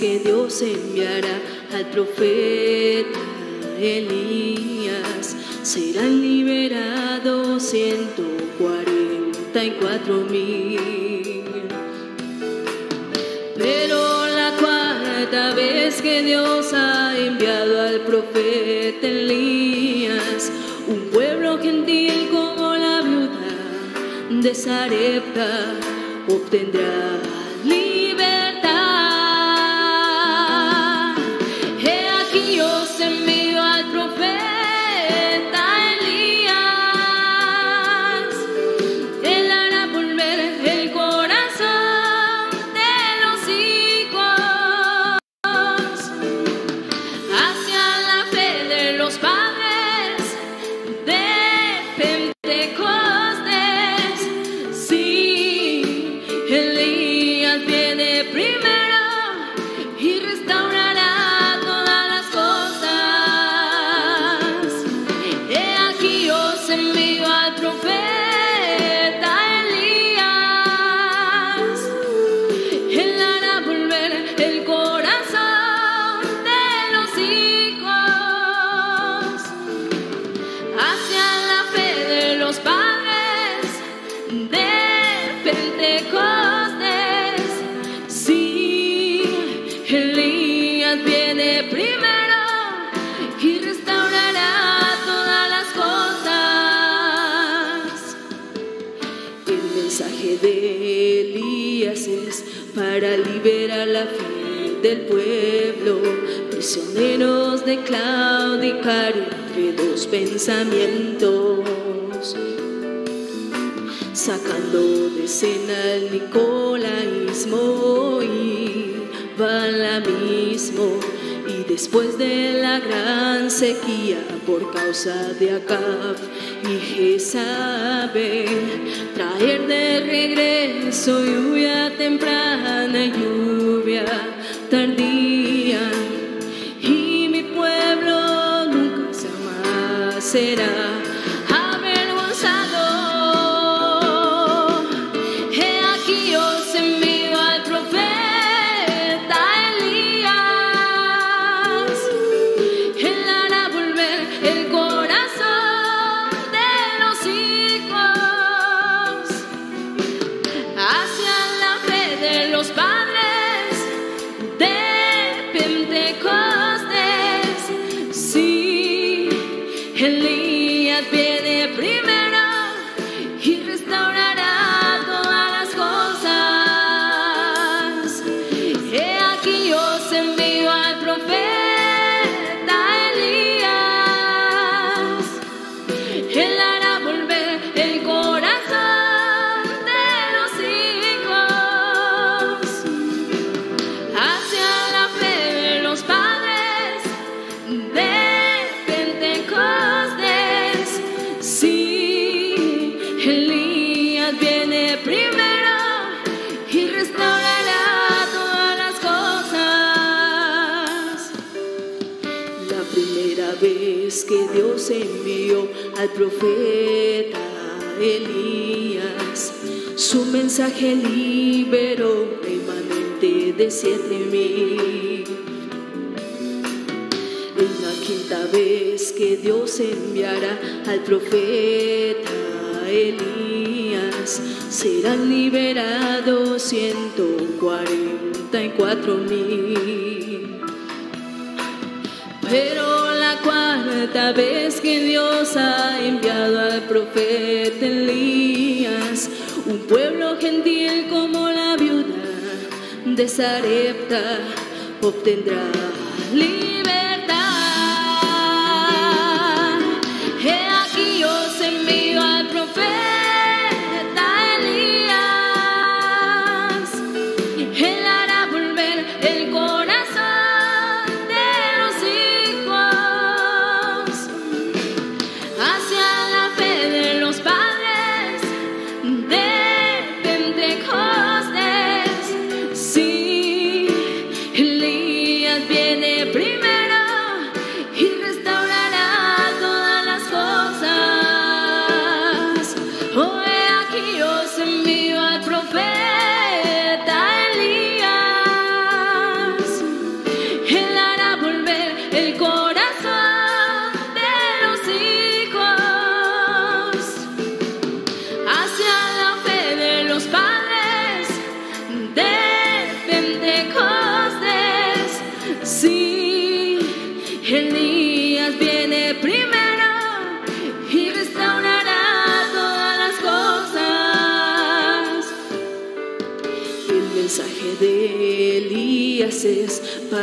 que Dios enviará al profeta Elías.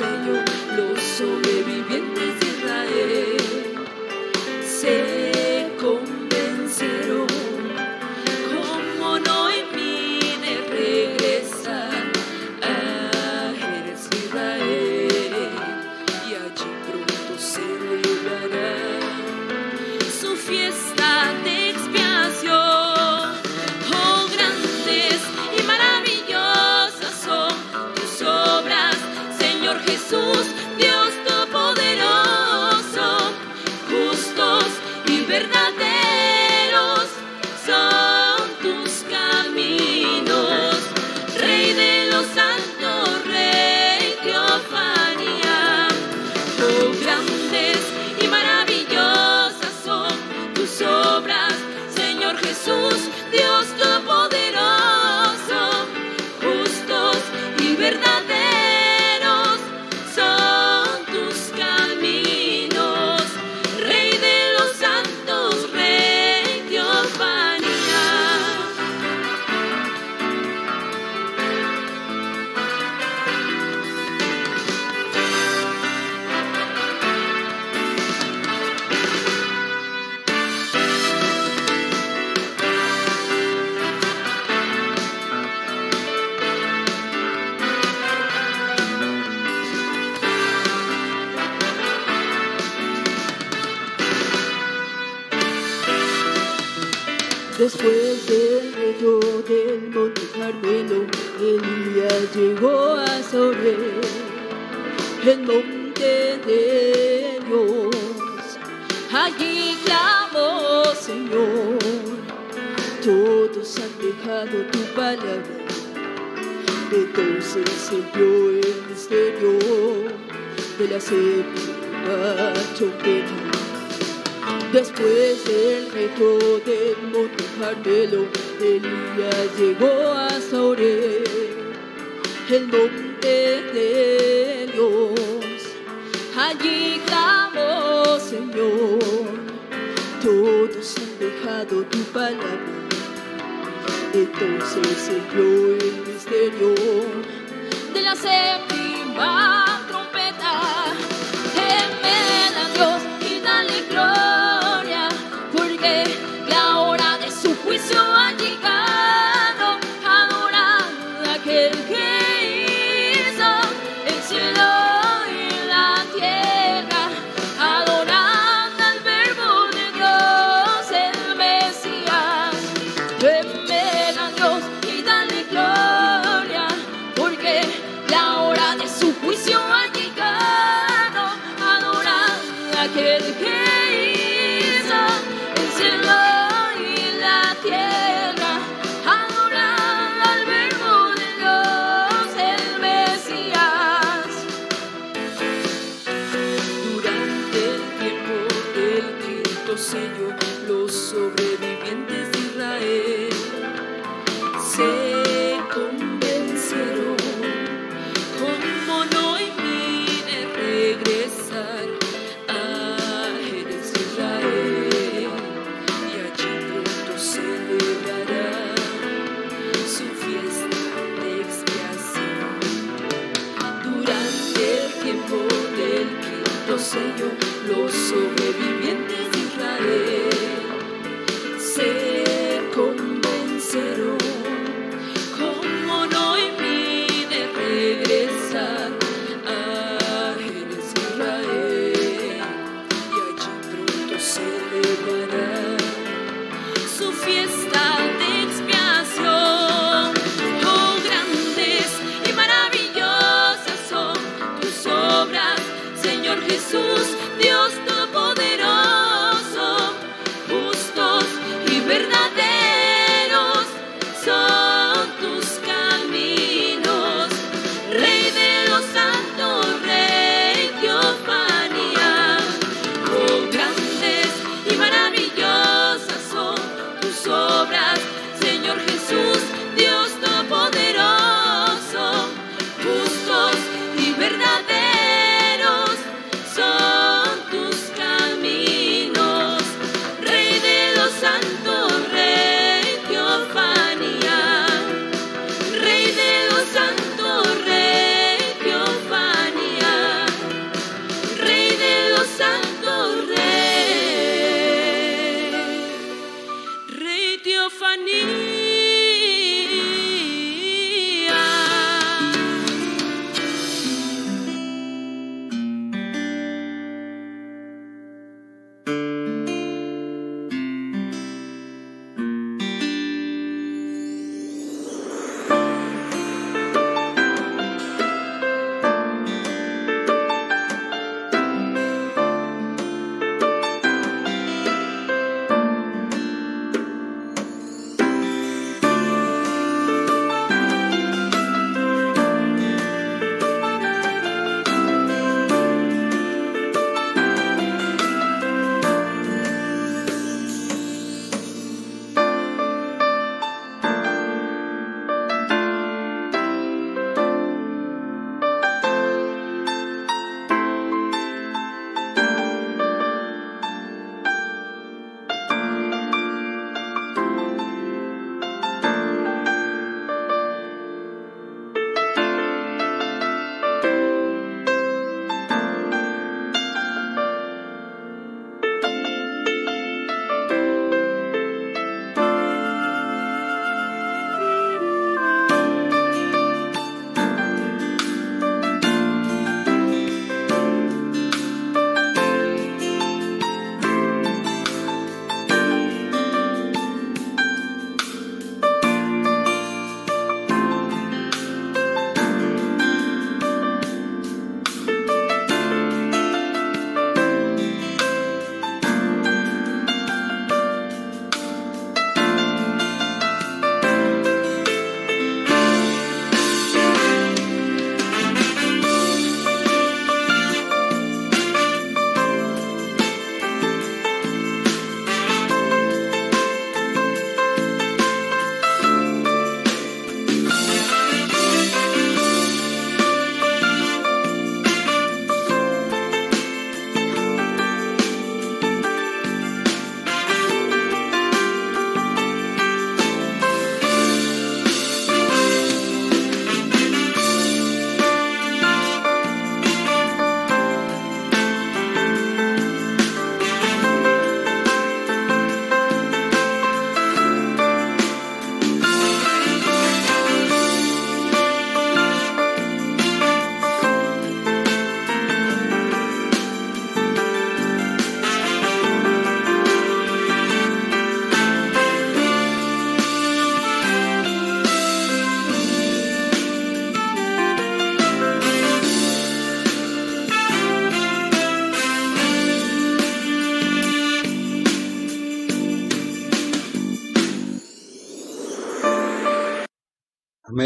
Quinto sello,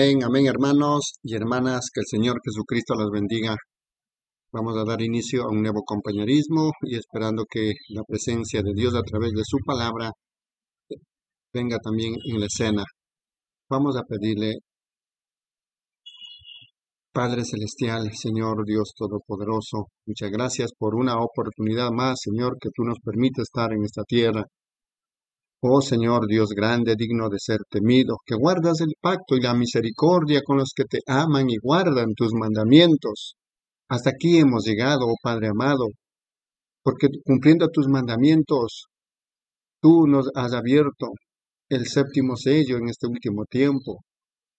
Amén, hermanos y hermanas, que el Señor Jesucristo los bendiga. Vamos a dar inicio a un nuevo compañerismo y esperando que la presencia de Dios a través de su palabra venga también en la escena. Vamos a pedirle, Padre Celestial, Señor Dios Todopoderoso, muchas gracias por una oportunidad más, Señor, que tú nos permites estar en esta tierra. Oh Señor Dios grande, digno de ser temido, que guardas el pacto y la misericordia con los que te aman y guardan tus mandamientos. Hasta aquí hemos llegado, oh Padre amado, porque cumpliendo tus mandamientos, tú nos has abierto el séptimo sello en este último tiempo.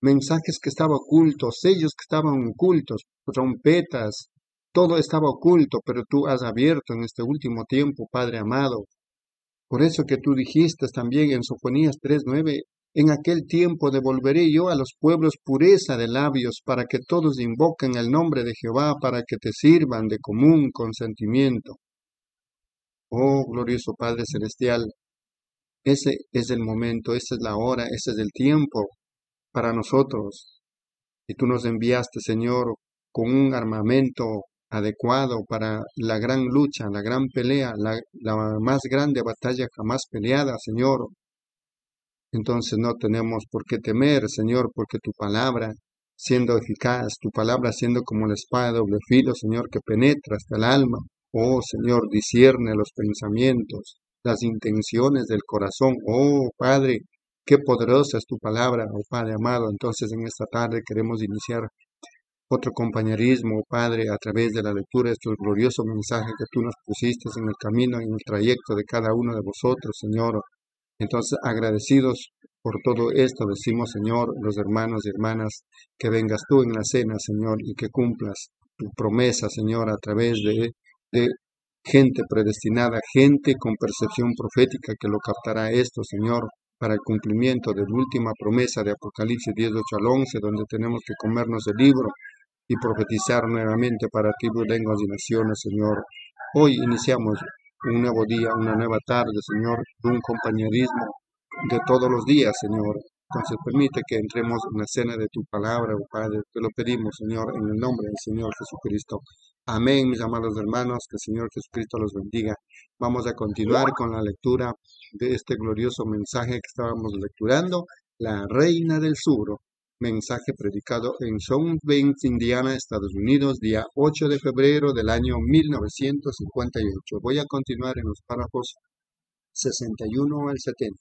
Mensajes que estaban ocultos, sellos que estaban ocultos, trompetas, todo estaba oculto, pero tú has abierto en este último tiempo, Padre amado. Por eso que tú dijiste también en Sofonías 3.9, en aquel tiempo devolveré yo a los pueblos pureza de labios, para que todos invoquen el nombre de Jehová, para que te sirvan de común consentimiento. Oh glorioso Padre Celestial, ese es el momento, esa es la hora, ese es el tiempo para nosotros. Y tú nos enviaste, Señor, con un armamento adecuado para la gran lucha, la gran pelea, la, más grande batalla jamás peleada, Señor. Entonces no tenemos por qué temer, Señor, porque tu palabra, siendo eficaz, tu palabra siendo como la espada de doble filo, Señor, que penetra hasta el alma. Oh, Señor, discierne los pensamientos, las intenciones del corazón. Oh, Padre, qué poderosa es tu palabra, oh Padre amado. Entonces en esta tarde queremos iniciar otro compañerismo, Padre, a través de la lectura de estos gloriosos mensajes que tú nos pusiste en el camino, en el trayecto de cada uno de vosotros, Señor. Entonces, agradecidos por todo esto, decimos, Señor, los hermanos y hermanas, que vengas tú en la cena, Señor, y que cumplas tu promesa, Señor, a través de, de gente predestinada, gente con percepción profética que lo captará esto, Señor, para el cumplimiento de la última promesa de Apocalipsis 18 al 11, donde tenemos que comernos el libro y profetizar nuevamente para tribus, lenguas y naciones, Señor. Hoy iniciamos un nuevo día, una nueva tarde, Señor, un compañerismo de todos los días, Señor. Entonces permite que entremos en la cena de tu palabra, oh Padre. Te lo pedimos, Señor, en el nombre del Señor Jesucristo. Amén, mis amados hermanos, que el Señor Jesucristo los bendiga. Vamos a continuar con la lectura de este glorioso mensaje que estábamos lecturando, la Reina del Sur mensaje predicado en South Bend, Indiana, Estados Unidos, día 8 de febrero del año 1958. Voy a continuar en los párrafos 61 al 70.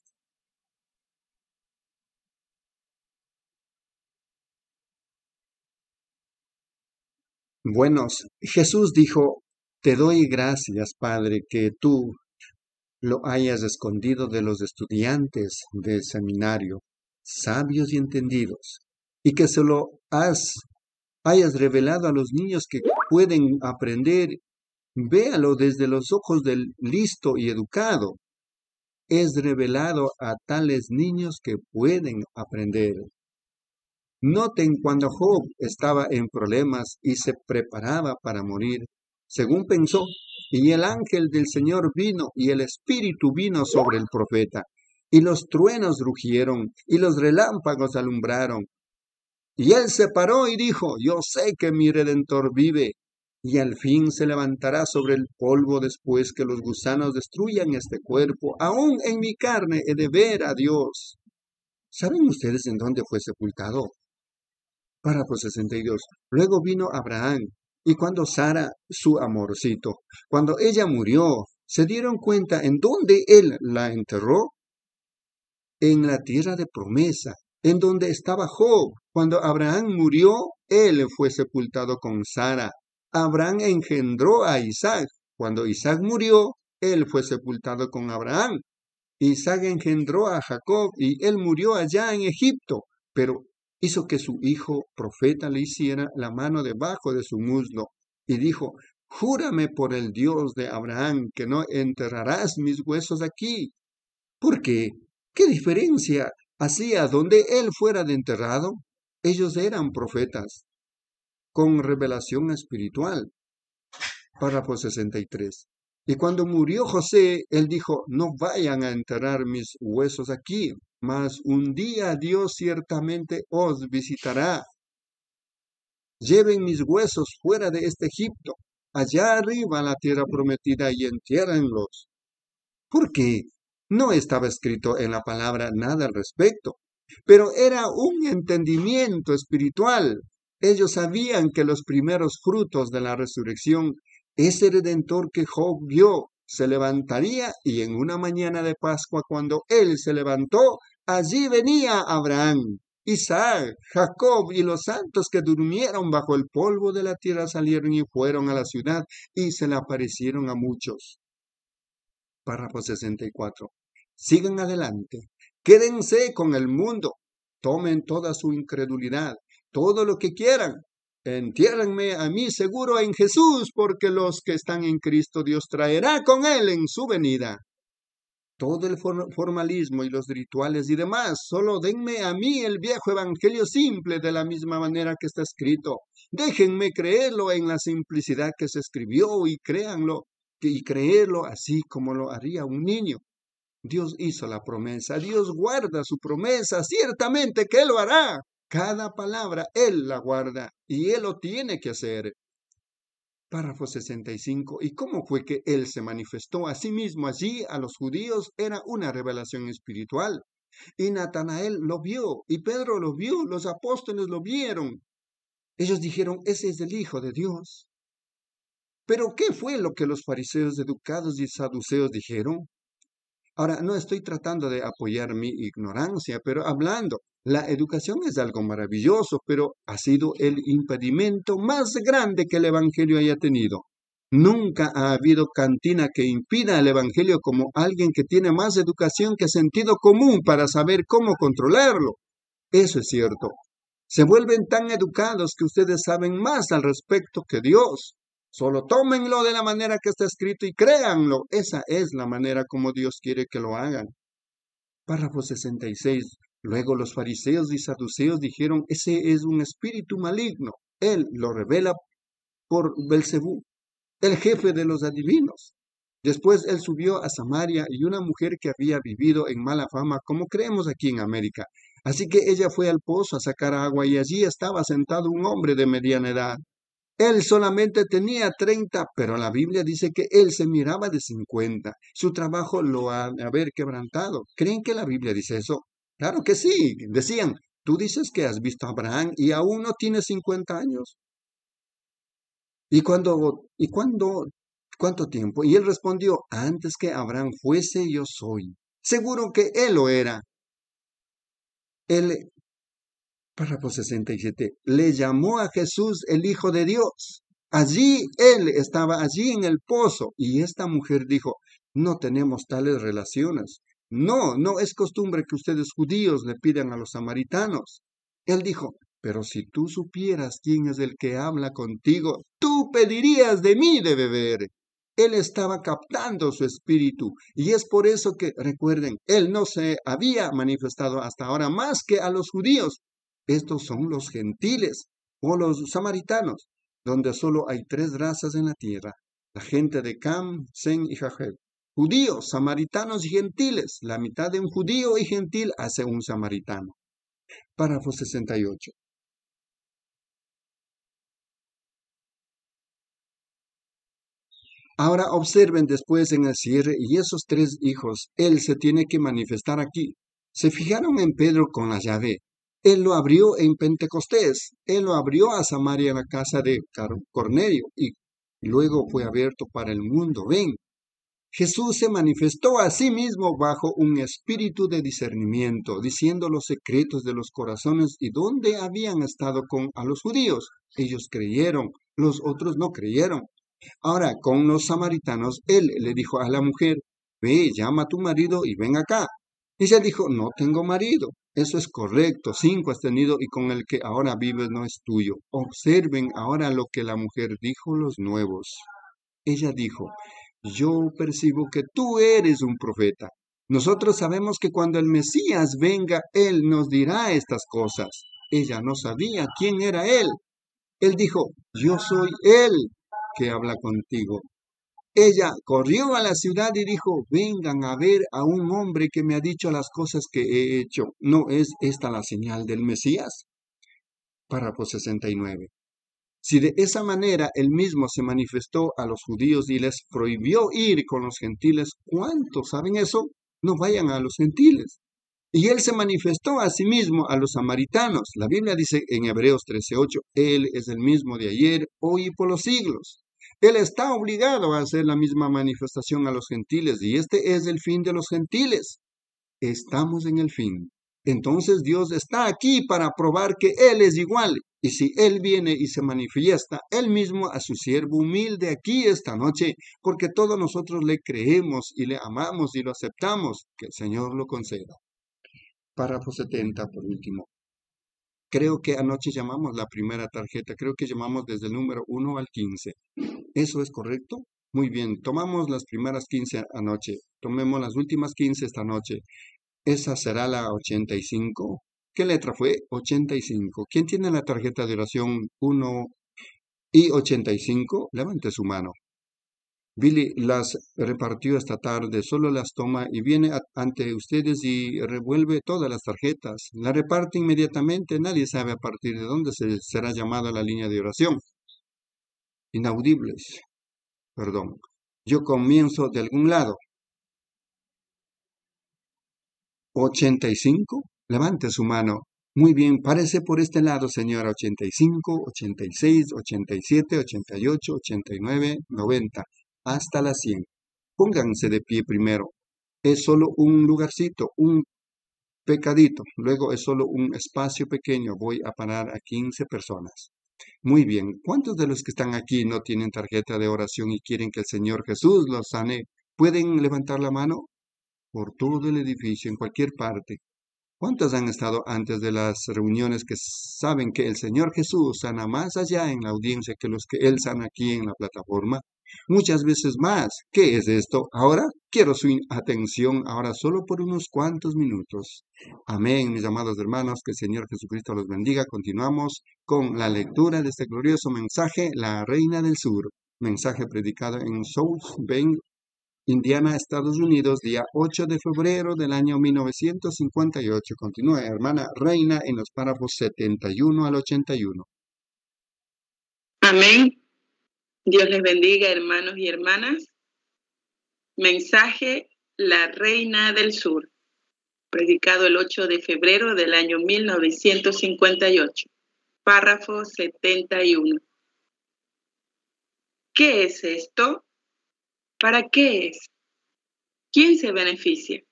Buenos, Jesús dijo, Te doy gracias, Padre, que tú lo hayas escondido de los estudiantes del seminario, sabios y entendidos, y que se lo has, hayas revelado a los niños que pueden aprender. Véalo desde los ojos del listo y educado. Es revelado a tales niños que pueden aprender. Noten cuando Job estaba en problemas y se preparaba para morir, según pensó, y el ángel del Señor vino y el Espíritu vino sobre el profeta, y los truenos rugieron y los relámpagos alumbraron, y él se paró y dijo, yo sé que mi redentor vive, y al fin se levantará sobre el polvo después que los gusanos destruyan este cuerpo. Aún en mi carne he de ver a Dios. ¿Saben ustedes en dónde fue sepultado? Párrafo 62. Luego vino Abraham, y cuando Sara, su amorcito, cuando ella murió, se dieron cuenta en dónde él la enterró. En la tierra de promesa, en donde estaba Job. Cuando Abraham murió, él fue sepultado con Sara. Abraham engendró a Isaac. Cuando Isaac murió, él fue sepultado con Abraham. Isaac engendró a Jacob y él murió allá en Egipto, pero hizo que su hijo profeta le hiciera la mano debajo de su muslo y dijo, Júrame por el Dios de Abraham que no enterrarás mis huesos aquí. ¿Por qué? ¿Qué diferencia a donde él fuera de enterrado, ellos eran profetas con revelación espiritual. Párrafo 63. Y cuando murió José, él dijo, no vayan a enterrar mis huesos aquí, mas un día Dios ciertamente os visitará. Lleven mis huesos fuera de este Egipto, allá arriba a la tierra prometida y entiérrenlos. ¿Por qué? No estaba escrito en la palabra nada al respecto, pero era un entendimiento espiritual. Ellos sabían que los primeros frutos de la resurrección, ese redentor que Job vio, se levantaría y en una mañana de Pascua cuando él se levantó, allí venía Abraham, Isaac, Jacob y los santos que durmieron bajo el polvo de la tierra salieron y fueron a la ciudad y se le aparecieron a muchos. Párrafo 64. Sigan adelante. Quédense con el mundo. Tomen toda su incredulidad, todo lo que quieran, Entiérrenme a mí seguro en Jesús, porque los que están en Cristo Dios traerá con él en su venida. Todo el formalismo y los rituales y demás, solo denme a mí el viejo evangelio simple de la misma manera que está escrito. Déjenme creerlo en la simplicidad que se escribió y créanlo y creerlo así como lo haría un niño. Dios hizo la promesa, Dios guarda su promesa, ciertamente que lo hará. Cada palabra Él la guarda y Él lo tiene que hacer. Párrafo 65. ¿Y cómo fue que Él se manifestó a sí mismo allí a los judíos? Era una revelación espiritual. Y Natanael lo vio, y Pedro lo vio, los apóstoles lo vieron. Ellos dijeron, ese es el Hijo de Dios. Pero ¿qué fue lo que los fariseos educados y saduceos dijeron? Ahora, no estoy tratando de apoyar mi ignorancia, pero hablando la educación es algo maravilloso, pero ha sido el impedimento más grande que el Evangelio haya tenido. Nunca ha habido cantina que impida al Evangelio como alguien que tiene más educación que sentido común para saber cómo controlarlo. Eso es cierto. Se vuelven tan educados que ustedes saben más al respecto que Dios. Solo tómenlo de la manera que está escrito y créanlo. Esa es la manera como Dios quiere que lo hagan. Párrafo 66. Luego los fariseos y saduceos dijeron, ese es un espíritu maligno. Él lo revela por Belcebú, el jefe de los adivinos. Después él subió a Samaria y una mujer que había vivido en mala fama, como creemos aquí en América. Así que ella fue al pozo a sacar agua y allí estaba sentado un hombre de mediana edad. Él solamente tenía treinta, pero la Biblia dice que él se miraba de cincuenta. Su trabajo lo ha de haber quebrantado. ¿Creen que la Biblia dice eso? Claro que sí. Decían, tú dices que has visto a Abraham y aún no tiene 50 años. ¿Y cuándo, y cuánto tiempo? Y él respondió, antes que Abraham fuese, yo soy. Seguro que él lo era. Él, párrafo 67, le llamó a Jesús el Hijo de Dios. Allí él estaba, allí en el pozo, y esta mujer dijo, no tenemos tales relaciones. No, no es costumbre que ustedes judíos le pidan a los samaritanos. Él dijo, pero si tú supieras quién es el que habla contigo, tú pedirías de mí de beber. Él estaba captando su espíritu y es por eso que, recuerden, él no se había manifestado hasta ahora más que a los judíos. Estos son los gentiles o los samaritanos, donde solo hay tres razas en la tierra, la gente de Cam, Sen y Jajel judíos, samaritanos y gentiles. La mitad de un judío y gentil hace un samaritano. Párrafo 68. Ahora observen después en el cierre y esos tres hijos, él se tiene que manifestar aquí. Se fijaron en Pedro con la llave. Él lo abrió en Pentecostés. Él lo abrió a Samaria en la casa de Cornelio y luego fue abierto para el mundo. Ven, Jesús se manifestó a sí mismo bajo un espíritu de discernimiento, diciendo los secretos de los corazones y dónde habían estado con a los judíos. Ellos creyeron, los otros no creyeron. Ahora, con los samaritanos, él le dijo a la mujer, ve, llama a tu marido y ven acá. Ella dijo, no tengo marido. Eso es correcto, cinco has tenido y con el que ahora vives no es tuyo. Observen ahora lo que la mujer dijo los nuevos. Ella dijo, yo percibo que tú eres un profeta. Nosotros sabemos que cuando el Mesías venga, Él nos dirá estas cosas. Ella no sabía quién era Él. Él dijo, yo soy Él que habla contigo. Ella corrió a la ciudad y dijo, vengan a ver a un hombre que me ha dicho las cosas que he hecho. ¿No es esta la señal del Mesías? Párrafo 69. Si de esa manera él mismo se manifestó a los judíos y les prohibió ir con los gentiles, ¿cuántos saben eso? No vayan a los gentiles. Y él se manifestó a sí mismo a los samaritanos. La Biblia dice en Hebreos 13:8, Él es el mismo de ayer, hoy y por los siglos. Él está obligado a hacer la misma manifestación a los gentiles y este es el fin de los gentiles. Estamos en el fin. Entonces Dios está aquí para probar que Él es igual. Y si Él viene y se manifiesta Él mismo a su siervo humilde aquí esta noche, porque todos nosotros le creemos y le amamos y lo aceptamos, que el Señor lo conceda. Párrafo 70, por último. Creo que anoche llamamos la primera tarjeta, creo que llamamos desde el número 1 al 15. ¿Eso es correcto? Muy bien, tomamos las primeras 15 anoche, tomemos las últimas 15 esta noche. Esa será la 85. ¿Qué letra fue? 85. ¿Quién tiene la tarjeta de oración 1 y 85? Levante su mano. Billy las repartió esta tarde, solo las toma y viene ante ustedes y revuelve todas las tarjetas. La reparte inmediatamente, nadie sabe a partir de dónde se será llamada la línea de oración. Inaudibles. Perdón. Yo comienzo de algún lado. 85. Levante su mano. Muy bien, parece por este lado, señora. 85, 86, 87, 88, 89, 90 hasta las 100. Pónganse de pie primero. Es solo un lugarcito, un pecadito. Luego es solo un espacio pequeño. Voy a parar a 15 personas. Muy bien. ¿Cuántos de los que están aquí no tienen tarjeta de oración y quieren que el Señor Jesús los sane? ¿Pueden levantar la mano? Por todo el edificio, en cualquier parte. ¿Cuántos han estado antes de las reuniones que saben que el Señor Jesús sana más allá en la audiencia que los que Él sana aquí en la plataforma? Muchas veces más. ¿Qué es esto? Ahora quiero su atención ahora solo por unos cuantos minutos. Amén, mis amados hermanos, que el Señor Jesucristo los bendiga. Continuamos con la lectura de este glorioso mensaje, La Reina del Sur, mensaje predicado en South Bend, Indiana, Estados Unidos, día 8 de febrero del año 1958. Continúa, hermana Reina, en los párrafos 71 al 81. Amén. Dios les bendiga, hermanos y hermanas. Mensaje La Reina del Sur, predicado el 8 de febrero del año 1958, párrafo 71. ¿Qué es esto? ¿Para qué es? ¿Quién se beneficia?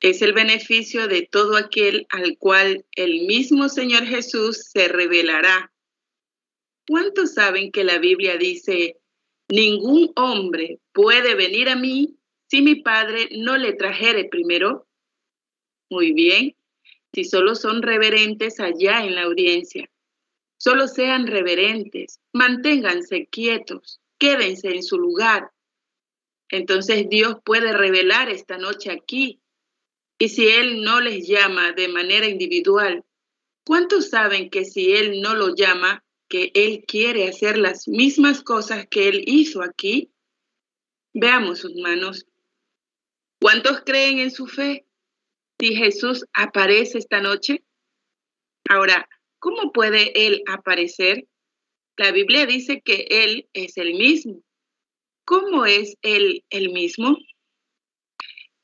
Es el beneficio de todo aquel al cual el mismo Señor Jesús se revelará ¿Cuántos saben que la Biblia dice, ningún hombre puede venir a mí si mi Padre no le trajere primero? Muy bien, si solo son reverentes allá en la audiencia, solo sean reverentes, manténganse quietos, quédense en su lugar. Entonces Dios puede revelar esta noche aquí. Y si Él no les llama de manera individual, ¿cuántos saben que si Él no lo llama, que Él quiere hacer las mismas cosas que Él hizo aquí? Veamos sus manos. ¿Cuántos creen en su fe? Si Jesús aparece esta noche. Ahora, ¿cómo puede Él aparecer? La Biblia dice que Él es el mismo. ¿Cómo es Él el mismo?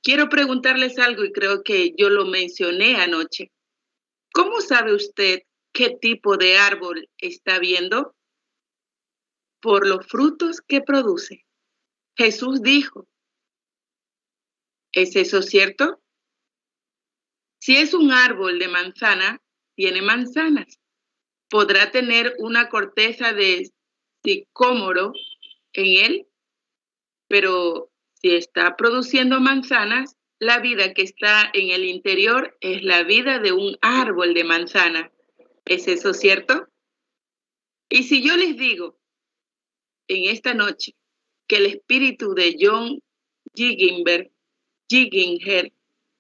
Quiero preguntarles algo y creo que yo lo mencioné anoche. ¿Cómo sabe usted qué tipo de árbol está viendo? Por los frutos que produce. Jesús dijo, ¿es eso cierto? Si es un árbol de manzana, tiene manzanas. Podrá tener una corteza de sicómoro en él, pero si está produciendo manzanas, la vida que está en el interior es la vida de un árbol de manzana. ¿Es eso cierto? Y si yo les digo en esta noche que el espíritu de John Jigginberg, Jigginger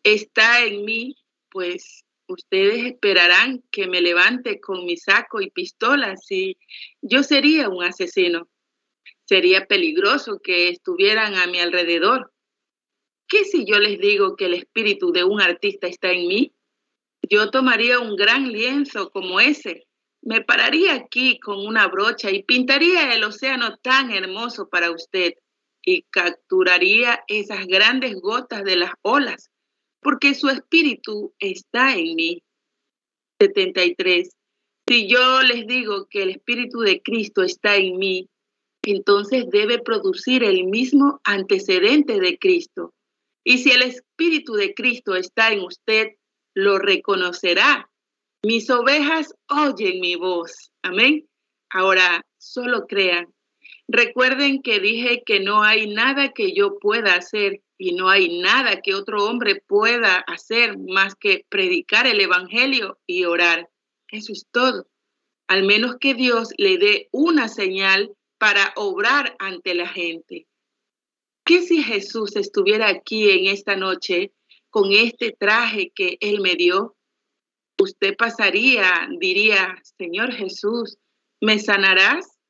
está en mí, pues ustedes esperarán que me levante con mi saco y pistolas y yo sería un asesino. Sería peligroso que estuvieran a mi alrededor. ¿Qué si yo les digo que el espíritu de un artista está en mí? Yo tomaría un gran lienzo como ese, me pararía aquí con una brocha y pintaría el océano tan hermoso para usted y capturaría esas grandes gotas de las olas, porque su espíritu está en mí. 73. Si yo les digo que el espíritu de Cristo está en mí, entonces debe producir el mismo antecedente de Cristo. Y si el espíritu de Cristo está en usted, lo reconocerá. Mis ovejas oyen mi voz. Amén. Ahora, solo crean. Recuerden que dije que no hay nada que yo pueda hacer y no hay nada que otro hombre pueda hacer más que predicar el Evangelio y orar. Eso es todo. Al menos que Dios le dé una señal para obrar ante la gente. ¿Qué si Jesús estuviera aquí en esta noche con este traje que Él me dio? Usted pasaría, diría, Señor Jesús, ¿me sanarás?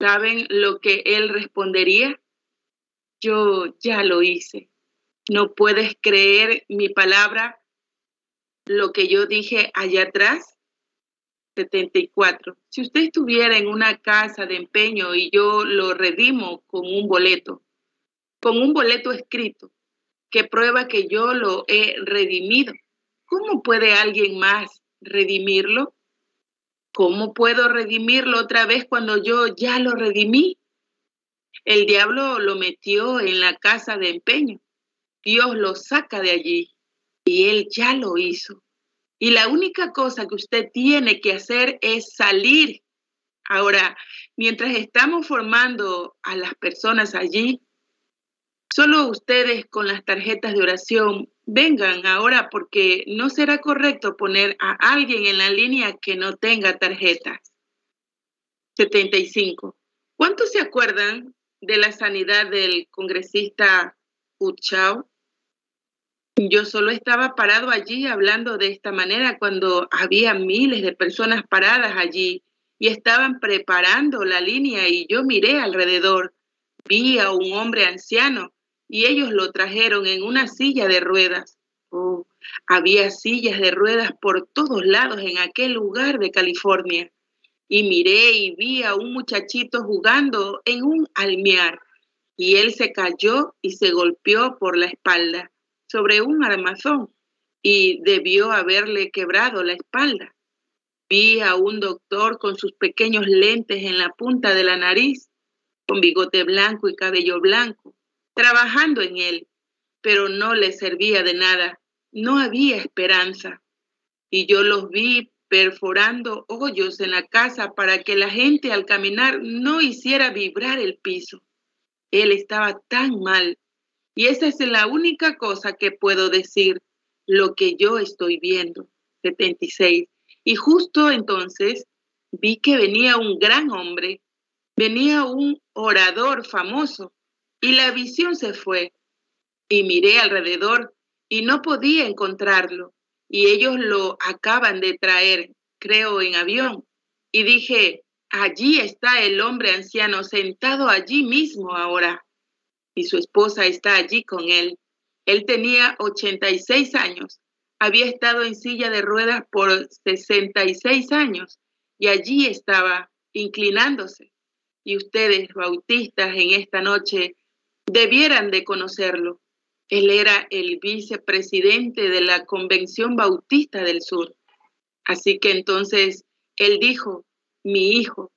¿Saben lo que Él respondería? Yo ya lo hice. ¿No puedes creer mi palabra? Lo que yo dije allá atrás. 74. Si usted estuviera en una casa de empeño y yo lo redimo con un boleto, con un boleto escrito que prueba que yo lo he redimido. ¿Cómo puede alguien más redimirlo? ¿Cómo puedo redimirlo otra vez cuando yo ya lo redimí? El diablo lo metió en la casa de empeño. Dios lo saca de allí y él ya lo hizo. Y la única cosa que usted tiene que hacer es salir. Ahora, mientras estamos formando a las personas allí, Solo ustedes con las tarjetas de oración vengan ahora porque no será correcto poner a alguien en la línea que no tenga tarjetas. 75. ¿Cuántos se acuerdan de la sanidad del congresista Uchao? Yo solo estaba parado allí hablando de esta manera cuando había miles de personas paradas allí y estaban preparando la línea y yo miré alrededor. Vi a un hombre anciano y ellos lo trajeron en una silla de ruedas. Oh, había sillas de ruedas por todos lados en aquel lugar de California. Y miré y vi a un muchachito jugando en un almear. Y él se cayó y se golpeó por la espalda sobre un armazón y debió haberle quebrado la espalda. Vi a un doctor con sus pequeños lentes en la punta de la nariz, con bigote blanco y cabello blanco, trabajando en él, pero no le servía de nada. No había esperanza. Y yo los vi perforando hoyos en la casa para que la gente al caminar no hiciera vibrar el piso. Él estaba tan mal. Y esa es la única cosa que puedo decir, lo que yo estoy viendo. 76. Y justo entonces vi que venía un gran hombre, venía un orador famoso, y la visión se fue. Y miré alrededor y no podía encontrarlo. Y ellos lo acaban de traer, creo, en avión. Y dije, allí está el hombre anciano sentado allí mismo ahora. Y su esposa está allí con él. Él tenía 86 años. Había estado en silla de ruedas por 66 años y allí estaba inclinándose. Y ustedes, bautistas, en esta noche debieran de conocerlo. Él era el vicepresidente de la Convención Bautista del Sur. Así que entonces él dijo, mi hijo,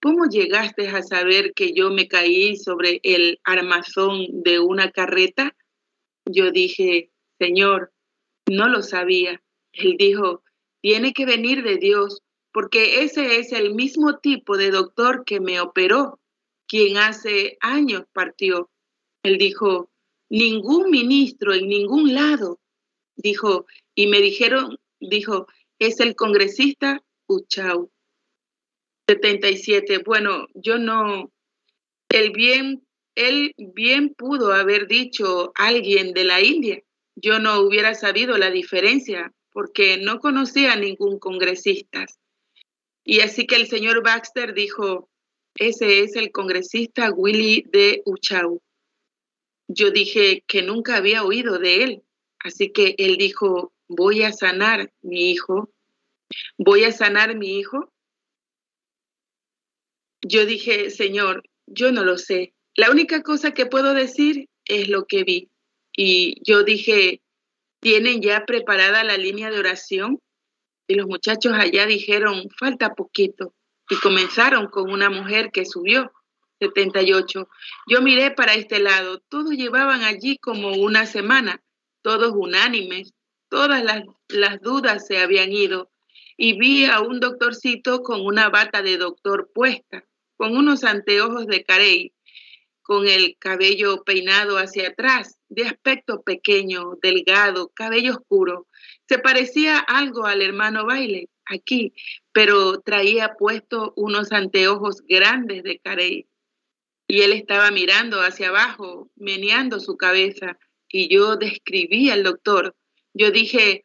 ¿cómo llegaste a saber que yo me caí sobre el armazón de una carreta? Yo dije, Señor, no lo sabía. Él dijo, tiene que venir de Dios, porque ese es el mismo tipo de doctor que me operó, quien hace años partió. Él dijo, ningún ministro en ningún lado. Dijo, y me dijeron, dijo, es el congresista Uchau. 77. Bueno, yo no, el bien, él bien pudo haber dicho alguien de la India. Yo no hubiera sabido la diferencia porque no conocía a ningún congresista. Y así que el señor Baxter dijo, ese es el congresista Willy de Uchau. Yo dije que nunca había oído de él, así que él dijo, voy a sanar mi hijo, voy a sanar mi hijo. Yo dije, Señor, yo no lo sé. La única cosa que puedo decir es lo que vi. Y yo dije, ¿tienen ya preparada la línea de oración? Y los muchachos allá dijeron, falta poquito. Y comenzaron con una mujer que subió, 78. Yo miré para este lado, todos llevaban allí como una semana, todos unánimes, todas las, las dudas se habían ido. Y vi a un doctorcito con una bata de doctor puesta, con unos anteojos de carey, con el cabello peinado hacia atrás, de aspecto pequeño, delgado, cabello oscuro. Se parecía algo al hermano Baile aquí, pero traía puesto unos anteojos grandes de carey. Y él estaba mirando hacia abajo, meneando su cabeza, y yo describí al doctor. Yo dije,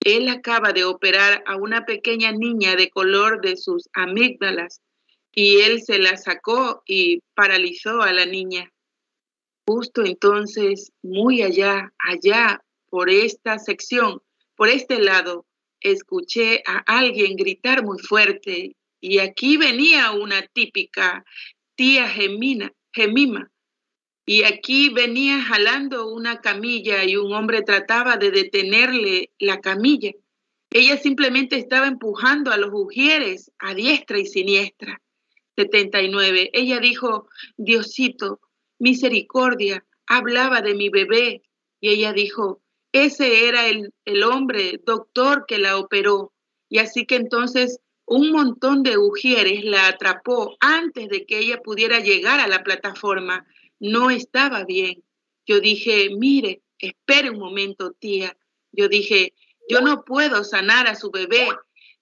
él acaba de operar a una pequeña niña de color de sus amígdalas y él se la sacó y paralizó a la niña. Justo entonces, muy allá, allá, por esta sección, por este lado, escuché a alguien gritar muy fuerte y aquí venía una típica tía Gemina, Gemima. Y aquí venía jalando una camilla y un hombre trataba de detenerle la camilla. Ella simplemente estaba empujando a los ujieres a diestra y siniestra. 79. Ella dijo, Diosito, misericordia, hablaba de mi bebé. Y ella dijo, ese era el, el hombre, doctor, que la operó. Y así que entonces un montón de ujieres la atrapó antes de que ella pudiera llegar a la plataforma. No estaba bien. Yo dije, mire, espere un momento, tía. Yo dije, yo no puedo sanar a su bebé.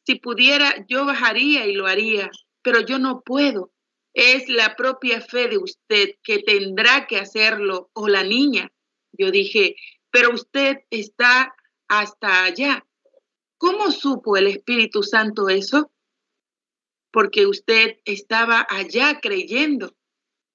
Si pudiera, yo bajaría y lo haría pero yo no puedo. Es la propia fe de usted que tendrá que hacerlo o la niña. Yo dije, pero usted está hasta allá. ¿Cómo supo el Espíritu Santo eso? Porque usted estaba allá creyendo.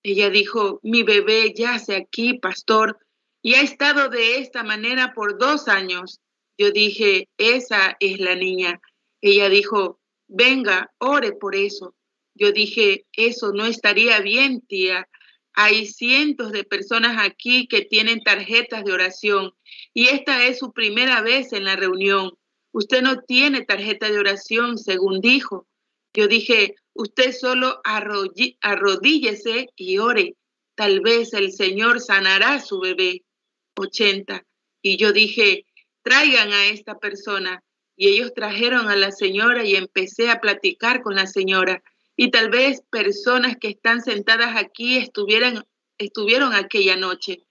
Ella dijo, mi bebé yace aquí, pastor, y ha estado de esta manera por dos años. Yo dije, esa es la niña. Ella dijo, venga, ore por eso. Yo dije, eso no estaría bien, tía. Hay cientos de personas aquí que tienen tarjetas de oración y esta es su primera vez en la reunión. Usted no tiene tarjeta de oración, según dijo. Yo dije, usted solo arrodíllese y ore. Tal vez el Señor sanará a su bebé. 80. Y yo dije, traigan a esta persona. Y ellos trajeron a la señora y empecé a platicar con la señora y tal vez personas que están sentadas aquí estuvieron aquella noche.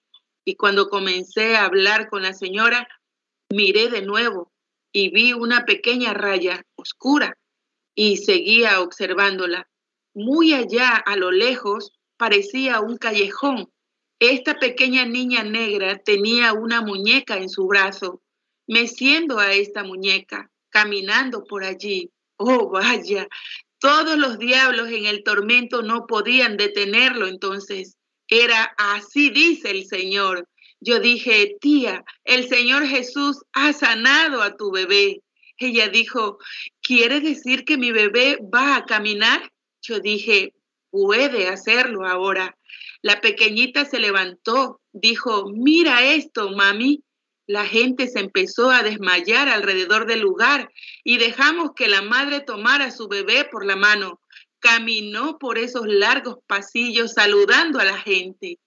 Y cuando comencé a hablar con la señora, miré de nuevo y vi una pequeña raya oscura y seguía observándola. Muy allá, a lo lejos, parecía un callejón. Esta pequeña niña negra tenía una muñeca en su brazo, meciendo a esta muñeca, caminando por allí. Oh, vaya, todos los diablos en el tormento no podían detenerlo, entonces era así dice el Señor. Yo dije, tía, el Señor Jesús ha sanado a tu bebé. Ella dijo, ¿quiere decir que mi bebé va a caminar? Yo dije, puede hacerlo ahora. La pequeñita se levantó, dijo, mira esto, mami. La gente se empezó a desmayar alrededor del lugar y dejamos que la madre tomara a su bebé por la mano. Caminó por esos largos pasillos saludando a la gente.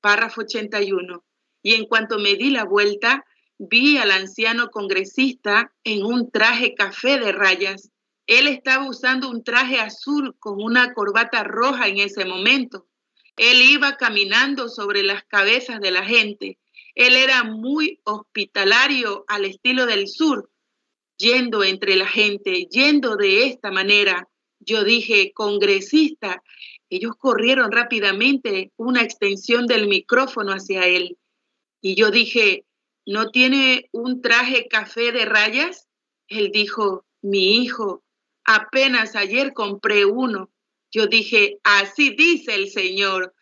Párrafo 81. Y en cuanto me di la vuelta, vi al anciano congresista en un traje café de rayas. Él estaba usando un traje azul con una corbata roja en ese momento. Él iba caminando sobre las cabezas de la gente él era muy hospitalario al estilo del sur, yendo entre la gente, yendo de esta manera. Yo dije, congresista, ellos corrieron rápidamente una extensión del micrófono hacia él. Y yo dije, ¿no tiene un traje café de rayas? Él dijo, mi hijo, apenas ayer compré uno. Yo dije, así dice el Señor.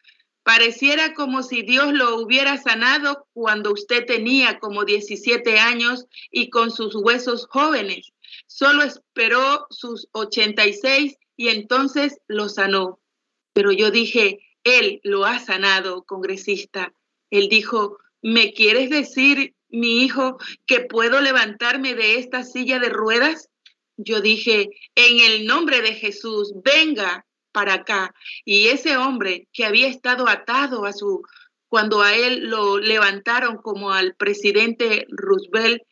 Pareciera como si Dios lo hubiera sanado cuando usted tenía como 17 años y con sus huesos jóvenes. Solo esperó sus 86 y entonces lo sanó. Pero yo dije, Él lo ha sanado, congresista. Él dijo, ¿me quieres decir, mi hijo, que puedo levantarme de esta silla de ruedas? Yo dije, en el nombre de Jesús, venga para acá. Y ese hombre que había estado atado a su, cuando a él lo levantaron como al presidente Roosevelt,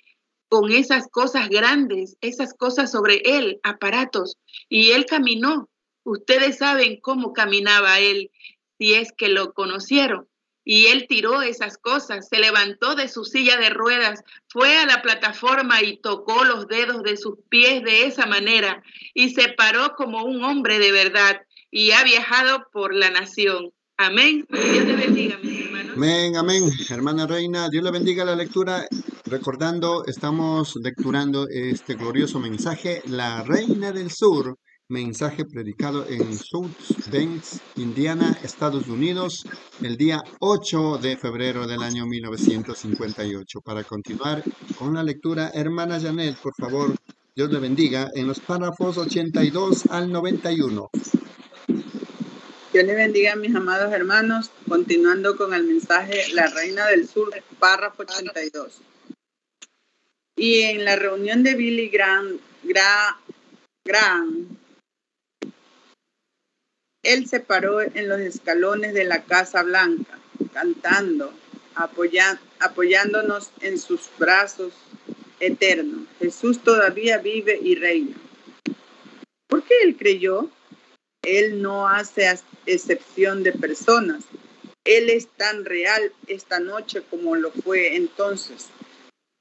con esas cosas grandes, esas cosas sobre él, aparatos, y él caminó. Ustedes saben cómo caminaba él, si es que lo conocieron. Y él tiró esas cosas, se levantó de su silla de ruedas, fue a la plataforma y tocó los dedos de sus pies de esa manera y se paró como un hombre de verdad y ha viajado por la nación. Amén. Dios te bendiga, mis hermanos. Amén, amén. Hermana Reina, Dios le bendiga la lectura. Recordando, estamos lecturando este glorioso mensaje, La Reina del Sur, mensaje predicado en South Bend, Indiana, Estados Unidos, el día 8 de febrero del año 1958. Para continuar con la lectura, hermana Janet, por favor, Dios le bendiga, en los párrafos 82 al 91. Dios le bendiga, mis amados hermanos. Continuando con el mensaje La Reina del Sur, párrafo 82. Y en la reunión de Billy Graham, Graham, él se paró en los escalones de la Casa Blanca, cantando, apoyándonos en sus brazos eternos. Jesús todavía vive y reina. ¿Por qué él creyó? Él no hace excepción de personas. Él es tan real esta noche como lo fue entonces.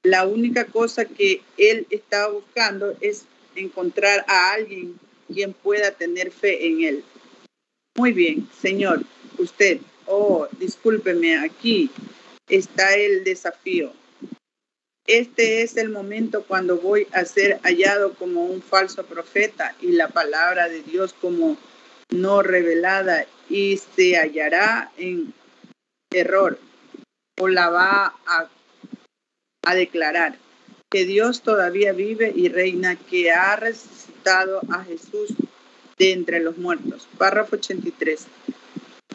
La única cosa que él estaba buscando es encontrar a alguien quien pueda tener fe en él. Muy bien, Señor, usted, oh, discúlpeme, aquí está el desafío. Este es el momento cuando voy a ser hallado como un falso profeta y la palabra de Dios como no revelada y se hallará en error o la va a, a declarar que Dios todavía vive y reina, que ha resucitado a Jesús de entre los muertos. Párrafo 83.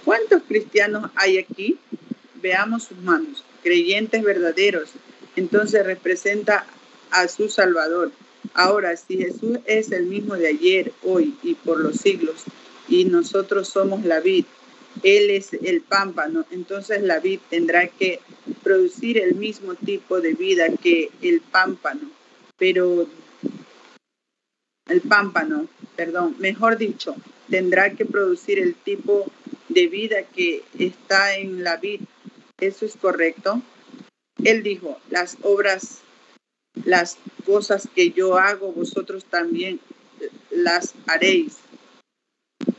¿Cuántos cristianos hay aquí? Veamos sus manos. Creyentes verdaderos. Entonces representa a su Salvador. Ahora, si Jesús es el mismo de ayer, hoy y por los siglos, y nosotros somos la vid. Él es el pámpano, entonces la vid tendrá que producir el mismo tipo de vida que el pámpano, pero el pámpano, perdón, mejor dicho, tendrá que producir el tipo de vida que está en la vid. ¿Eso es correcto? Él dijo, las obras, las cosas que yo hago, vosotros también las haréis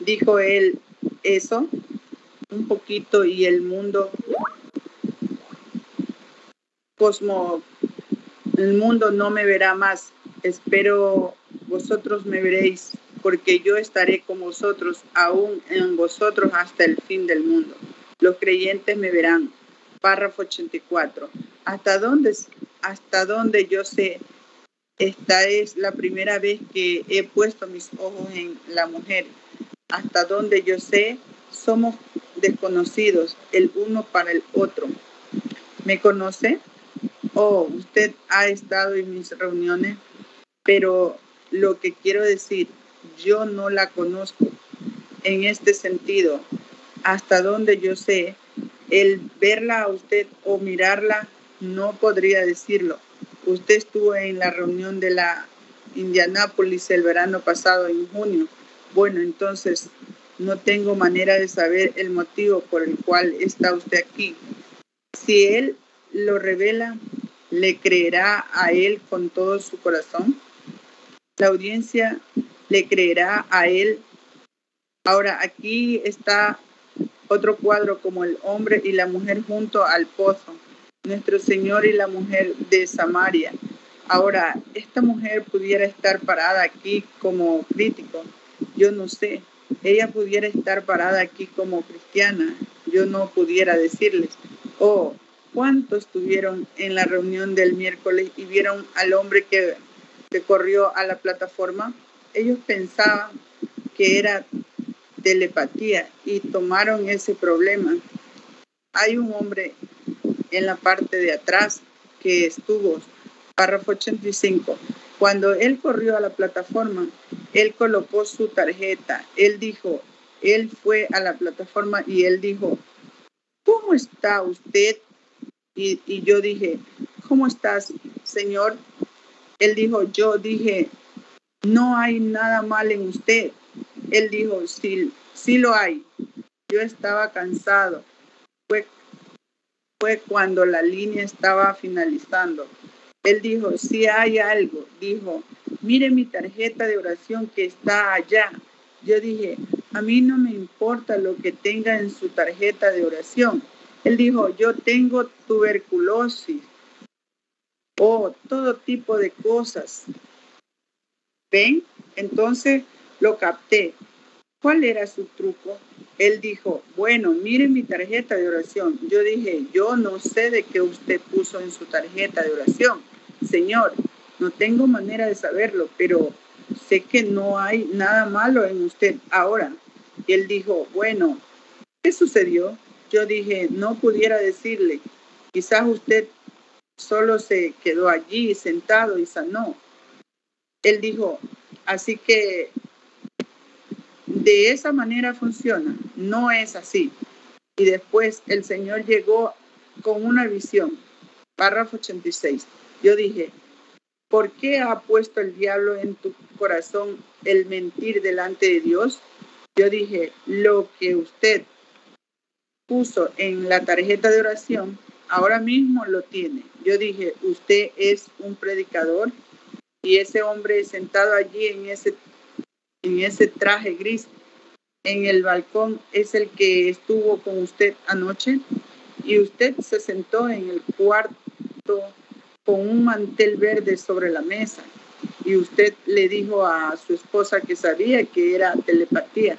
dijo él eso un poquito y el mundo cosmo el mundo no me verá más espero vosotros me veréis porque yo estaré con vosotros aún en vosotros hasta el fin del mundo. Los creyentes me verán. Párrafo 84 hasta dónde hasta dónde yo sé esta es la primera vez que he puesto mis ojos en la mujer. Hasta donde yo sé, somos desconocidos el uno para el otro. ¿Me conoce? Oh, usted ha estado en mis reuniones, pero lo que quiero decir, yo no la conozco en este sentido. Hasta donde yo sé, el verla a usted o mirarla, no podría decirlo. Usted estuvo en la reunión de la Indianápolis el verano pasado, en junio bueno, entonces no tengo manera de saber el motivo por el cual está usted aquí. Si Él lo revela, ¿le creerá a Él con todo su corazón? La audiencia le creerá a Él. Ahora, aquí está otro cuadro como el hombre y la mujer junto al pozo, nuestro Señor y la mujer de Samaria. Ahora, esta mujer pudiera estar parada aquí como crítico, yo no sé, ella pudiera estar parada aquí como cristiana, yo no pudiera decirles, oh, ¿cuántos estuvieron en la reunión del miércoles y vieron al hombre que, corrió a la plataforma? Ellos pensaban que era telepatía y tomaron ese problema. Hay un hombre en la parte de atrás que estuvo, párrafo 85, cuando él corrió a la plataforma, él colocó su tarjeta, él dijo, él fue a la plataforma y él dijo, ¿cómo está usted? Y yo dije, ¿cómo estás, señor? Él dijo, yo dije, no hay nada mal en usted. Él dijo, sí, sí lo hay. Yo estaba cansado. Fue, cuando la línea estaba finalizando. Él dijo, si hay algo, dijo, mire mi tarjeta de oración que está allá. Yo dije, a mí no me importa lo que tenga en su tarjeta de oración. Él dijo, yo tengo tuberculosis o todo tipo de cosas. ¿Ven? Entonces lo capté. ¿Cuál era su truco? Él dijo, bueno, mire mi tarjeta de oración. Yo dije, yo no sé de qué usted puso en su tarjeta de oración. Señor, no tengo manera de saberlo, pero sé que no hay nada malo en usted ahora. Él dijo, bueno, ¿qué sucedió? Yo dije, no pudiera decirle, quizás usted solo se quedó allí sentado y sanó. Él dijo, así que de esa manera funciona, no es así. Y después el Señor llegó con una visión, párrafo 86. Yo dije, ¿por qué ha puesto el diablo en tu corazón el mentir delante de Dios? Yo dije, lo que usted puso en la tarjeta de oración, ahora mismo lo tiene. Yo dije, usted es un predicador y ese hombre sentado allí en ese, en ese traje gris en el balcón es el que estuvo con usted anoche y usted se sentó en el cuarto con un mantel verde sobre la mesa y usted le dijo a su esposa que sabía que era telepatía,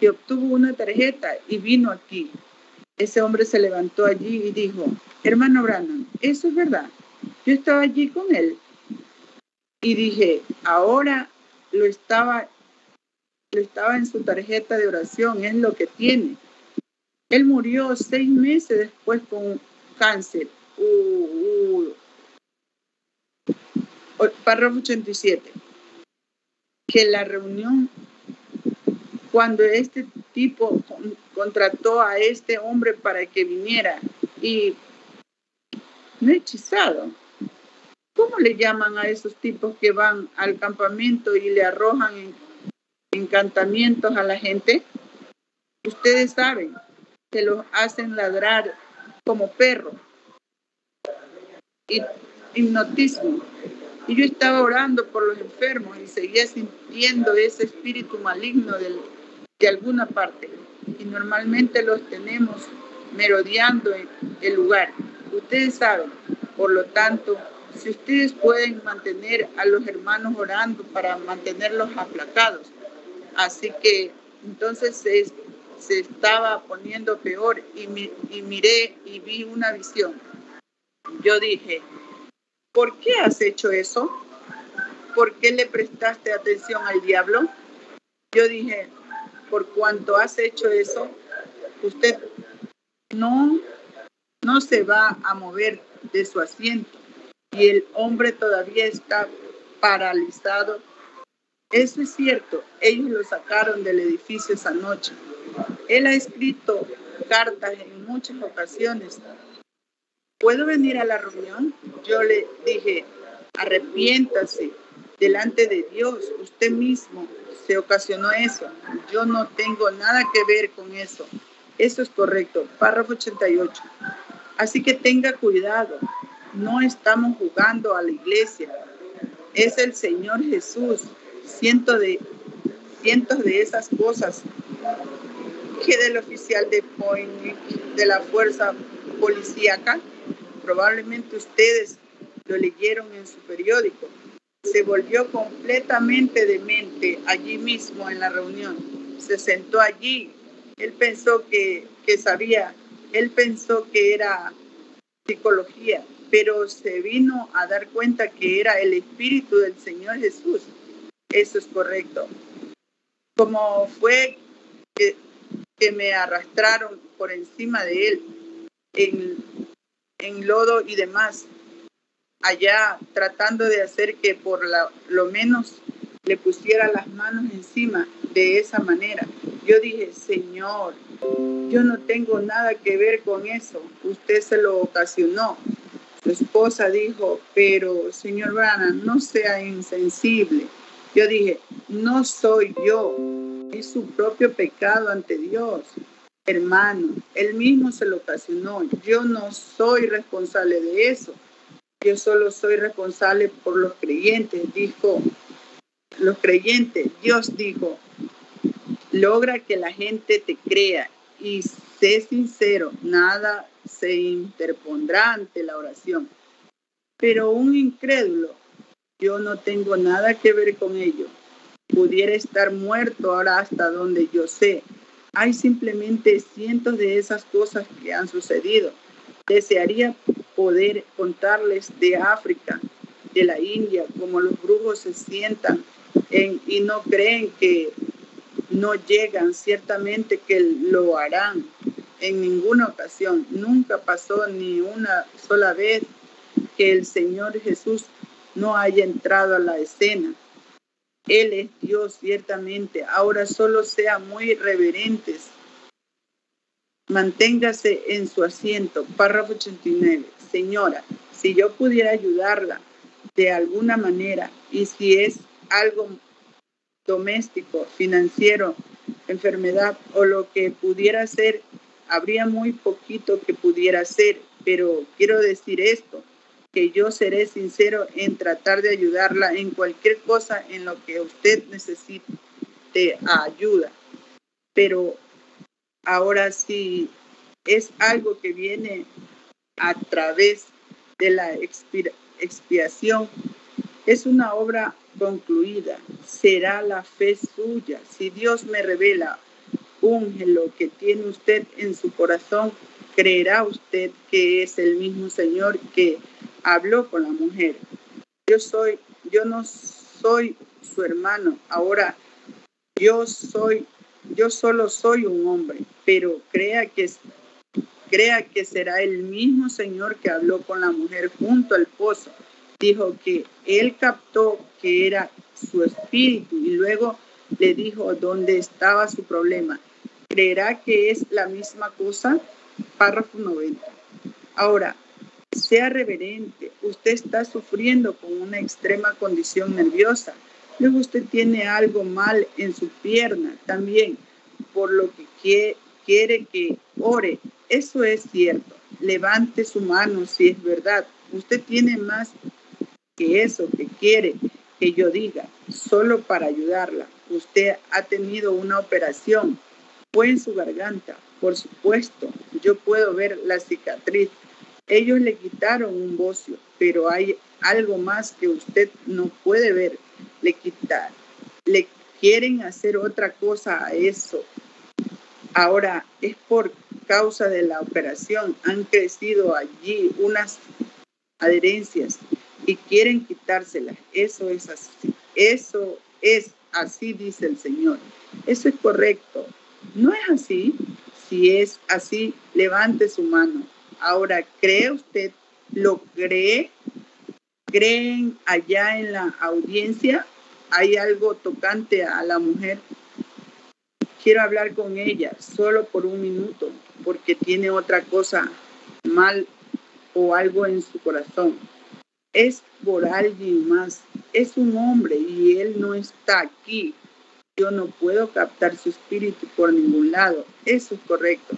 y obtuvo una tarjeta y vino aquí. Ese hombre se levantó allí y dijo, hermano Brandon, eso es verdad. Yo estaba allí con él y dije, ahora lo estaba, lo estaba en su tarjeta de oración, es lo que tiene. Él murió seis meses después con cáncer. Uh, uh, párrafo 87, que la reunión, cuando este tipo contrató a este hombre para que viniera y no hechizado, ¿cómo le llaman a esos tipos que van al campamento y le arrojan encantamientos a la gente? Ustedes saben que los hacen ladrar como perros. Y hipnotismo. Y yo estaba orando por los enfermos y seguía sintiendo ese espíritu maligno de alguna parte. Y normalmente los tenemos merodeando el lugar. Ustedes saben, por lo tanto, si ustedes pueden mantener a los hermanos orando para mantenerlos aplacados. Así que entonces se, estaba poniendo peor y miré y vi una visión. Yo dije, ¿por qué has hecho eso? ¿Por qué le prestaste atención al diablo? Yo dije, por cuanto has hecho eso, usted no, no se va a mover de su asiento y el hombre todavía está paralizado. Eso es cierto, ellos lo sacaron del edificio esa noche. Él ha escrito cartas en muchas ocasiones ¿puedo venir a la reunión? Yo le dije, arrepiéntase delante de Dios, usted mismo se ocasionó eso. Yo no tengo nada que ver con eso. Eso es correcto. Párrafo 88. Así que tenga cuidado. No estamos jugando a la iglesia. Es el Señor Jesús. Cientos de, cientos de esas cosas que del oficial de, de la fuerza policíaca probablemente ustedes lo leyeron en su periódico, se volvió completamente demente allí mismo en la reunión. se sentó allí. Él pensó que, que sabía, él pensó que era psicología, pero se vino a dar cuenta que era el Espíritu del Señor Jesús. Eso es correcto. Como fue que, que me arrastraron por encima de él en, en lodo y demás, allá tratando de hacer que por lo menos le pusiera las manos encima de esa manera. Yo dije, Señor, yo no tengo nada que ver con eso, usted se lo ocasionó. Su esposa dijo, pero señor Branham, no sea insensible. Yo dije, no soy yo, es su propio pecado ante Dios. Hermano, él mismo se lo ocasionó. Yo no soy responsable de eso. Yo solo soy responsable por los creyentes, dijo. Los creyentes, Dios dijo, logra que la gente te crea y sé sincero, nada se interpondrá ante la oración. Pero un incrédulo, yo no tengo nada que ver con ello. Pudiera estar muerto ahora hasta donde yo sé. Hay simplemente cientos de esas cosas que han sucedido. Desearía poder contarles de África, de la India, como los brujos se sientan en, y no creen que no llegan, ciertamente que lo harán en ninguna ocasión. Nunca pasó ni una sola vez que el Señor Jesús no haya entrado a la escena. Él es Dios, ciertamente. Ahora solo sea muy reverentes. Manténgase en su asiento. Párrafo 89. Señora, si yo pudiera ayudarla de alguna manera y si es algo doméstico, financiero, enfermedad o lo que pudiera ser, habría muy poquito que pudiera ser, pero quiero decir esto, que yo seré sincero en tratar de ayudarla en cualquier cosa en lo que usted necesite ayuda. Pero ahora sí es algo que viene a través de la expiación, es una obra concluida. Será la fe suya. Si Dios me revela un lo que tiene usted en su corazón, creerá usted que es el mismo Señor que habló con la mujer. Yo soy, yo no soy su hermano. Ahora, yo soy, yo solo soy un hombre, pero crea que crea que será el mismo Señor que habló con la mujer junto al pozo. Dijo que él captó que era su espíritu y luego le dijo dónde estaba su problema. ¿Creerá que es la misma cosa? Párrafo 90. Ahora, sea reverente. Usted está sufriendo con una extrema condición nerviosa. Luego usted tiene algo mal en su pierna también, por lo que quiere que ore. Eso es cierto. Levante su mano si es verdad. Usted tiene más que eso que quiere que yo diga, solo para ayudarla. Usted ha tenido una operación, fue en su garganta, por supuesto, yo puedo ver la cicatriz. Ellos le quitaron un bocio, pero hay algo más que usted no puede ver. Le quitar, le quieren hacer otra cosa a eso. Ahora es por causa de la operación. Han crecido allí unas adherencias y quieren quitárselas. Eso es así. Eso es así, dice el Señor. Eso es correcto. No es así. Si es así, levante su mano. Ahora, ¿cree usted? ¿Lo cree? ¿Creen allá en la audiencia? ¿Hay algo tocante a la mujer? Quiero hablar con ella solo por un minuto porque tiene otra cosa mal o algo en su corazón es por alguien más. Es un hombre y él no está aquí. Yo no puedo captar su espíritu por ningún lado. Eso es correcto.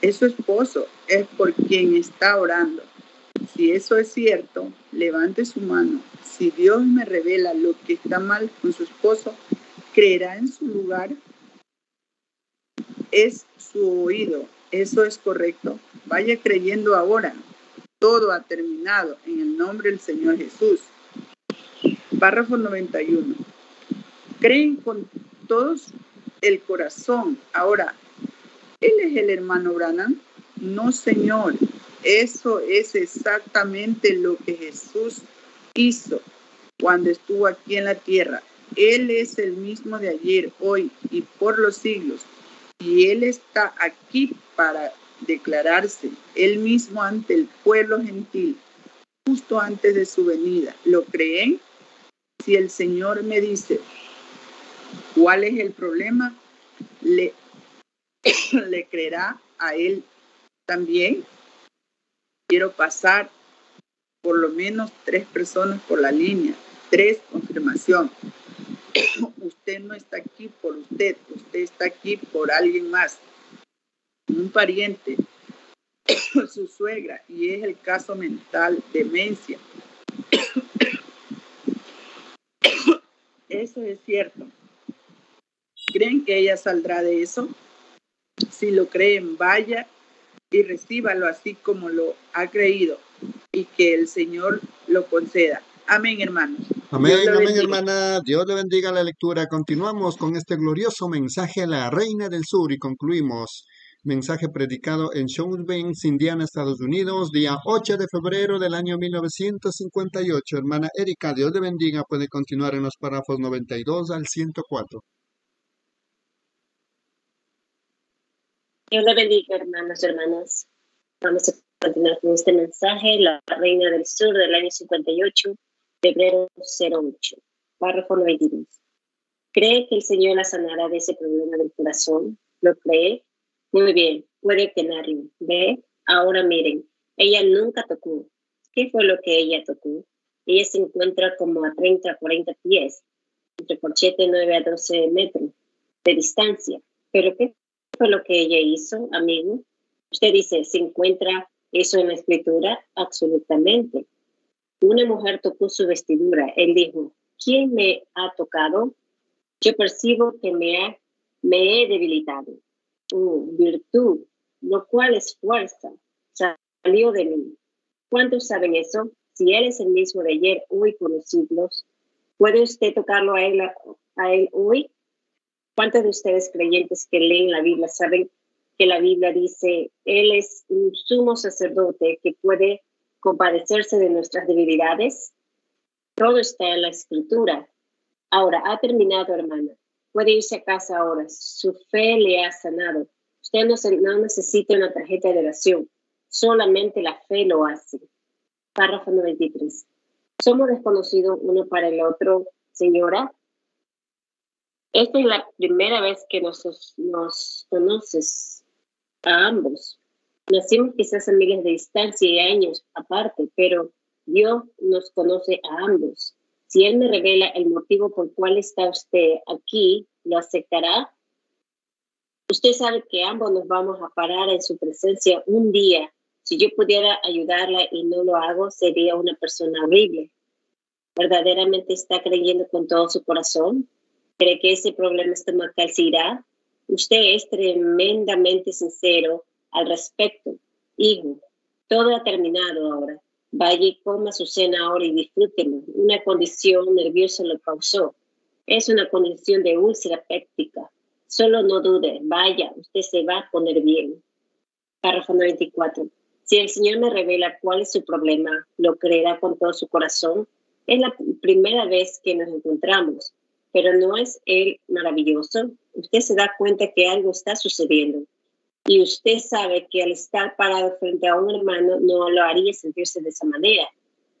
Es su esposo, es por quien está orando. Si eso es cierto, levante su mano. Si Dios me revela lo que está mal con su esposo, creerá en su lugar. Es su oído. Eso es correcto. Vaya creyendo ahora todo ha terminado en el nombre del Señor Jesús. Párrafo 91. Creen con todos el corazón. Ahora, ¿él es el hermano Branham? No, Señor. Eso es exactamente lo que Jesús hizo cuando estuvo aquí en la tierra. Él es el mismo de ayer, hoy y por los siglos. Y Él está aquí para declararse él mismo ante el pueblo gentil justo antes de su venida. ¿Lo creen? Si el Señor me dice, ¿cuál es el problema? Le, le creerá a Él también. Quiero pasar por lo menos tres personas por la línea. Tres, confirmación. usted no está aquí por usted, usted está aquí por alguien más un pariente, su suegra, y es el caso mental, demencia. Eso es cierto. ¿Creen que ella saldrá de eso? Si lo creen, vaya y recíbalo así como lo ha creído y que el Señor lo conceda. Amén, hermanos. Amén, amén, hermana. Dios le bendiga la lectura. Continuamos con este glorioso mensaje a la Reina del Sur y concluimos mensaje predicado en Banks, Indiana, Estados Unidos, día 8 de febrero del año 1958. Hermana Erika, Dios le bendiga, puede continuar en los párrafos 92 al 104. Dios le bendiga, hermanos y hermanas. Vamos a continuar con este mensaje, la Reina del Sur del año 58, febrero 08, párrafo 92. ¿Cree que el Señor la sanará de ese problema del corazón? ¿Lo cree? Muy bien, puede tenerlo. ¿Ve? Ahora miren, ella nunca tocó. ¿Qué fue lo que ella tocó? Ella se encuentra como a 30, 40 pies, entre corchete 9 a 12 metros de distancia. ¿Pero qué fue lo que ella hizo, amigo? Usted dice, ¿se encuentra eso en la escritura? Absolutamente. Una mujer tocó su vestidura. Él dijo, ¿quién me ha tocado? Yo percibo que me, ha, me he debilitado virtud, lo cual es fuerza, salió de mí. ¿Cuántos saben eso? Si Él es el mismo de ayer, hoy, por los siglos, ¿puede usted tocarlo a Él, a él hoy? ¿Cuántos de ustedes creyentes que leen la Biblia saben que la Biblia dice, Él es un sumo sacerdote que puede compadecerse de nuestras debilidades? Todo está en la escritura. Ahora, ha terminado, hermana puede irse a casa ahora. Su fe le ha sanado. Usted no, necesita una tarjeta de oración, solamente la fe lo hace. Párrafo 93. Somos desconocidos uno para el otro, señora. Esta es la primera vez que nos, nos conoces a ambos. Nacimos quizás a miles de distancia y años aparte, pero Dios nos conoce a ambos. Si Él me revela el motivo por cual está usted aquí, ¿lo aceptará? Usted sabe que ambos nos vamos a parar en su presencia un día. Si yo pudiera ayudarla y no lo hago, sería una persona horrible. ¿Verdaderamente está creyendo con todo su corazón? ¿Cree que ese problema estomacal se irá? Usted es tremendamente sincero al respecto. Hijo, todo ha terminado ahora. Vaya y coma su cena ahora y disfrútelo. Una condición nerviosa lo causó. Es una condición de úlcera péptica. Solo no dude, vaya, usted se va a poner bien. Párrafo 94. Si el Señor me revela cuál es su problema, lo creerá con todo su corazón. Es la primera vez que nos encontramos, pero ¿no es Él maravilloso? Usted se da cuenta que algo está sucediendo y usted sabe que al estar parado frente a un hermano no lo haría sentirse de esa manera.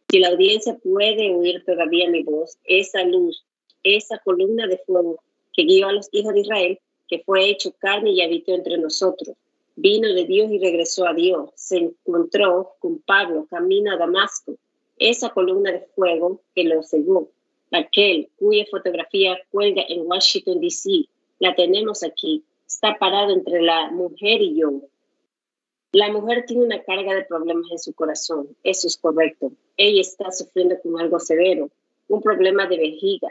Si la audiencia puede oír todavía mi voz, esa luz, esa columna de fuego que guió a los hijos de Israel, que fue hecho carne y habitó entre nosotros, vino de Dios y regresó a Dios, se encontró con Pablo camino a Damasco, esa columna de fuego que lo cegó, aquel cuya fotografía cuelga en Washington, D.C., la tenemos aquí, está parado entre la mujer y yo. La mujer tiene una carga de problemas en su corazón, eso es correcto. Ella está sufriendo con algo severo, un problema de vejiga.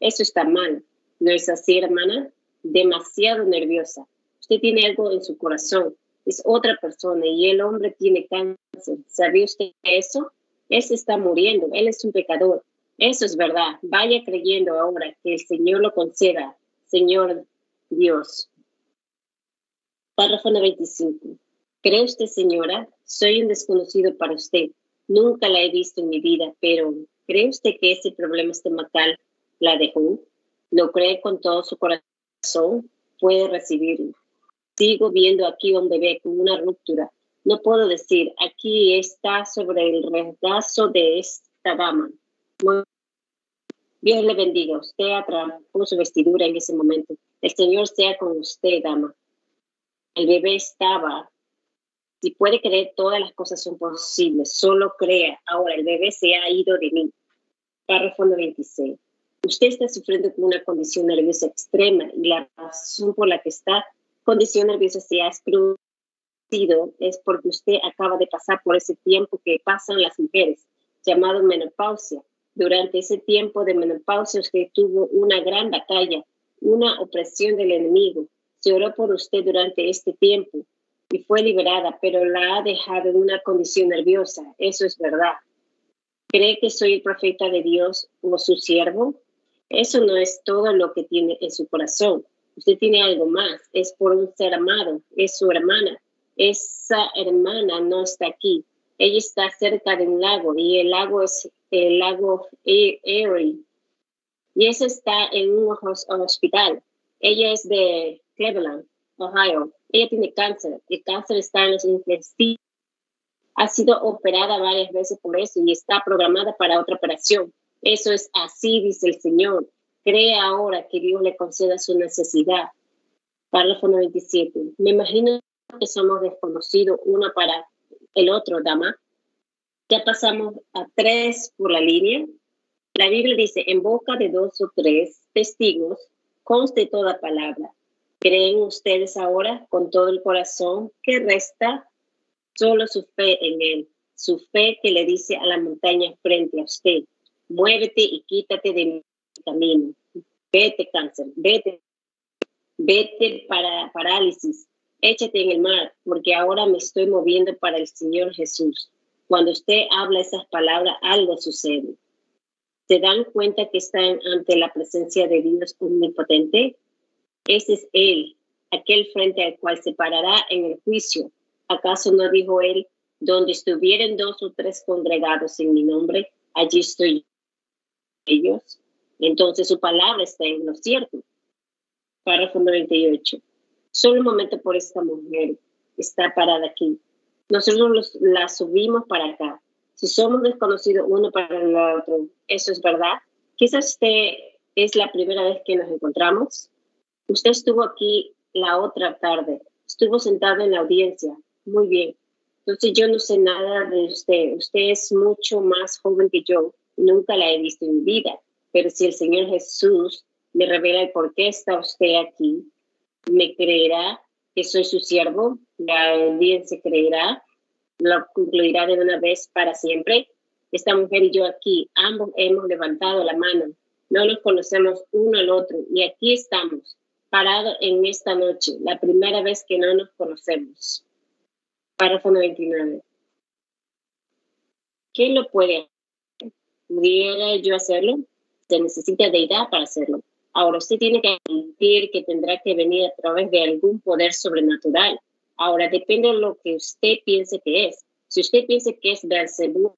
Eso está mal. ¿No es así, hermana? Demasiado nerviosa. Usted tiene algo en su corazón. Es otra persona y el hombre tiene cáncer. ¿Sabía usted eso? Ese está muriendo. Él es un pecador. Eso es verdad. Vaya creyendo ahora que el Señor lo conceda. Señor, Dios. Párrafo 95. ¿Cree usted, señora? Soy un desconocido para usted. Nunca la he visto en mi vida, pero ¿cree usted que ese problema estomacal la dejó? ¿Lo cree con todo su corazón? Puede recibirlo. Sigo viendo aquí un bebé con una ruptura. No puedo decir, aquí está sobre el regazo de esta dama. Dios le bendiga. Usted atrapó su vestidura en ese momento. El Señor sea con usted, dama. El bebé estaba. Si puede creer, todas las cosas son posibles. Solo crea. Ahora, el bebé se ha ido de mí. Párrafo 96. Usted está sufriendo con una condición nerviosa extrema y la razón por la que esta condición nerviosa se ha excluido es porque usted acaba de pasar por ese tiempo que pasan las mujeres, llamado menopausia durante ese tiempo de menopausia usted tuvo una gran batalla, una opresión del enemigo. Se oró por usted durante este tiempo y fue liberada, pero la ha dejado en una condición nerviosa. Eso es verdad. ¿Cree que soy el profeta de Dios o su siervo? Eso no es todo lo que tiene en su corazón. Usted tiene algo más. Es por un ser amado. Es su hermana. Esa hermana no está aquí. Ella está cerca de un lago y el lago es el lago Erie. Y esa está en un hospital. Ella es de Cleveland, Ohio. Ella tiene cáncer. El cáncer está en los intestinos. Ha sido operada varias veces por eso y está programada para otra operación. Eso es así, dice el Señor. Cree ahora que Dios le conceda su necesidad. Párrafo 97. Me imagino que somos desconocidos uno para el otro, dama. Ya pasamos a tres por la línea. La Biblia dice, en boca de dos o tres testigos conste toda palabra. ¿Creen ustedes ahora con todo el corazón que resta solo su fe en Él? Su fe que le dice a la montaña frente a usted, muévete y quítate de mi camino. Vete, cáncer, vete, vete para parálisis, échate en el mar, porque ahora me estoy moviendo para el Señor Jesús. Cuando usted habla esas palabras, algo sucede. ¿Se dan cuenta que están ante la presencia de Dios omnipotente? Ese es Él, aquel frente al cual se parará en el juicio. ¿Acaso no dijo Él, donde estuvieran dos o tres congregados en mi nombre, allí estoy ellos? Entonces su palabra está en lo cierto. Párrafo 98. Solo un momento por esta mujer está parada aquí nosotros la subimos para acá. Si somos desconocidos uno para el otro, eso es verdad. Quizás usted es la primera vez que nos encontramos. Usted estuvo aquí la otra tarde, estuvo sentado en la audiencia. Muy bien. Entonces yo no sé nada de usted. Usted es mucho más joven que yo. Nunca la he visto en vida. Pero si el Señor Jesús me revela el por qué está usted aquí, me creerá que soy su siervo, la audiencia creerá, lo concluirá de una vez para siempre. Esta mujer y yo aquí, ambos hemos levantado la mano, no nos conocemos uno al otro y aquí estamos, parados en esta noche, la primera vez que no nos conocemos. Párrafo 99. ¿Quién lo puede hacer? ¿Pudiera yo hacerlo? Se necesita deidad para hacerlo. Ahora usted tiene que admitir que tendrá que venir a través de algún poder sobrenatural. Ahora depende de lo que usted piense que es. Si usted piensa que es Belzebú,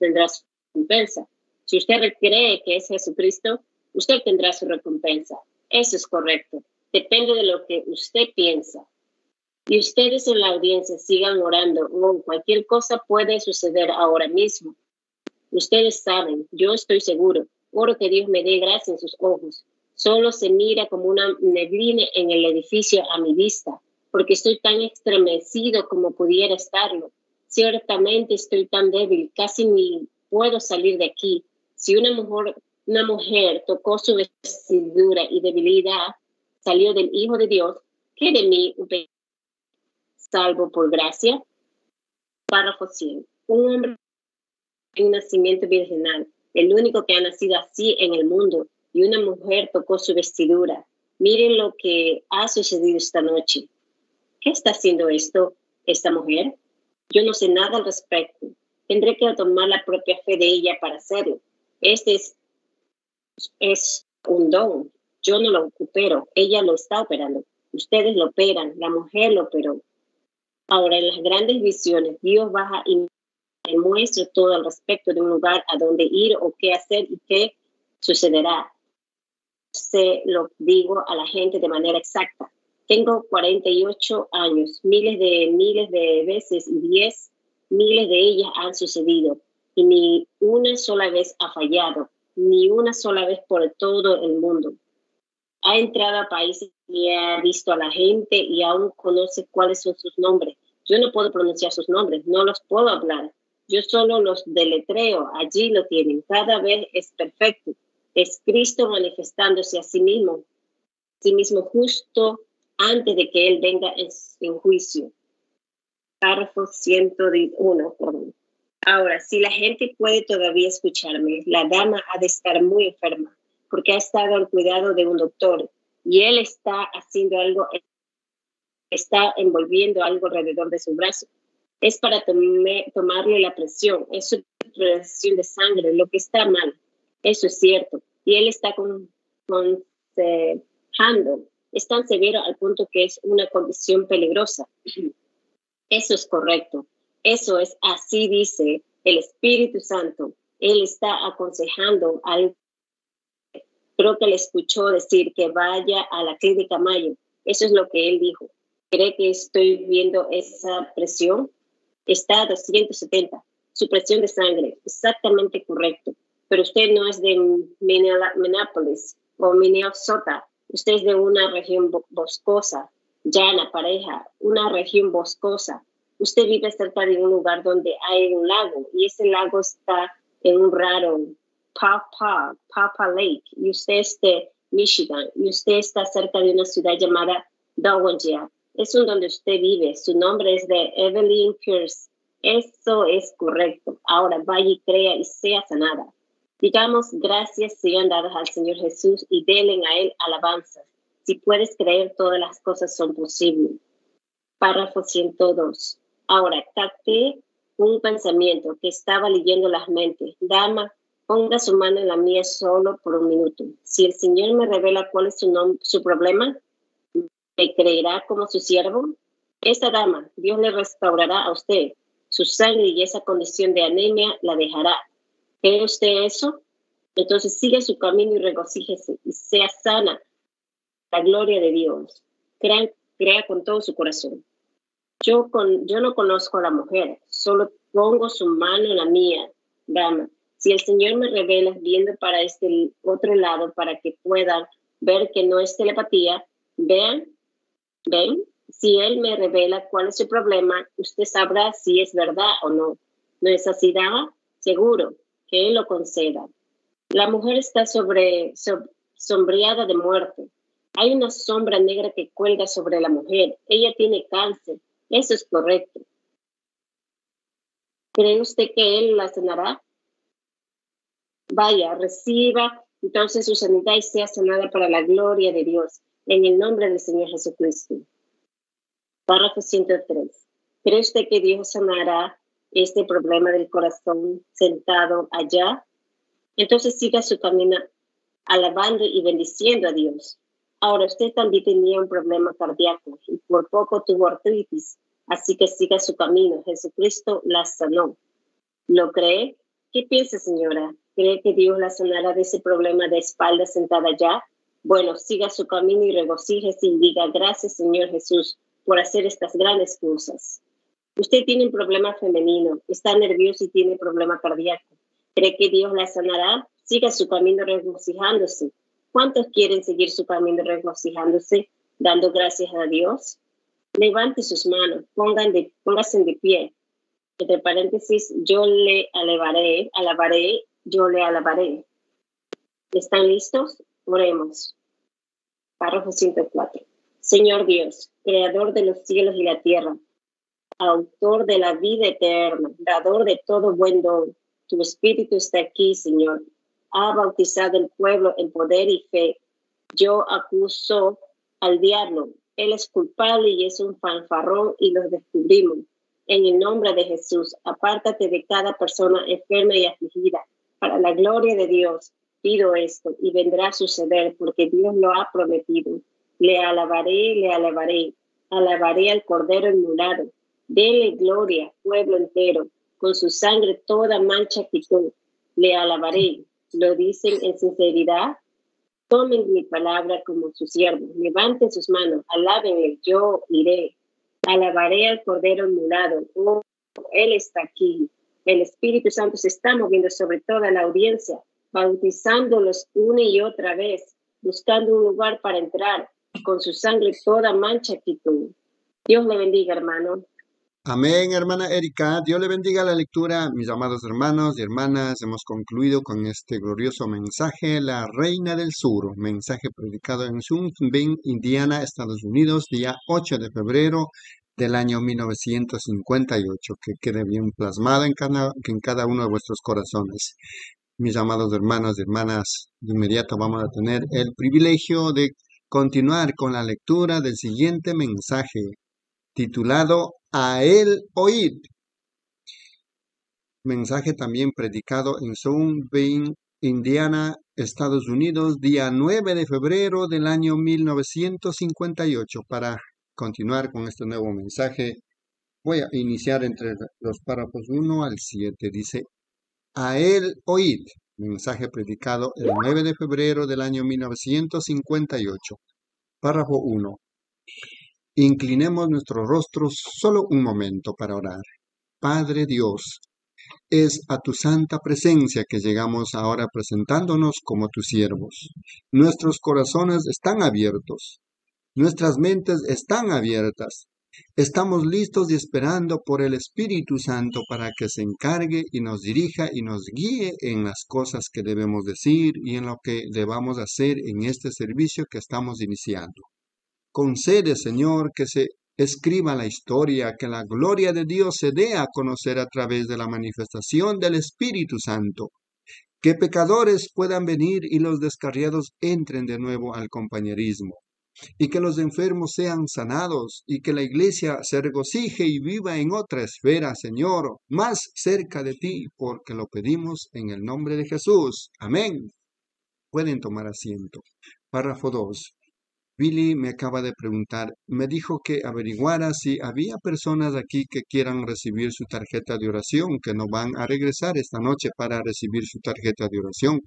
tendrá su recompensa. Si usted cree que es Jesucristo, usted tendrá su recompensa. Eso es correcto. Depende de lo que usted piensa. Y ustedes en la audiencia sigan orando o cualquier cosa puede suceder ahora mismo. Ustedes saben, yo estoy seguro, Oro que Dios me dé gracia en sus ojos. Solo se mira como una neblina en el edificio a mi vista, porque estoy tan estremecido como pudiera estarlo. Ciertamente estoy tan débil, casi ni puedo salir de aquí. Si una mujer, una mujer tocó su vestidura y debilidad salió del Hijo de Dios, ¿qué de mí un salvo por gracia? Párrafo 100. Un hombre en nacimiento virginal el único que ha nacido así en el mundo, y una mujer tocó su vestidura. Miren lo que ha sucedido esta noche. ¿Qué está haciendo esto esta mujer? Yo no sé nada al respecto. Tendré que tomar la propia fe de ella para hacerlo. Este es, es un don. Yo no lo opero, ella lo está operando. Ustedes lo operan, la mujer lo operó. Ahora, en las grandes visiones, Dios baja y me muestra todo al respecto de un lugar a donde ir o qué hacer y qué sucederá. Se lo digo a la gente de manera exacta. Tengo 48 años, miles de miles de veces y 10 miles de ellas han sucedido y ni una sola vez ha fallado, ni una sola vez por todo el mundo. Ha entrado a países y ha visto a la gente y aún conoce cuáles son sus nombres. Yo no puedo pronunciar sus nombres, no los puedo hablar. Yo solo los deletreo, allí lo tienen. Cada vez es perfecto. Es Cristo manifestándose a sí mismo, sí mismo justo antes de que Él venga en, juicio. Párrafo 101, perdón. Ahora, si la gente puede todavía escucharme, la dama ha de estar muy enferma porque ha estado al cuidado de un doctor y él está haciendo algo, está envolviendo algo alrededor de su brazo. Es para tomarle la presión, es su presión de sangre, lo que está mal. Eso es cierto. Y él está con, con eh, es tan severo al punto que es una condición peligrosa. Eso es correcto. Eso es así dice el Espíritu Santo. Él está aconsejando al creo que le escuchó decir que vaya a la clínica Mayo. Eso es lo que él dijo. ¿Cree que estoy viendo esa presión? Está a 270. Su de sangre, exactamente correcto. Pero usted no es de Minneapolis o Minnesota. Usted es de una región boscosa, llana, pareja, una región boscosa. Usted vive cerca de un lugar donde hay un lago y ese lago está en un raro Papa, Papa Lake, y usted es de Michigan, y usted está cerca de una ciudad llamada Dowager. Es un donde usted vive. Su nombre es de Evelyn Pierce. Eso es correcto. Ahora vaya y crea y sea sanada. Digamos, gracias sean dadas al Señor Jesús y denle a Él alabanzas. Si puedes creer, todas las cosas son posibles. Párrafo 102. Ahora, capté un pensamiento que estaba leyendo las mentes. Dama, ponga su mano en la mía solo por un minuto. Si el Señor me revela cuál es su, su problema, ¿me creerá como su siervo? Esta dama, Dios le restaurará a usted. Su sangre y esa condición de anemia la dejará. ¿Cree usted eso? Entonces sigue su camino y regocíjese y sea sana. La gloria de Dios. Crea, crea con todo su corazón. Yo, con, yo no conozco a la mujer, solo pongo su mano en la mía, dama si el Señor me revela viendo para este otro lado para que puedan ver que no es telepatía, vean, ven, si Él me revela cuál es su problema, usted sabrá si es verdad o no. ¿No es así, dama? Seguro que Él lo conceda. La mujer está sobre, sombreada de muerte. Hay una sombra negra que cuelga sobre la mujer. Ella tiene cáncer. Eso es correcto. ¿Cree usted que Él la sanará? vaya, reciba entonces su sanidad y sea sanada para la gloria de Dios, en el nombre del Señor Jesucristo. Párrafo 103. ¿Cree usted que Dios sanará este problema del corazón sentado allá? Entonces siga su camino alabando y bendiciendo a Dios. Ahora usted también tenía un problema cardíaco y por poco tuvo artritis, así que siga su camino. Jesucristo la sanó. ¿Lo cree? ¿Qué piensa, señora? ¿Cree que Dios la sanará de ese problema de espalda sentada ya? Bueno, siga su camino y regocíjese y diga gracias, Señor Jesús, por hacer estas grandes cosas. Usted tiene un problema femenino, está nervioso y tiene problema cardíaco. ¿Cree que Dios la sanará? Siga su camino regocijándose. ¿Cuántos quieren seguir su camino regocijándose, dando gracias a Dios? Levante sus manos, pongan pónganse de pie. Entre paréntesis, yo le alabaré, alabaré yo le alabaré. ¿Están listos? Oremos. Párrafo 104. Señor Dios, creador de los cielos y la tierra, autor de la vida eterna, dador de todo buen don, tu espíritu está aquí, Señor. Ha bautizado el pueblo en poder y fe. Yo acuso al diablo. Él es culpable y es un fanfarrón y los descubrimos. En el nombre de Jesús, apártate de cada persona enferma y afligida para la gloria de Dios. Pido esto y vendrá a suceder porque Dios lo ha prometido. Le alabaré, le alabaré, alabaré al Cordero inmolado. Dele gloria, pueblo entero, con su sangre toda mancha quitó. Le alabaré. Lo dicen en sinceridad. Tomen mi palabra como su siervo. Levanten sus manos, alábenle, yo iré. Alabaré al Cordero inmolado. Oh, él está aquí. El Espíritu Santo se está moviendo sobre toda la audiencia, bautizándolos una y otra vez, buscando un lugar para entrar, con su sangre toda mancha quitó. Dios le bendiga, hermano. Amén, hermana Erika. Dios le bendiga la lectura. Mis amados hermanos y hermanas, hemos concluido con este glorioso mensaje, La Reina del Sur, mensaje predicado en Sunbeam, Indiana, Estados Unidos, día 8 de febrero del año 1958, que quede bien plasmado en cada, en cada uno de vuestros corazones. Mis amados hermanos y hermanas, de inmediato vamos a tener el privilegio de continuar con la lectura del siguiente mensaje, titulado A él oíd. Mensaje también predicado en Sunbeam, Indiana, Estados Unidos, día 9 de febrero del año 1958, para continuar con este nuevo mensaje, voy a iniciar entre los párrafos 1 al 7. Dice, a él oíd, mensaje predicado el 9 de febrero del año 1958. Párrafo 1. Inclinemos nuestros rostros solo un momento para orar. Padre Dios, es a tu santa presencia que llegamos ahora presentándonos como tus siervos. Nuestros corazones están abiertos. Nuestras mentes están abiertas. Estamos listos y esperando por el Espíritu Santo para que se encargue y nos dirija y nos guíe en las cosas que debemos decir y en lo que debamos hacer en este servicio que estamos iniciando. Concede, Señor, que se escriba la historia, que la gloria de Dios se dé a conocer a través de la manifestación del Espíritu Santo. Que pecadores puedan venir y los descarriados entren de nuevo al compañerismo y que los enfermos sean sanados y que la iglesia se regocije y viva en otra esfera, Señor, más cerca de ti, porque lo pedimos en el nombre de Jesús. Amén. Pueden tomar asiento. Párrafo 2. Billy me acaba de preguntar, me dijo que averiguara si había personas aquí que quieran recibir su tarjeta de oración, que no van a regresar esta noche para recibir su tarjeta de oración.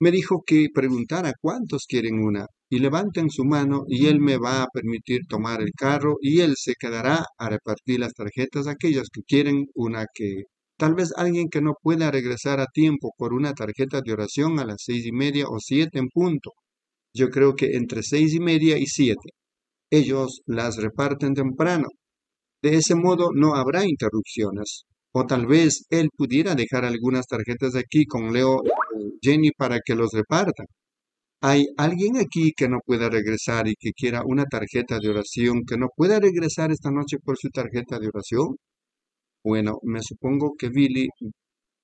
Me dijo que preguntara cuántos quieren una y levanten su mano y él me va a permitir tomar el carro y él se quedará a repartir las tarjetas a aquellos que quieren una que tal vez alguien que no pueda regresar a tiempo por una tarjeta de oración a las seis y media o siete en punto. Yo creo que entre seis y media y siete. Ellos las reparten temprano. De ese modo no habrá interrupciones. O tal vez él pudiera dejar algunas tarjetas aquí con Leo y Jenny para que los repartan. ¿Hay alguien aquí que no pueda regresar y que quiera una tarjeta de oración, que no pueda regresar esta noche por su tarjeta de oración? Bueno, me supongo que Billy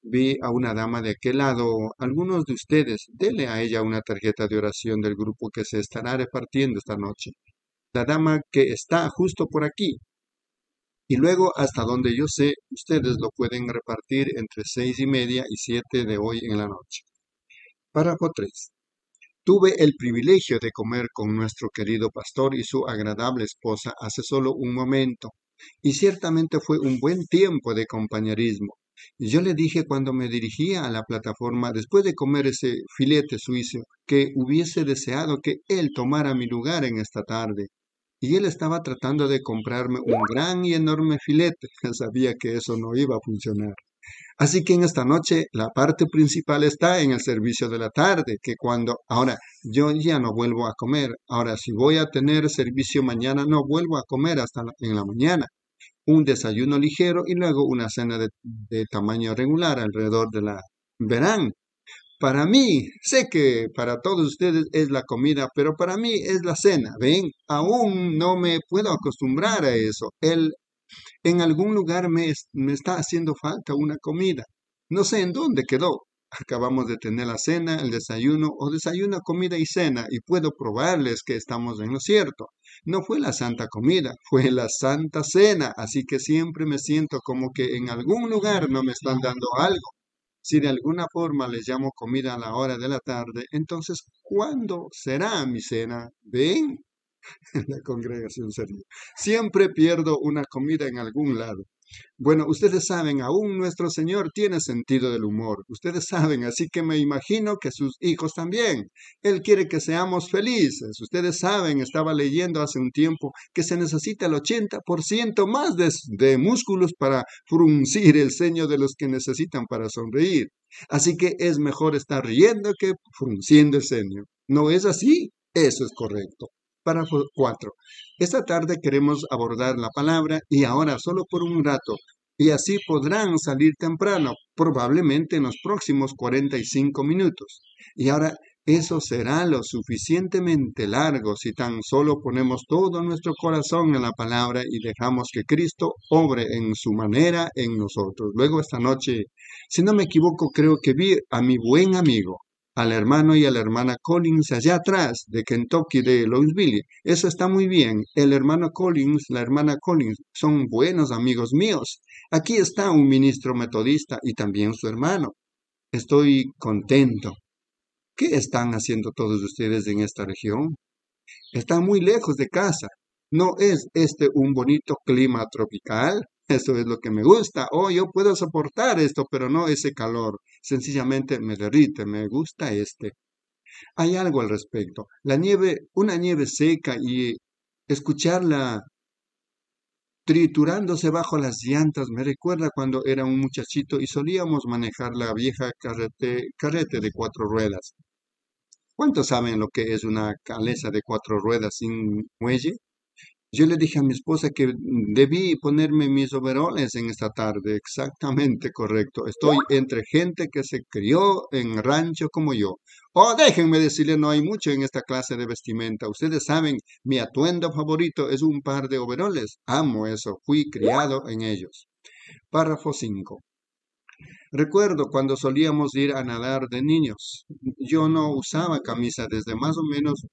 vi a una dama de aquel lado. Algunos de ustedes, dele a ella una tarjeta de oración del grupo que se estará repartiendo esta noche. La dama que está justo por aquí. Y luego, hasta donde yo sé, ustedes lo pueden repartir entre seis y media y siete de hoy en la noche. Párrafo 3. Tuve el privilegio de comer con nuestro querido pastor y su agradable esposa hace solo un momento, y ciertamente fue un buen tiempo de compañerismo. Yo le dije cuando me dirigía a la plataforma después de comer ese filete suizo que hubiese deseado que él tomara mi lugar en esta tarde. Y él estaba tratando de comprarme un gran y enorme filete. Sabía que eso no iba a funcionar. Así que en esta noche la parte principal está en el servicio de la tarde, que cuando ahora yo ya no vuelvo a comer. Ahora si voy a tener servicio mañana no vuelvo a comer hasta en la mañana. Un desayuno ligero y luego una cena de, de tamaño regular alrededor de la... Verán, para mí, sé que para todos ustedes es la comida, pero para mí es la cena. Ven, aún no me puedo acostumbrar a eso. El en algún lugar me, está haciendo falta una comida. No sé en dónde quedó. Acabamos de tener la cena, el desayuno o desayuno, comida y cena y puedo probarles que estamos en lo cierto. No fue la santa comida, fue la santa cena, así que siempre me siento como que en algún lugar no me están dando algo. Si de alguna forma les llamo comida a la hora de la tarde, entonces, ¿cuándo será mi cena? ¿Ven? La congregación sería. Siempre pierdo una comida en algún lado. Bueno, ustedes saben, aún nuestro Señor tiene sentido del humor. Ustedes saben, así que me imagino que sus hijos también. Él quiere que seamos felices. Ustedes saben, estaba leyendo hace un tiempo que se necesita el 80% más de, de músculos para fruncir el ceño de los que necesitan para sonreír. Así que es mejor estar riendo que frunciendo el ceño. ¿No es así? Eso es correcto. Párrafo 4. Esta tarde queremos abordar la palabra y ahora solo por un rato, y así podrán salir temprano, probablemente en los próximos 45 minutos. Y ahora eso será lo suficientemente largo si tan solo ponemos todo nuestro corazón en la palabra y dejamos que Cristo obre en su manera en nosotros. Luego esta noche, si no me equivoco, creo que vi a mi buen amigo, al hermano y a la hermana Collins allá atrás de Kentucky, de Louisville. Eso está muy bien. El hermano Collins, la hermana Collins son buenos amigos míos. Aquí está un ministro metodista y también su hermano. Estoy contento. ¿Qué están haciendo todos ustedes en esta región? Están muy lejos de casa. ¿No es este un bonito clima tropical? Eso es lo que me gusta. Oh, yo puedo soportar esto, pero no ese calor. Sencillamente me derrite, me gusta este. Hay algo al respecto. La nieve, una nieve seca y escucharla triturándose bajo las llantas me recuerda cuando era un muchachito y solíamos manejar la vieja carrete, carrete de cuatro ruedas. ¿Cuántos saben lo que es una caleza de cuatro ruedas sin muelle? Yo le dije a mi esposa que debí ponerme mis overoles en esta tarde, exactamente correcto. Estoy entre gente que se crió en rancho como yo. Oh, déjenme decirle, no hay mucho en esta clase de vestimenta. Ustedes saben, mi atuendo favorito es un par de overoles. Amo eso, fui criado en ellos. Párrafo 5. Recuerdo cuando solíamos ir a nadar de niños. Yo no usaba camisa desde más o menos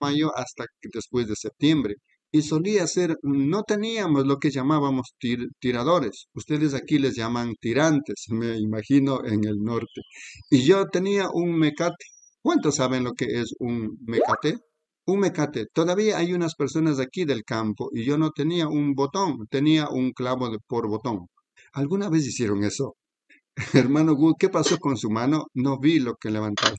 mayo hasta después de septiembre y solía ser, no teníamos lo que llamábamos tiradores. Ustedes aquí les llaman tirantes, me imagino, en el norte. Y yo tenía un mecate. ¿Cuántos saben lo que es un mecate? Un mecate. Todavía hay unas personas aquí del campo y yo no tenía un botón, tenía un clavo de, por botón. ¿Alguna vez hicieron eso? Hermano Gu, ¿qué pasó con su mano? No vi lo que levantaron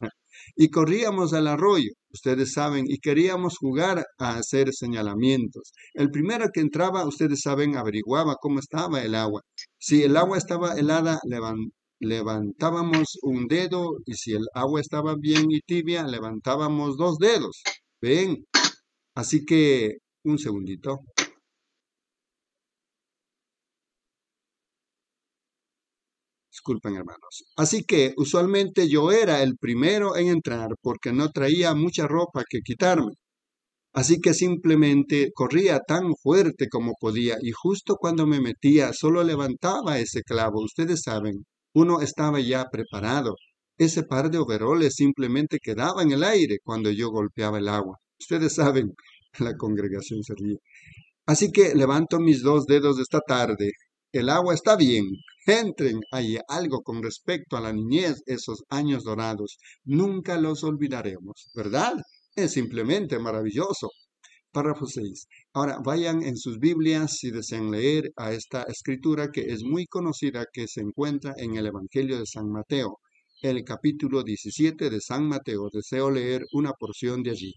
y corríamos al arroyo, ustedes saben, y queríamos jugar a hacer señalamientos. El primero que entraba, ustedes saben, averiguaba cómo estaba el agua. Si el agua estaba helada, levantábamos un dedo y si el agua estaba bien y tibia, levantábamos dos dedos. Ven, así que un segundito. Disculpen, hermanos. Así que usualmente yo era el primero en entrar porque no traía mucha ropa que quitarme. Así que simplemente corría tan fuerte como podía y justo cuando me metía solo levantaba ese clavo. Ustedes saben, uno estaba ya preparado. Ese par de overoles simplemente quedaba en el aire cuando yo golpeaba el agua. Ustedes saben, la congregación se ríe. Así que levanto mis dos dedos esta tarde el agua está bien. Entren, hay algo con respecto a la niñez, esos años dorados. Nunca los olvidaremos, ¿verdad? Es simplemente maravilloso. Párrafo 6. Ahora vayan en sus Biblias si desean leer a esta escritura que es muy conocida que se encuentra en el Evangelio de San Mateo, el capítulo 17 de San Mateo. Deseo leer una porción de allí.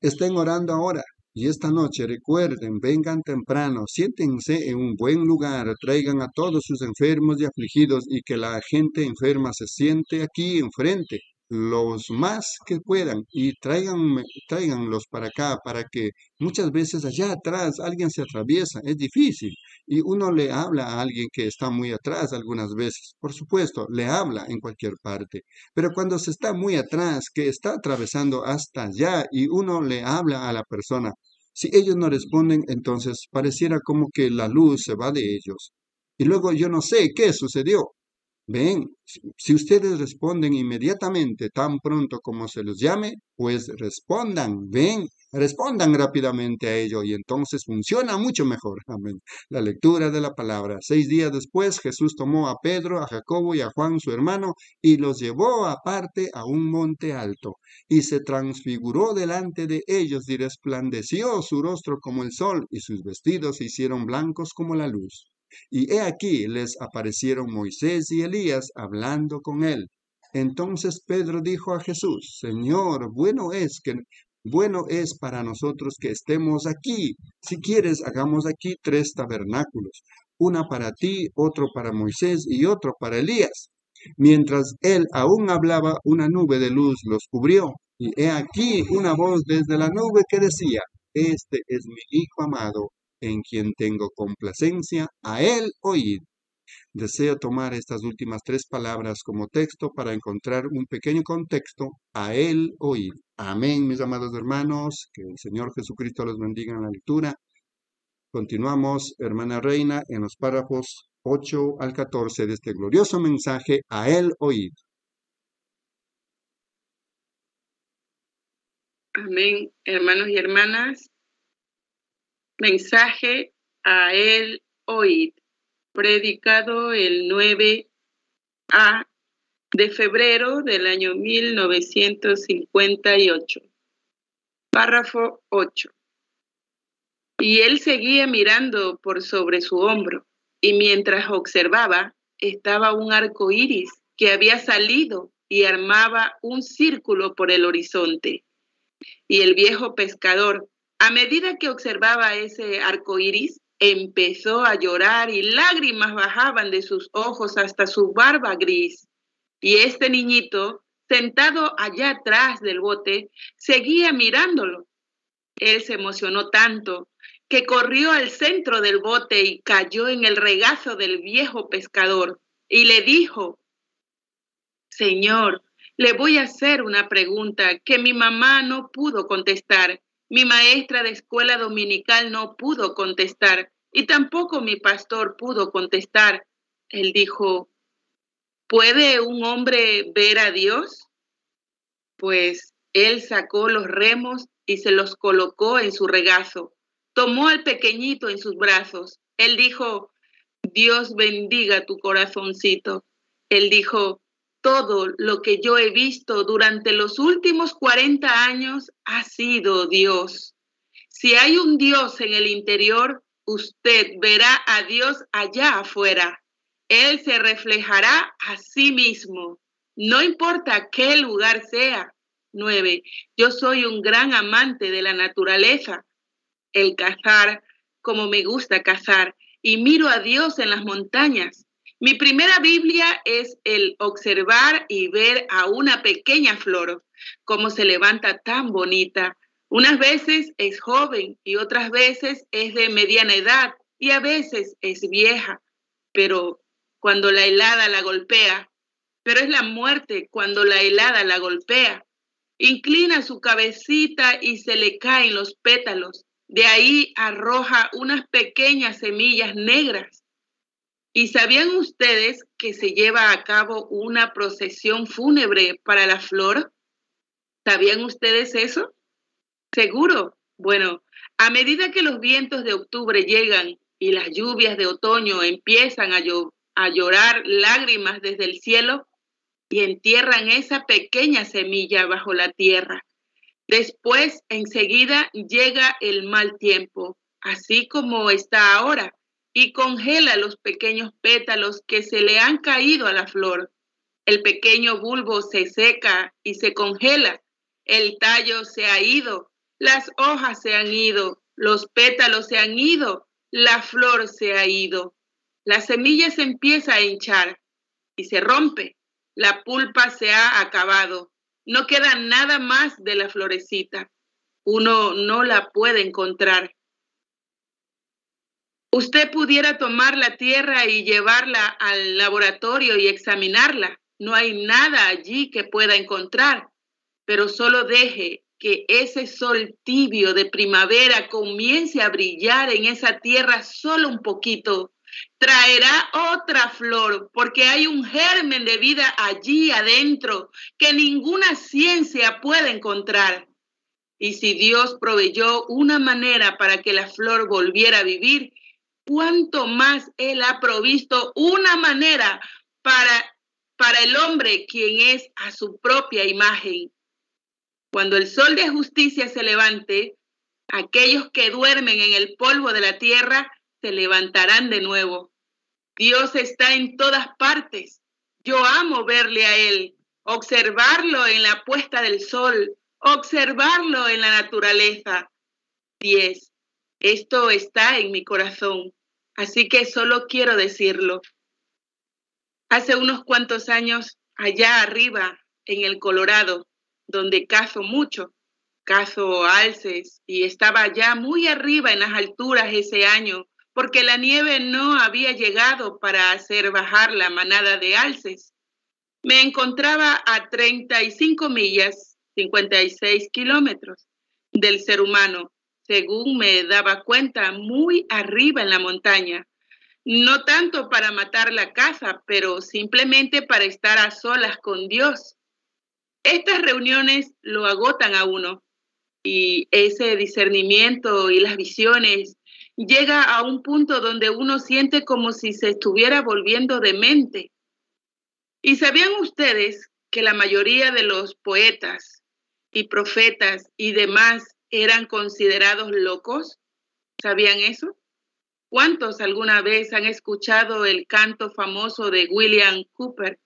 Estén orando ahora y esta noche recuerden, vengan temprano, siéntense en un buen lugar, traigan a todos sus enfermos y afligidos y que la gente enferma se siente aquí enfrente los más que puedan y traigan, tráiganlos para acá para que muchas veces allá atrás alguien se atraviesa, es difícil y uno le habla a alguien que está muy atrás algunas veces, por supuesto, le habla en cualquier parte, pero cuando se está muy atrás, que está atravesando hasta allá y uno le habla a la persona, si ellos no responden, entonces pareciera como que la luz se va de ellos. Y luego yo no sé qué sucedió. Ven, si ustedes responden inmediatamente tan pronto como se los llame, pues respondan, ven, Respondan rápidamente a ello y entonces funciona mucho mejor. Amén. La lectura de la palabra. Seis días después Jesús tomó a Pedro, a Jacobo y a Juan su hermano y los llevó aparte a un monte alto y se transfiguró delante de ellos y resplandeció su rostro como el sol y sus vestidos se hicieron blancos como la luz. Y he aquí les aparecieron Moisés y Elías hablando con él. Entonces Pedro dijo a Jesús, Señor, bueno es que bueno es para nosotros que estemos aquí. Si quieres, hagamos aquí tres tabernáculos, una para ti, otro para Moisés y otro para Elías. Mientras él aún hablaba, una nube de luz los cubrió, y he aquí una voz desde la nube que decía, Este es mi Hijo amado, en quien tengo complacencia, a él oíd. Deseo tomar estas últimas tres palabras como texto para encontrar un pequeño contexto a él oír. Amén, mis amados hermanos. Que el Señor Jesucristo los bendiga en la lectura. Continuamos, hermana Reina, en los párrafos 8 al 14 de este glorioso mensaje a él oír. Amén, hermanos y hermanas. Mensaje a él oír predicado el 9 a de febrero del año 1958. Párrafo 8. Y él seguía mirando por sobre su hombro, y mientras observaba, estaba un arco iris que había salido y armaba un círculo por el horizonte. Y el viejo pescador, a medida que observaba ese arco iris, empezó a llorar y lágrimas bajaban de sus ojos hasta su barba gris. Y este niñito, sentado allá atrás del bote, seguía mirándolo. Él se emocionó tanto que corrió al centro del bote y cayó en el regazo del viejo pescador y le dijo, Señor, le voy a hacer una pregunta que mi mamá no pudo contestar mi maestra de escuela dominical no pudo contestar y tampoco mi pastor pudo contestar. Él dijo, ¿puede un hombre ver a Dios? Pues él sacó los remos y se los colocó en su regazo. Tomó al pequeñito en sus brazos. Él dijo, Dios bendiga tu corazoncito. Él dijo, todo lo que yo he visto durante los últimos 40 años ha sido Dios. Si hay un Dios en el interior, usted verá a Dios allá afuera. Él se reflejará a sí mismo. No importa qué lugar sea. 9. Yo soy un gran amante de la naturaleza. El cazar, como me gusta cazar, y miro a Dios en las montañas. Mi primera Biblia es el observar y ver a una pequeña flor, cómo se levanta tan bonita. Unas veces es joven y otras veces es de mediana edad y a veces es vieja, pero cuando la helada la golpea, pero es la muerte cuando la helada la golpea. Inclina su cabecita y se le caen los pétalos. De ahí arroja unas pequeñas semillas negras ¿Y sabían ustedes que se lleva a cabo una procesión fúnebre para la flor? ¿Sabían ustedes eso? Seguro. Bueno, a medida que los vientos de octubre llegan y las lluvias de otoño empiezan a, llorar lágrimas desde el cielo y entierran esa pequeña semilla bajo la tierra. Después, enseguida, llega el mal tiempo, así como está ahora y congela los pequeños pétalos que se le han caído a la flor. El pequeño bulbo se seca y se congela. El tallo se ha ido, las hojas se han ido, los pétalos se han ido, la flor se ha ido. La semilla se empieza a hinchar y se rompe. La pulpa se ha acabado. No queda nada más de la florecita. Uno no la puede encontrar. Usted pudiera tomar la tierra y llevarla al laboratorio y examinarla. No hay nada allí que pueda encontrar, pero solo deje que ese sol tibio de primavera comience a brillar en esa tierra solo un poquito. Traerá otra flor porque hay un germen de vida allí adentro que ninguna ciencia puede encontrar. Y si Dios proveyó una manera para que la flor volviera a vivir, ¿cuánto más Él ha provisto una manera para, para el hombre quien es a su propia imagen? Cuando el sol de justicia se levante, aquellos que duermen en el polvo de la tierra se levantarán de nuevo. Dios está en todas partes. Yo amo verle a Él, observarlo en la puesta del sol, observarlo en la naturaleza. 10. Esto está en mi corazón, así que solo quiero decirlo. Hace unos cuantos años, allá arriba, en el Colorado, donde cazo mucho, cazo alces, y estaba ya muy arriba en las alturas ese año, porque la nieve no había llegado para hacer bajar la manada de alces. Me encontraba a 35 millas 56 kilómetros del ser humano, según me daba cuenta, muy arriba en la montaña. No tanto para matar la caza, pero simplemente para estar a solas con Dios. Estas reuniones lo agotan a uno y ese discernimiento y las visiones llega a un punto donde uno siente como si se estuviera volviendo demente. ¿Y sabían ustedes que la mayoría de los poetas, y profetas y demás eran considerados locos? ¿Sabían eso? ¿Cuántos alguna vez han escuchado el canto famoso de William Cooper?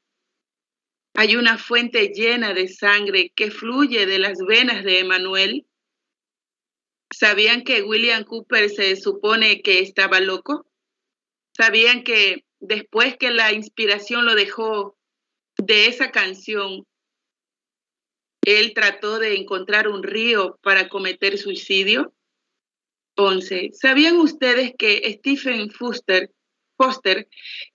Hay una fuente llena de sangre que fluye de las venas de Emanuel. ¿Sabían que William Cooper se supone que estaba loco? ¿Sabían que después que la inspiración lo dejó de esa canción, él trató de encontrar un río para cometer suicidio. 11. ¿Sabían ustedes que Stephen Foster, Foster,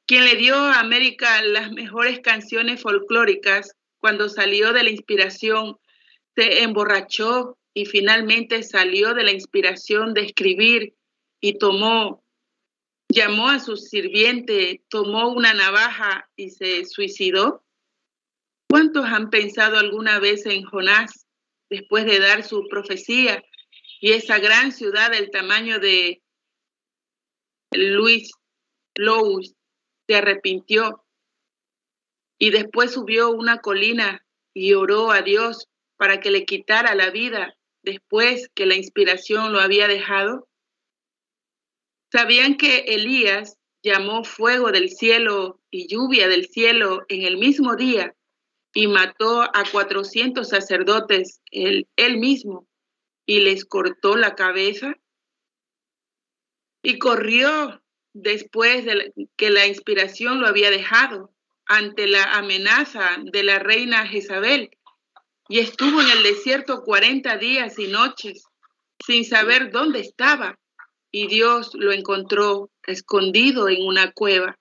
quien le dio a América las mejores canciones folclóricas, cuando salió de la inspiración, se emborrachó y finalmente salió de la inspiración de escribir y tomó, llamó a su sirviente, tomó una navaja y se suicidó? ¿Cuántos han pensado alguna vez en Jonás después de dar su profecía y esa gran ciudad del tamaño de Luis Louis se arrepintió y después subió una colina y oró a Dios para que le quitara la vida después que la inspiración lo había dejado? ¿Sabían que Elías llamó fuego del cielo y lluvia del cielo en el mismo día y mató a 400 sacerdotes él, él mismo y les cortó la cabeza. Y corrió después de que la inspiración lo había dejado ante la amenaza de la reina Jezabel y estuvo en el desierto 40 días y noches sin saber dónde estaba y Dios lo encontró escondido en una cueva.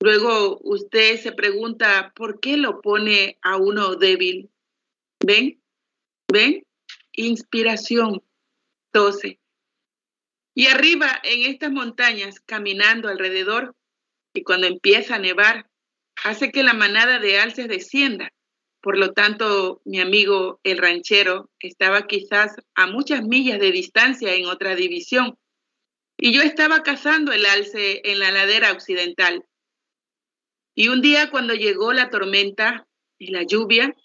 Luego usted se pregunta, ¿por qué lo pone a uno débil? ¿Ven? ¿Ven? Inspiración. 12. Y arriba en estas montañas, caminando alrededor, y cuando empieza a nevar, hace que la manada de alces descienda. Por lo tanto, mi amigo el ranchero estaba quizás a muchas millas de distancia en otra división. Y yo estaba cazando el alce en la ladera occidental. Y un día cuando llegó la tormenta y la lluvia,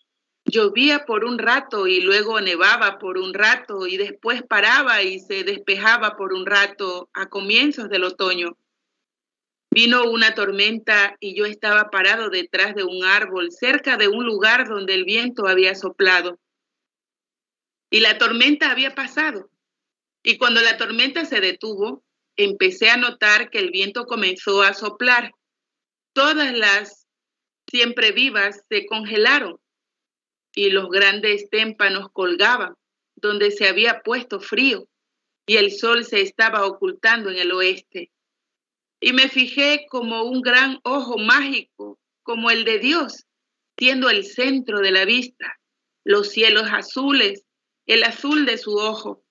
llovía por un rato y luego nevaba por un rato y después paraba y se despejaba por un rato a comienzos del otoño. Vino una tormenta y yo estaba parado detrás de un árbol cerca de un lugar donde el viento había soplado. Y la tormenta había pasado. Y cuando la tormenta se detuvo, empecé a notar que el viento comenzó a soplar todas las siempre vivas se congelaron y los grandes témpanos colgaban donde se había puesto frío y el sol se estaba ocultando en el oeste. Y me fijé como un gran ojo mágico, como el de Dios, siendo el centro de la vista, los cielos azules, el azul de su ojo,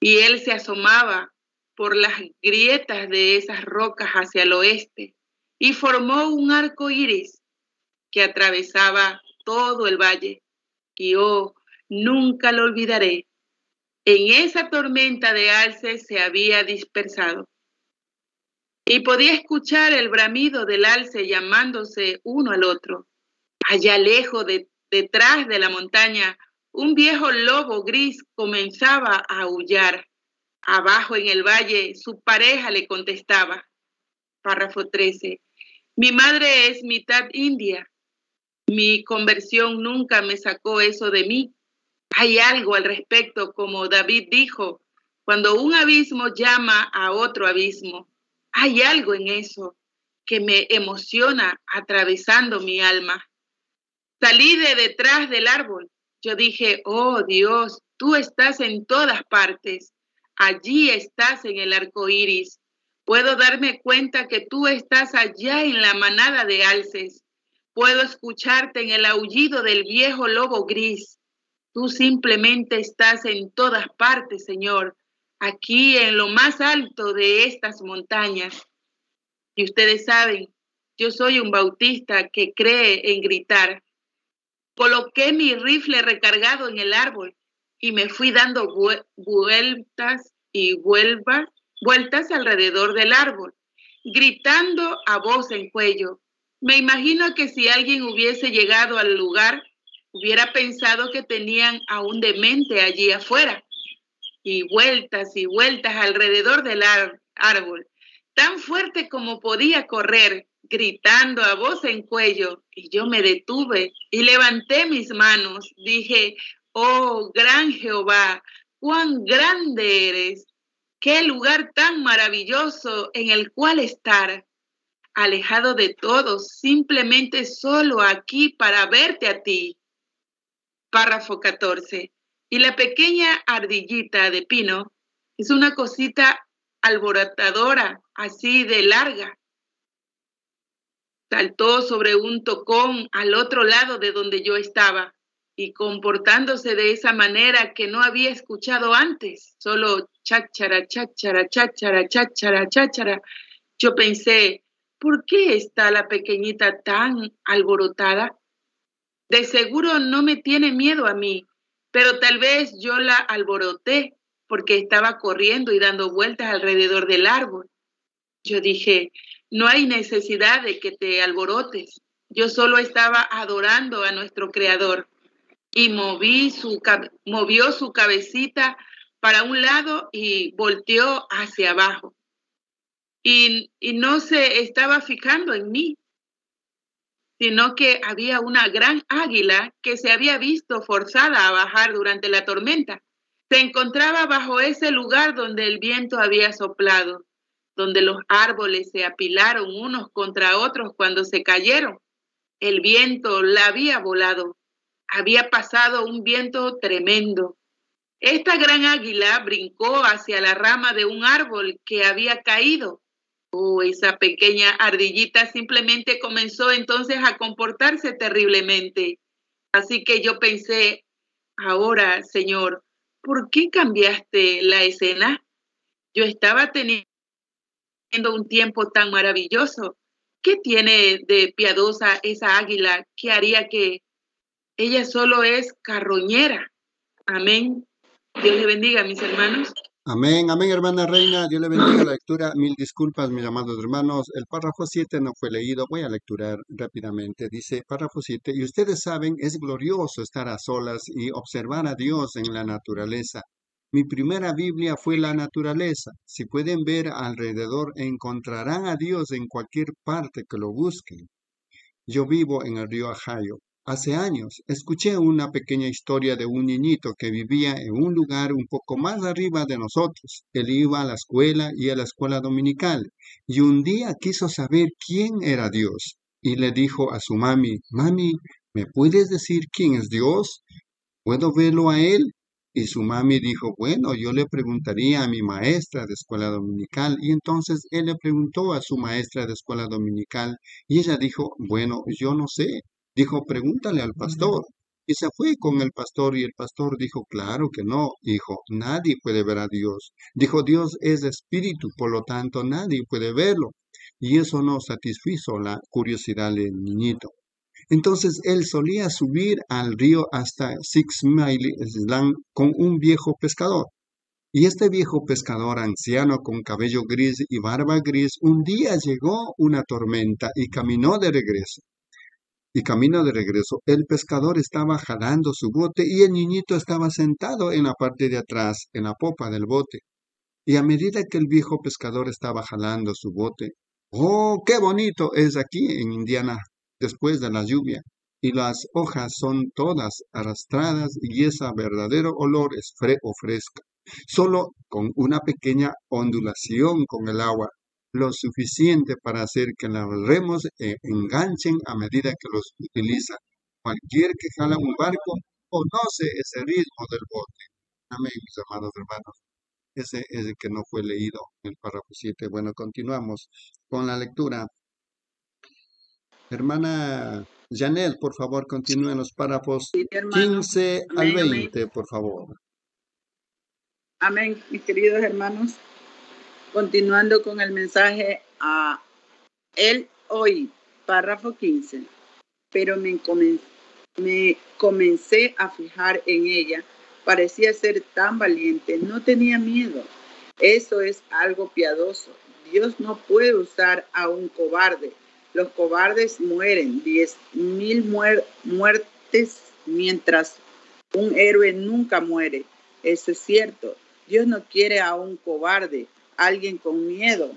y él se asomaba por las grietas de esas rocas hacia el oeste y formó un arco iris que atravesaba todo el valle. Y oh, nunca lo olvidaré. En esa tormenta de alces se había dispersado. Y podía escuchar el bramido del alce llamándose uno al otro. Allá lejos, de, detrás de la montaña, un viejo lobo gris comenzaba a aullar. Abajo en el valle, su pareja le contestaba. Párrafo 13. Mi madre es mitad india. Mi conversión nunca me sacó eso de mí. Hay algo al respecto, como David dijo, cuando un abismo llama a otro abismo. Hay algo en eso que me emociona atravesando mi alma. Salí de detrás del árbol. Yo dije, oh Dios, tú estás en todas partes. Allí estás en el arco iris. Puedo darme cuenta que tú estás allá en la manada de alces. Puedo escucharte en el aullido del viejo lobo gris. Tú simplemente estás en todas partes, Señor, aquí en lo más alto de estas montañas. Y ustedes saben, yo soy un bautista que cree en gritar. Coloqué mi rifle recargado en el árbol y me fui dando vueltas y vueltas alrededor del árbol, gritando a voz en cuello. Me imagino que si alguien hubiese llegado al lugar, hubiera pensado que tenían a un demente allí afuera. Y vueltas y vueltas alrededor del árbol, tan fuerte como podía correr, gritando a voz en cuello. Y yo me detuve y levanté mis manos. Dije, oh, gran Jehová, cuán grande eres. Qué lugar tan maravilloso en el cual estar alejado de todos, simplemente solo aquí para verte a ti. Párrafo 14. Y la pequeña ardillita de pino es una cosita alborotadora, así de larga. Saltó sobre un tocón al otro lado de donde yo estaba y comportándose de esa manera que no había escuchado antes, solo cháchara, cháchara, cháchara, cháchara, cháchara. Yo pensé, ¿por qué está la pequeñita tan alborotada? De seguro no me tiene miedo a mí, pero tal vez yo la alboroté porque estaba corriendo y dando vueltas alrededor del árbol. Yo dije, no hay necesidad de que te alborotes. Yo solo estaba adorando a nuestro Creador y moví su, movió su cabecita para un lado y volteó hacia abajo. Y, y no se estaba fijando en mí, sino que había una gran águila que se había visto forzada a bajar durante la tormenta. Se encontraba bajo ese lugar donde el viento había soplado, donde los árboles se apilaron unos contra otros cuando se cayeron. El viento la había volado. Había pasado un viento tremendo. Esta gran águila brincó hacia la rama de un árbol que había caído Oh, esa pequeña ardillita simplemente comenzó entonces a comportarse terriblemente. Así que yo pensé, ahora, Señor, ¿por qué cambiaste la escena? Yo estaba teniendo un tiempo tan maravilloso. ¿Qué tiene de piadosa esa águila que haría que ella solo es carroñera? Amén. Dios le bendiga, mis hermanos. Amén, amén, hermana reina. Dios le bendiga la lectura. Mil disculpas, mis amados hermanos. El párrafo 7 no fue leído. Voy a lecturar rápidamente. Dice, párrafo 7, y ustedes saben, es glorioso estar a solas y observar a Dios en la naturaleza. Mi primera Biblia fue la naturaleza. Si pueden ver alrededor, encontrarán a Dios en cualquier parte que lo busquen. Yo vivo en el río Ajayo, Hace años escuché una pequeña historia de un niñito que vivía en un lugar un poco más arriba de nosotros. Él iba a la escuela y a la escuela dominical y un día quiso saber quién era Dios y le dijo a su mami, mami, ¿me puedes decir quién es Dios? ¿Puedo verlo a él? Y su mami dijo, bueno, yo le preguntaría a mi maestra de escuela dominical. Y entonces él le preguntó a su maestra de escuela dominical y ella dijo, bueno, yo no sé. Dijo, pregúntale al pastor. Y se fue con el pastor y el pastor dijo, claro que no, hijo, nadie puede ver a Dios. Dijo, Dios es espíritu, por lo tanto nadie puede verlo. Y eso no satisfizo la curiosidad del niñito. Entonces él solía subir al río hasta Six Mile Island con un viejo pescador. Y este viejo pescador anciano con cabello gris y barba gris, un día llegó una tormenta y caminó de regreso. Y camino de regreso, el pescador estaba jalando su bote y el niñito estaba sentado en la parte de atrás, en la popa del bote. Y a medida que el viejo pescador estaba jalando su bote, ¡oh, qué bonito es aquí en Indiana después de la lluvia! Y las hojas son todas arrastradas y ese verdadero olor es o fresca solo con una pequeña ondulación con el agua, lo suficiente para hacer que los remos eh, enganchen a medida que los utiliza. Cualquier que jala un barco conoce ese ritmo del bote. Amén, mis amados hermanos. Ese es el que no fue leído en el párrafo 7. Bueno, continuamos con la lectura. Hermana Janel, por favor, continúe en los párrafos 15 al 20, por favor. Amén, mis queridos hermanos. Continuando con el mensaje a él hoy, párrafo 15. Pero me comencé, me comencé a fijar en ella. Parecía ser tan valiente, no tenía miedo. Eso es algo piadoso. Dios no puede usar a un cobarde. Los cobardes mueren, diez mil muertes, mientras un héroe nunca muere. Eso es cierto. Dios no quiere a un cobarde, alguien con miedo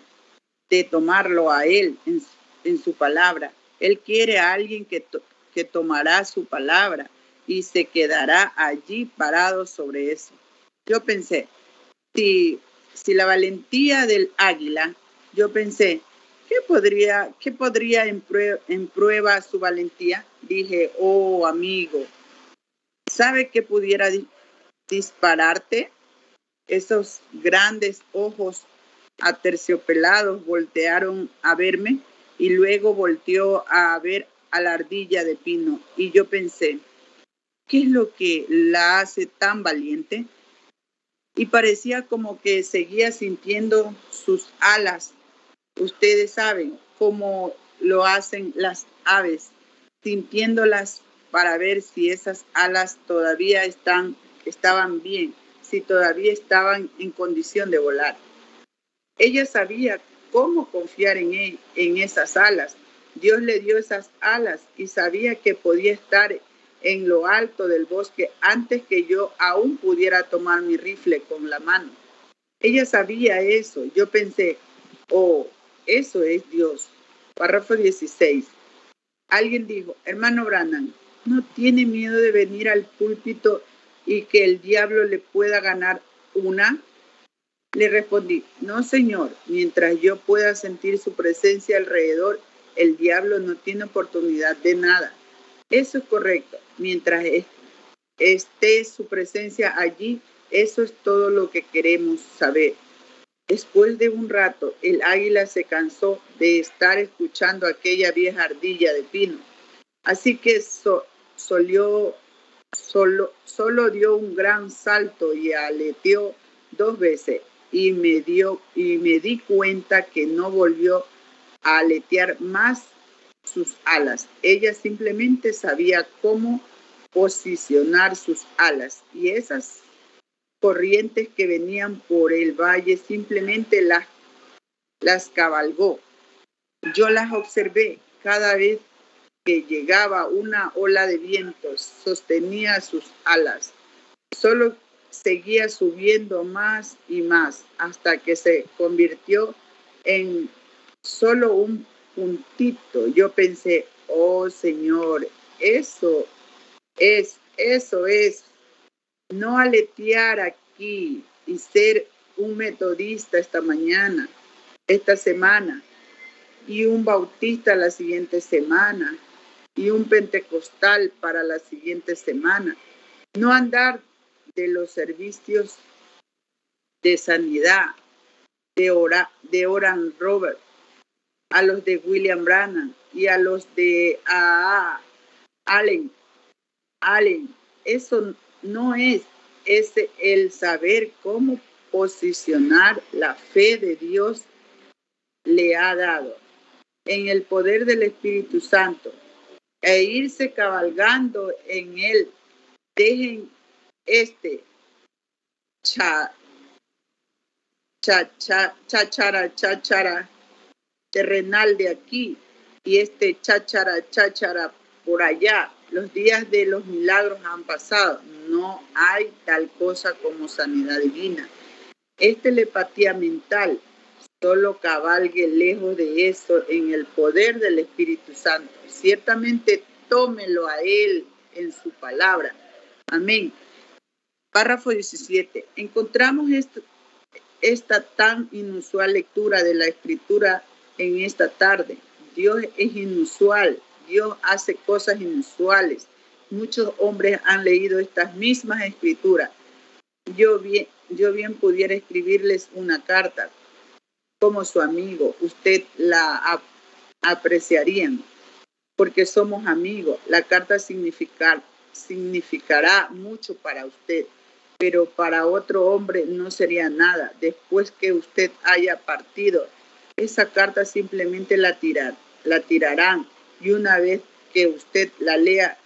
de tomarlo a Él en, su palabra. Él quiere a alguien que, que tomará su palabra y se quedará allí parado sobre eso. Yo pensé, si, si la valentía del águila, yo pensé, ¿qué podría, qué podría en, prueba, su valentía? Dije, oh amigo, ¿sabe que pudiera dispararte? Esos grandes ojos aterciopelados voltearon a verme y luego volteó a ver a la ardilla de pino. Y yo pensé, ¿qué es lo que la hace tan valiente? Y parecía como que seguía sintiendo sus alas. Ustedes saben cómo lo hacen las aves, sintiéndolas para ver si esas alas todavía están, estaban bien si todavía estaban en condición de volar. Ella sabía cómo confiar en, él, en esas alas. Dios le dio esas alas y sabía que podía estar en lo alto del bosque antes que yo aún pudiera tomar mi rifle con la mano. Ella sabía eso. Yo pensé, oh, eso es Dios. Párrafo 16. Alguien dijo, hermano Brannan, ¿no tiene miedo de venir al púlpito y que el diablo le pueda ganar una? Le respondí, no señor, mientras yo pueda sentir su presencia alrededor, el diablo no tiene oportunidad de nada. Eso es correcto. Mientras esté su presencia allí, eso es todo lo que queremos saber. Después de un rato, el águila se cansó de estar escuchando aquella vieja ardilla de pino. Así que solió Solo, solo dio un gran salto y aleteó dos veces y me, dio, y me di cuenta que no volvió a aletear más sus alas. Ella simplemente sabía cómo posicionar sus alas y esas corrientes que venían por el valle simplemente las, las cabalgó. Yo las observé cada vez llegaba una ola de vientos, sostenía sus alas. Solo seguía subiendo más y más hasta que se convirtió en solo un puntito. Yo pensé, oh Señor, eso es, eso es, no aletear aquí y ser un metodista esta mañana, esta semana, y un bautista la siguiente semana, y un pentecostal para la siguiente semana. No andar de los servicios de sanidad de, Ora, de Oran Robert, a los de William Brannan y a los de Allen. Allen, eso no es ese el saber cómo posicionar la fe de Dios le ha dado en el poder del Espíritu Santo e irse cabalgando en él. Dejen este cha, cha, cha, chachara, chachara terrenal de aquí y este chachara, chachara por allá. Los días de los milagros han pasado. No hay tal cosa como sanidad divina. Es telepatía mental. Solo cabalgue lejos de eso en el poder del Espíritu Santo. Ciertamente tómelo a Él en su palabra. Amén. Párrafo 17. Encontramos esta tan inusual lectura de la escritura en esta tarde. Dios es inusual, Dios hace cosas inusuales. Muchos hombres han leído estas mismas escrituras. Yo bien, yo bien pudiera escribirles una carta como su amigo. Usted la apreciarían porque somos amigos. La carta significar, significará mucho para usted, pero para otro hombre no sería nada. Después que usted haya partido, esa carta simplemente la, tirar, la tirarán y una vez que usted la lea,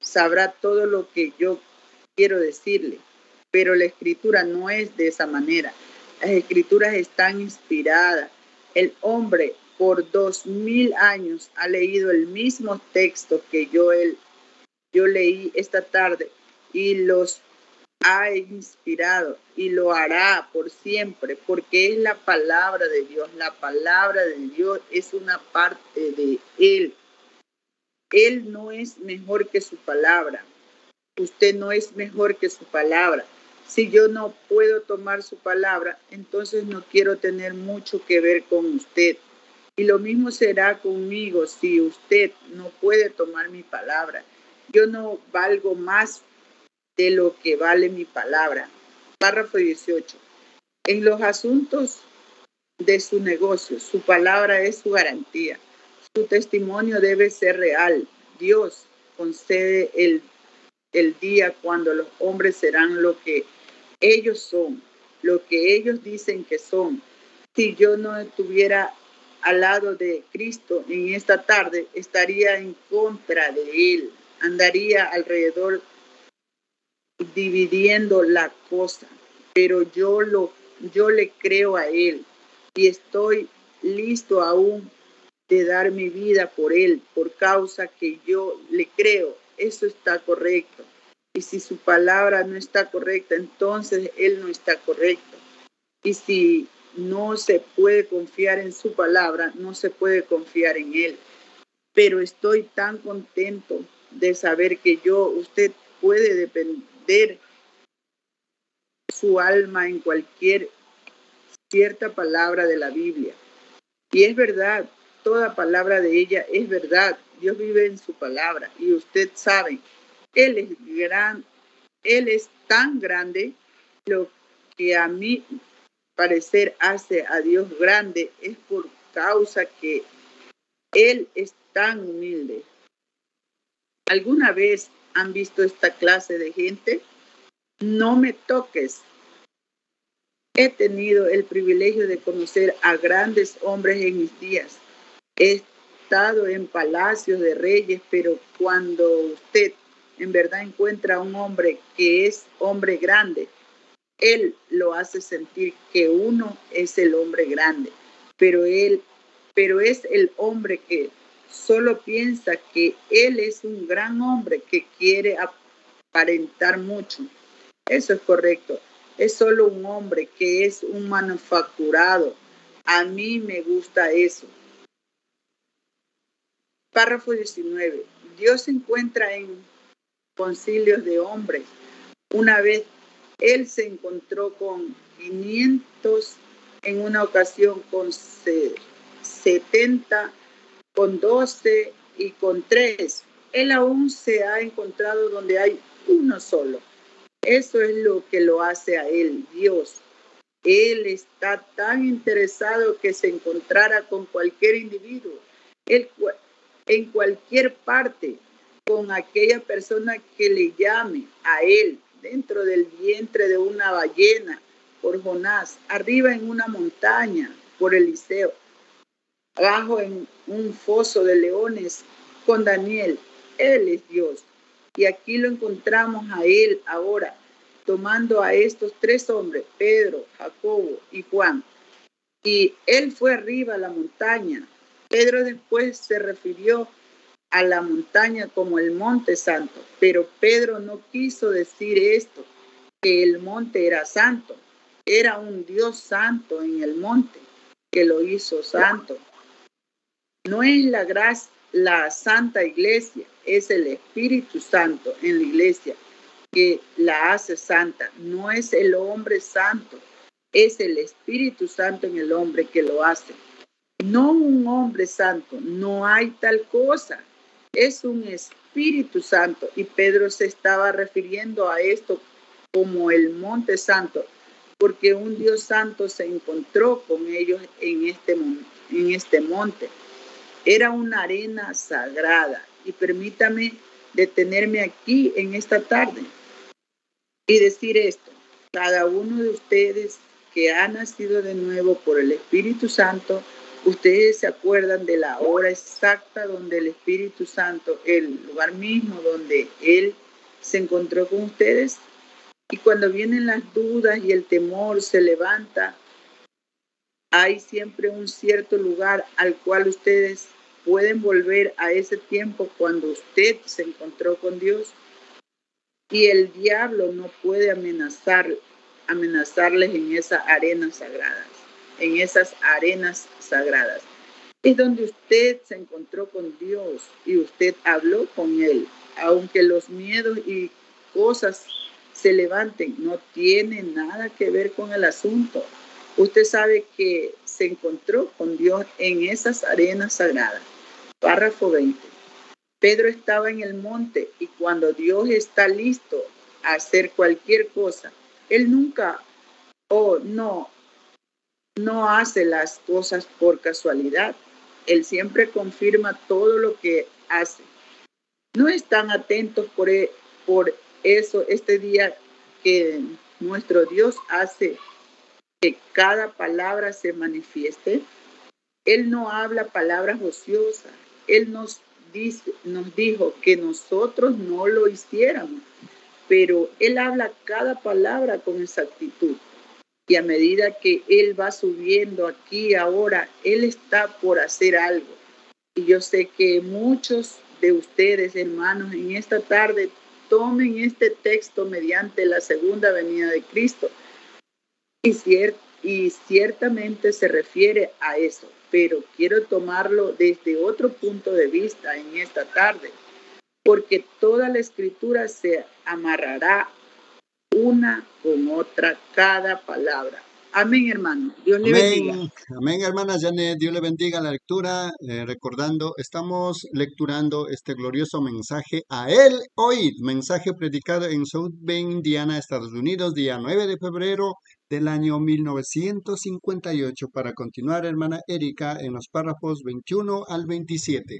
sabrá todo lo que yo quiero decirle. Pero la escritura no es de esa manera. Las escrituras están inspiradas. El hombre por dos mil años ha leído el mismo texto que yo, yo leí esta tarde y los ha inspirado y lo hará por siempre, porque es la palabra de Dios. La palabra de Dios es una parte de Él. Él no es mejor que su palabra. Usted no es mejor que su palabra. Si yo no puedo tomar su palabra, entonces no quiero tener mucho que ver con usted. Y lo mismo será conmigo si usted no puede tomar mi palabra. Yo no valgo más de lo que vale mi palabra. Párrafo 18. En los asuntos de su negocio, su palabra es su garantía. Su testimonio debe ser real. Dios concede el, el día cuando los hombres serán lo que ellos son, lo que ellos dicen que son. Si yo no estuviera al lado de Cristo en esta tarde, estaría en contra de Él, andaría alrededor dividiendo la cosa, pero yo lo yo le creo a él y estoy listo aún de dar mi vida por él por causa que yo le creo. Eso está correcto. Y si su palabra no está correcta, entonces él no está correcto. Y si no se puede confiar en su palabra, no se puede confiar en él. Pero estoy tan contento de saber que yo, usted puede depender su alma en cualquier cierta palabra de la Biblia. Y es verdad, toda palabra de ella es verdad. Dios vive en su palabra y usted sabe, Él es gran, Él es tan grande, lo que a mí parecer hace a Dios grande es por causa que Él es tan humilde. ¿Alguna vez han visto esta clase de gente, no me toques. He tenido el privilegio de conocer a grandes hombres en mis días. En palacios de reyes, pero cuando usted en verdad encuentra a un hombre que es hombre grande, él lo hace sentir que uno es el hombre grande, pero él, pero es el hombre que solo piensa que él es un gran hombre que quiere aparentar mucho. Eso es correcto. Es solo un hombre que es un manufacturado. A mí me gusta eso. Párrafo 19. Dios se encuentra en concilios de hombres. Una vez él se encontró con 500 en una ocasión con 70 con 12 y con 3. Él aún se ha encontrado donde hay uno solo. Eso es lo que lo hace a él, Dios. Él está tan interesado que se encontrara con cualquier individuo, él, en cualquier parte, con aquella persona que le llame a él, dentro del vientre de una ballena, por Jonás, arriba en una montaña, por Eliseo abajo en un foso de leones con Daniel, Él es Dios. Y aquí lo encontramos a Él ahora, tomando a estos tres hombres, Pedro, Jacobo y Juan. Y Él fue arriba a la montaña. Pedro después se refirió a la montaña como el monte santo, pero Pedro no quiso decir esto, que el monte era santo, era un Dios santo en el monte que lo hizo santo. No es la gracia, la santa iglesia, es el Espíritu Santo en la iglesia que la hace santa. No es el hombre santo, es el Espíritu Santo en el hombre que lo hace. No un hombre santo, no hay tal cosa es un Espíritu Santo y Pedro se estaba refiriendo a esto como el Monte Santo, porque un Dios Santo se encontró con ellos en este, este monte. Era una arena sagrada y permítame detenerme aquí en esta tarde y decir esto. Cada uno de ustedes que ha nacido de nuevo por el Espíritu Santo, Ustedes se acuerdan de la hora exacta donde el Espíritu Santo, el lugar mismo donde Él se encontró con ustedes. Y cuando vienen las dudas y el temor se levanta, hay siempre un cierto lugar al cual ustedes pueden volver a ese tiempo cuando usted se encontró con Dios. Y el diablo no puede amenazar, amenazarles en esa arena sagrada en esas arenas sagradas. Es donde usted se encontró con Dios y usted habló con Él. Aunque los miedos y cosas se levanten, no tiene nada que ver con el asunto. Usted sabe que se encontró con Dios en esas arenas sagradas. Párrafo 20. Pedro estaba en el monte y cuando Dios está listo a hacer cualquier cosa, Él nunca, oh no, no hace las cosas por casualidad. Él siempre confirma todo lo que hace. No están atentos por, e, por eso este día que nuestro Dios hace que cada palabra se manifieste. Él no habla palabras ociosas. Él nos, dice, nos dijo que nosotros no lo hiciéramos, pero Él habla cada palabra con exactitud. Y a medida que Él va subiendo aquí ahora, Él está por hacer algo. Y yo sé que muchos de ustedes, hermanos, en esta tarde tomen este texto mediante la segunda venida de Cristo. Y, ciertamente se refiere a eso, pero quiero tomarlo desde otro punto de vista en esta tarde, porque toda la escritura se amarrará una con otra cada palabra. Amén, hermano. Dios le bendiga. Amén, hermana Janet. Dios le bendiga la lectura. Eh, recordando, estamos lecturando este glorioso mensaje a él hoy. Mensaje predicado en South Bend, Indiana, Estados Unidos, día 9 de febrero del año 1958. Para continuar, hermana Erika, en los párrafos 21 al 27.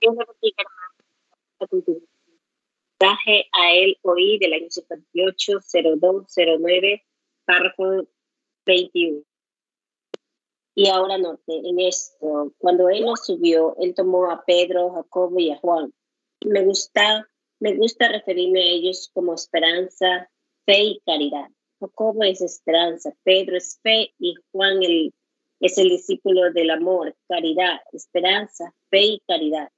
Dios le bendiga, hermano traje a él hoy del año 78, 02, 09, párrafo 21. Y ahora note, en esto, cuando él nos subió, él tomó a Pedro, Jacobo y a Juan. Me gusta, me gusta referirme a ellos como esperanza, fe y caridad. Jacobo es esperanza, Pedro es fe y Juan el, es el discípulo del amor, caridad, esperanza, fe y caridad.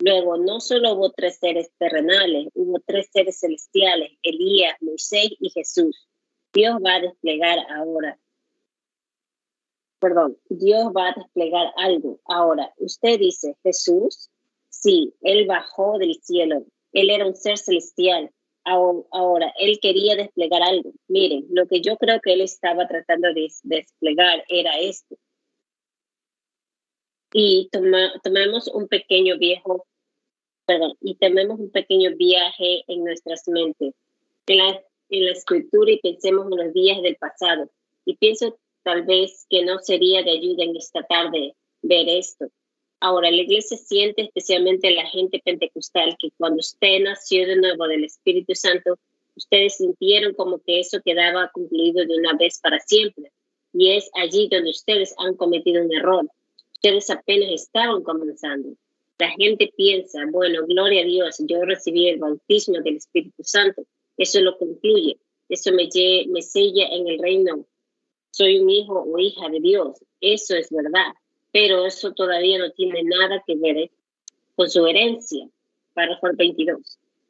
Luego, no solo hubo tres seres terrenales, hubo tres seres celestiales, Elías, Moisés y Jesús. Dios va a desplegar ahora. Perdón, Dios va a desplegar algo. Ahora, usted dice, Jesús, sí, Él bajó del cielo. Él era un ser celestial. Ahora, Él quería desplegar algo. Miren, lo que yo creo que Él estaba tratando de desplegar era esto. Y tomamos un pequeño viejo y tenemos un pequeño viaje en nuestras mentes, en la, en la escritura y pensemos en los días del pasado. Y pienso tal vez que no sería de ayuda en esta tarde ver esto. Ahora, la iglesia siente, especialmente la gente pentecostal, que cuando usted nació de nuevo del Espíritu Santo, ustedes sintieron como que eso quedaba concluido de una vez para siempre. Y es allí donde ustedes han cometido un error. Ustedes apenas estaban comenzando. La gente piensa, bueno, gloria a Dios, yo recibí el bautismo del Espíritu Santo. Eso lo concluye. Eso me, me sella en el reino. Soy un hijo o hija de Dios. Eso es verdad. Pero eso todavía no tiene nada que ver con su herencia. Párrafo 22.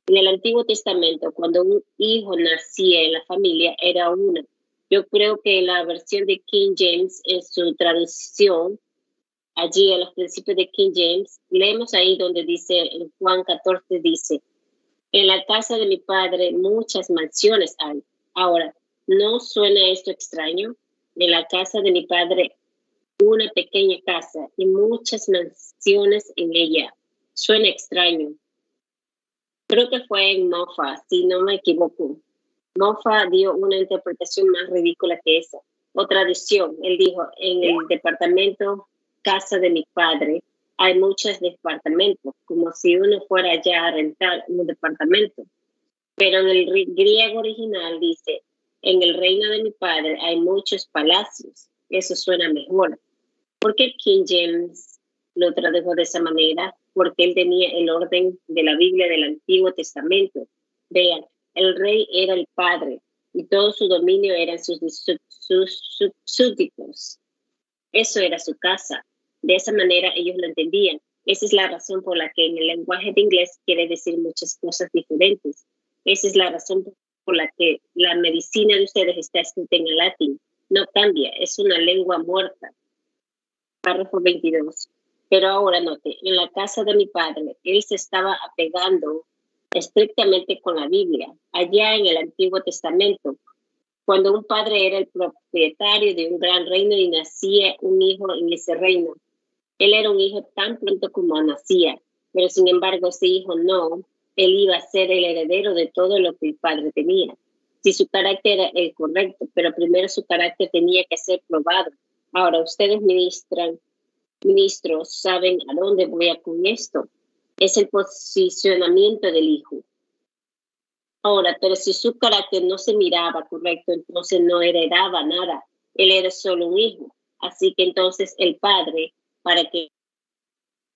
En el Antiguo Testamento, cuando un hijo nacía en la familia, era una. Yo creo que la versión de King James, en su traducción, allí a los principios de King James, leemos ahí donde dice, en Juan 14 dice, en la casa de mi padre muchas mansiones hay. Ahora, ¿no suena esto extraño? En la casa de mi padre una pequeña casa y muchas mansiones en ella. Suena extraño, Creo que fue en Mofa, si no me equivoco. Mofa dio una interpretación más ridícula que esa. O tradición, él dijo, en el departamento casa de mi padre hay muchos departamentos, como si uno fuera ya a rentar un departamento. Pero en el griego original dice, en el reino de mi padre hay muchos palacios. Eso suena mejor. ¿Por qué King James lo tradujo de esa manera? porque él tenía el orden de la Biblia del Antiguo Testamento. Vean, el rey era el padre y todo su dominio eran sus, sus, súbditos. Eso era su casa. De esa manera ellos lo entendían. Esa es la razón por la que en el lenguaje de inglés quiere decir muchas cosas diferentes. Esa es la razón por la que la medicina de ustedes está escrita en el latín. No cambia, es una lengua muerta. Párrafo 22. Pero ahora note, en la casa de mi padre, él se estaba apegando estrictamente con la Biblia. Allá en el Antiguo Testamento, cuando un padre era el propietario de un gran reino y nacía un hijo en ese reino, él era un hijo tan pronto como nacía, pero sin embargo ese hijo no, él iba a ser el heredero de todo lo que el padre tenía. Si su carácter era el correcto, pero primero su carácter tenía que ser probado. Ahora ustedes ministran ministros saben a dónde voy a con esto. Es el posicionamiento del hijo. Ahora, pero si su carácter no se miraba correcto, entonces no heredaba nada. Él era solo un hijo. Así que entonces el padre, para que el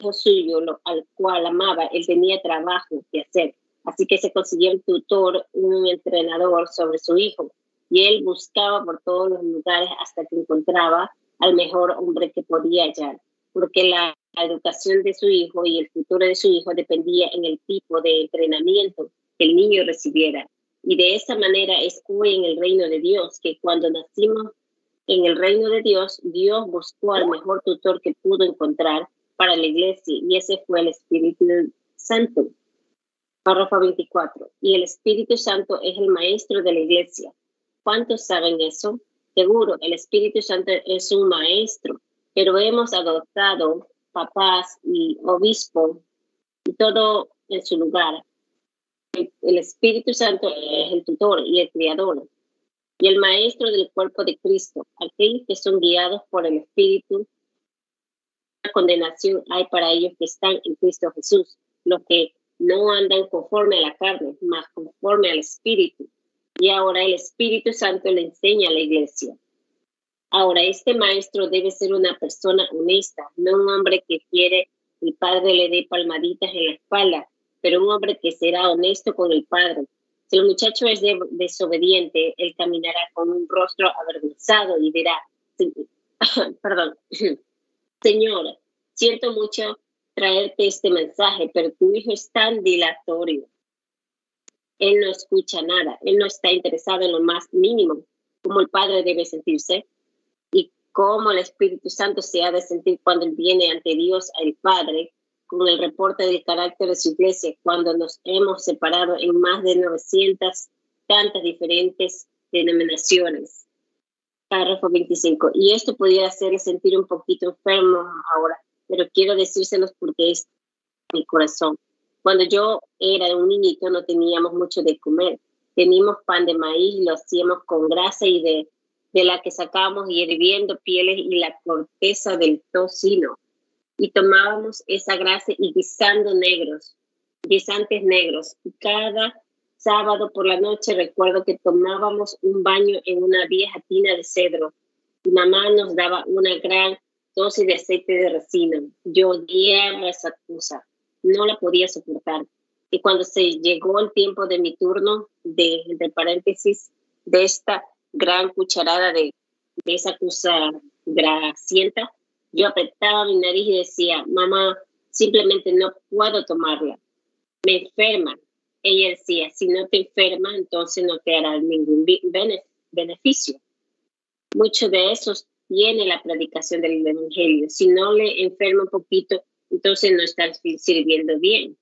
hijo suyo, lo, al cual amaba, él tenía trabajo que hacer. Así que se consiguió un tutor, un entrenador sobre su hijo. Y él buscaba por todos los lugares hasta que encontraba al mejor hombre que podía hallar porque la educación de su hijo y el futuro de su hijo dependía en el tipo de entrenamiento que el niño recibiera. Y de esa manera es en el reino de Dios, que cuando nacimos en el reino de Dios, Dios buscó al mejor tutor que pudo encontrar para la iglesia y ese fue el Espíritu Santo. Párrafo 24. Y el Espíritu Santo es el maestro de la iglesia. ¿Cuántos saben eso? Seguro, el Espíritu Santo es un maestro pero hemos adoptado papás y obispo y todo en su lugar. El, Espíritu Santo es el tutor y el criador y el maestro del cuerpo de Cristo, aquellos que son guiados por el Espíritu. La condenación hay para ellos que están en Cristo Jesús, los que no andan conforme a la carne, más conforme al Espíritu. Y ahora el Espíritu Santo le enseña a la iglesia. Ahora, este maestro debe ser una persona honesta, no un hombre que quiere el padre le dé palmaditas en la espalda, pero un hombre que será honesto con el padre. El muchacho es desobediente, él caminará con un rostro avergonzado y dirá, perdón, Señor, siento mucho traerte este mensaje, pero tu hijo es tan dilatorio. Él no escucha nada, él no está interesado en lo más mínimo, como el padre debe sentirse cómo el Espíritu Santo se ha de sentir cuando él viene ante Dios, el Padre, con el reporte del carácter de su iglesia, cuando nos hemos separado en más de 900 tantas diferentes denominaciones. Párrafo 25. Y esto pudiera hacerle sentir un poquito enfermo ahora, pero quiero decírselos porque es mi corazón. Cuando yo era un niñito no teníamos mucho de comer. Teníamos pan de maíz y lo hacíamos con grasa y de de la que sacábamos hirviendo pieles y la corteza del tocino. Y tomábamos esa grasa y guisando negros, guisantes negros. Y cada sábado por la noche recuerdo que tomábamos un baño en una vieja tina de cedro. Y mamá nos daba una gran dosis de aceite de resina. Yo odiaba esa cosa, no la podía soportar. Y cuando se llegó el tiempo de mi turno, de, de paréntesis, de esta gran cucharada de, de esa cosa grasienta, yo apretaba mi nariz y decía, mamá, simplemente no puedo tomarla, me enferma. Ella decía, si no te enferma, entonces no te hará ningún beneficio. Mucho de eso tiene la predicación del Evangelio. Si no le enferma un poquito, entonces no está sirviendo bien.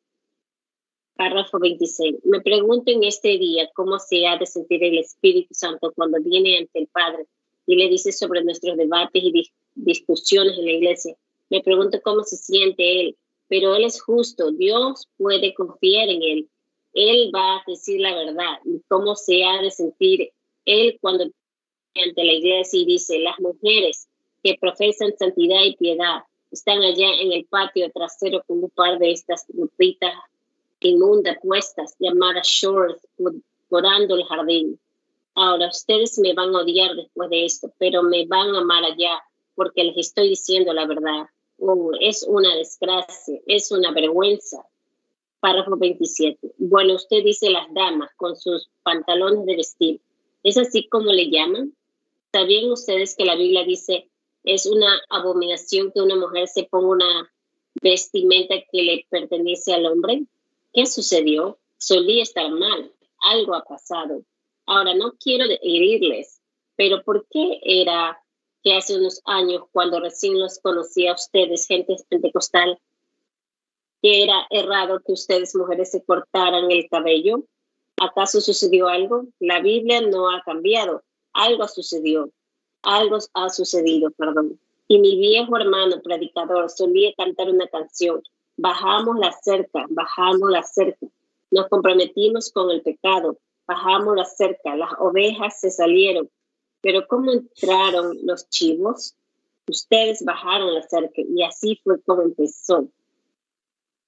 Párrafo 26. Me pregunto en este día cómo se ha de sentir el Espíritu Santo cuando viene ante el Padre y le dice sobre nuestros debates y discusiones en la iglesia. Me pregunto cómo se siente Él, pero Él es justo. Dios puede confiar en Él. Él va a decir la verdad. ¿Y cómo se ha de sentir Él cuando ante la iglesia y dice, las mujeres que profesan santidad y piedad están allá en el patio trasero con un par de estas ropitas inmundas puestas llamadas shorts podando el jardín. Ahora ustedes me van a odiar después de esto, pero me van a amar allá porque les estoy diciendo la verdad. Oh, es una desgracia, es una vergüenza. Párrafo 27. Bueno, usted dice las damas con sus pantalones de vestir. ¿Es así como le llaman? ¿Sabían ustedes que la Biblia dice es una abominación que una mujer se ponga una vestimenta que le pertenece al hombre? ¿Qué sucedió? Solía estar mal, algo ha pasado. Ahora, no quiero herirles, pero ¿por qué era que hace unos años, cuando recién los conocía a ustedes, gente pentecostal, que era errado que ustedes mujeres se cortaran el cabello? ¿Acaso sucedió algo? La Biblia no ha cambiado algo sucedió, algo ha sucedido, perdón. Y mi viejo hermano predicador solía cantar una canción, bajamos la cerca, bajamos la cerca, nos comprometimos con el pecado, bajamos la cerca, las ovejas se salieron, pero ¿cómo entraron los chivos? Ustedes bajaron la cerca y así fue como empezó.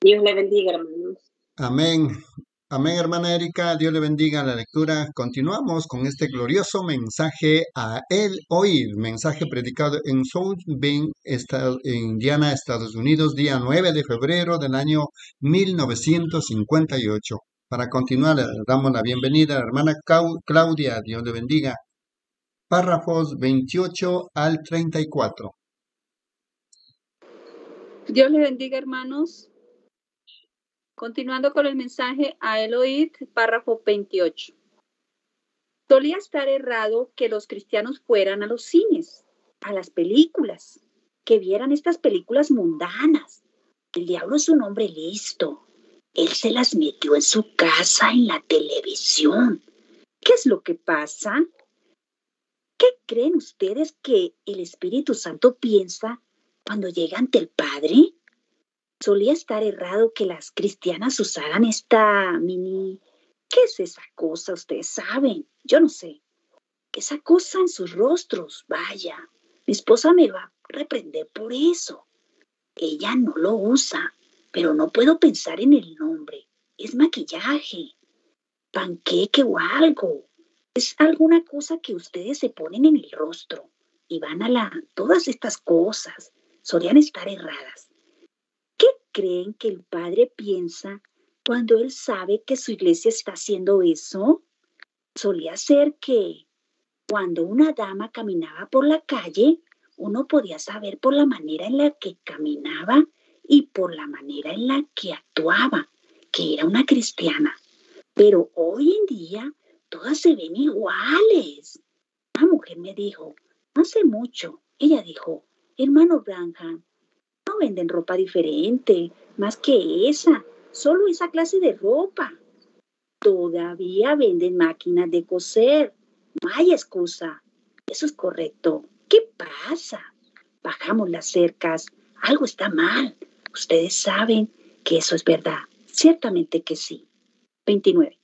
Dios le bendiga, hermanos. Amén. Amén, hermana Erika. Dios le bendiga la lectura. Continuamos con este glorioso mensaje a él oír, mensaje predicado en South Bend, Indiana, Estados Unidos, día 9 de febrero del año 1958. Para continuar, le damos la bienvenida a la hermana Claudia. Dios le bendiga. Párrafos 28 al 34. Dios le bendiga, hermanos. Continuando con el mensaje a Eloid, párrafo 28. Solía estar errado que los cristianos fueran a los cines, a las películas, que vieran estas películas mundanas. El diablo es un hombre listo. Él se las metió en su casa, en la televisión. ¿Qué es lo que pasa? ¿Qué creen ustedes que el Espíritu Santo piensa cuando llega ante el Padre? solía estar errado que las cristianas usaran esta mini... ¿Qué es esa cosa? Ustedes saben. Yo no sé. ¿Qué esa cosa en sus rostros? Vaya, mi esposa me va a reprender por eso. Ella no lo usa, pero no puedo pensar en el nombre. Es maquillaje, panqueque o algo. Es alguna cosa que ustedes se ponen en el rostro y van a la... Todas estas cosas solían estar erradas creen que el Padre piensa cuando Él sabe que su iglesia está haciendo eso? Solía ser que cuando una dama caminaba por la calle, uno podía saber por la manera en la que caminaba y por la manera en la que actuaba, que era una cristiana. Pero hoy en día todas se ven iguales. Una mujer me dijo, hace mucho, ella dijo, hermano Branham, no venden ropa diferente, más que esa, solo esa clase de ropa. Todavía venden máquinas de coser. No hay excusa. Eso es correcto. ¿Qué pasa? Bajamos las cercas. Algo está mal. Ustedes saben que eso es verdad. Ciertamente que sí. 29.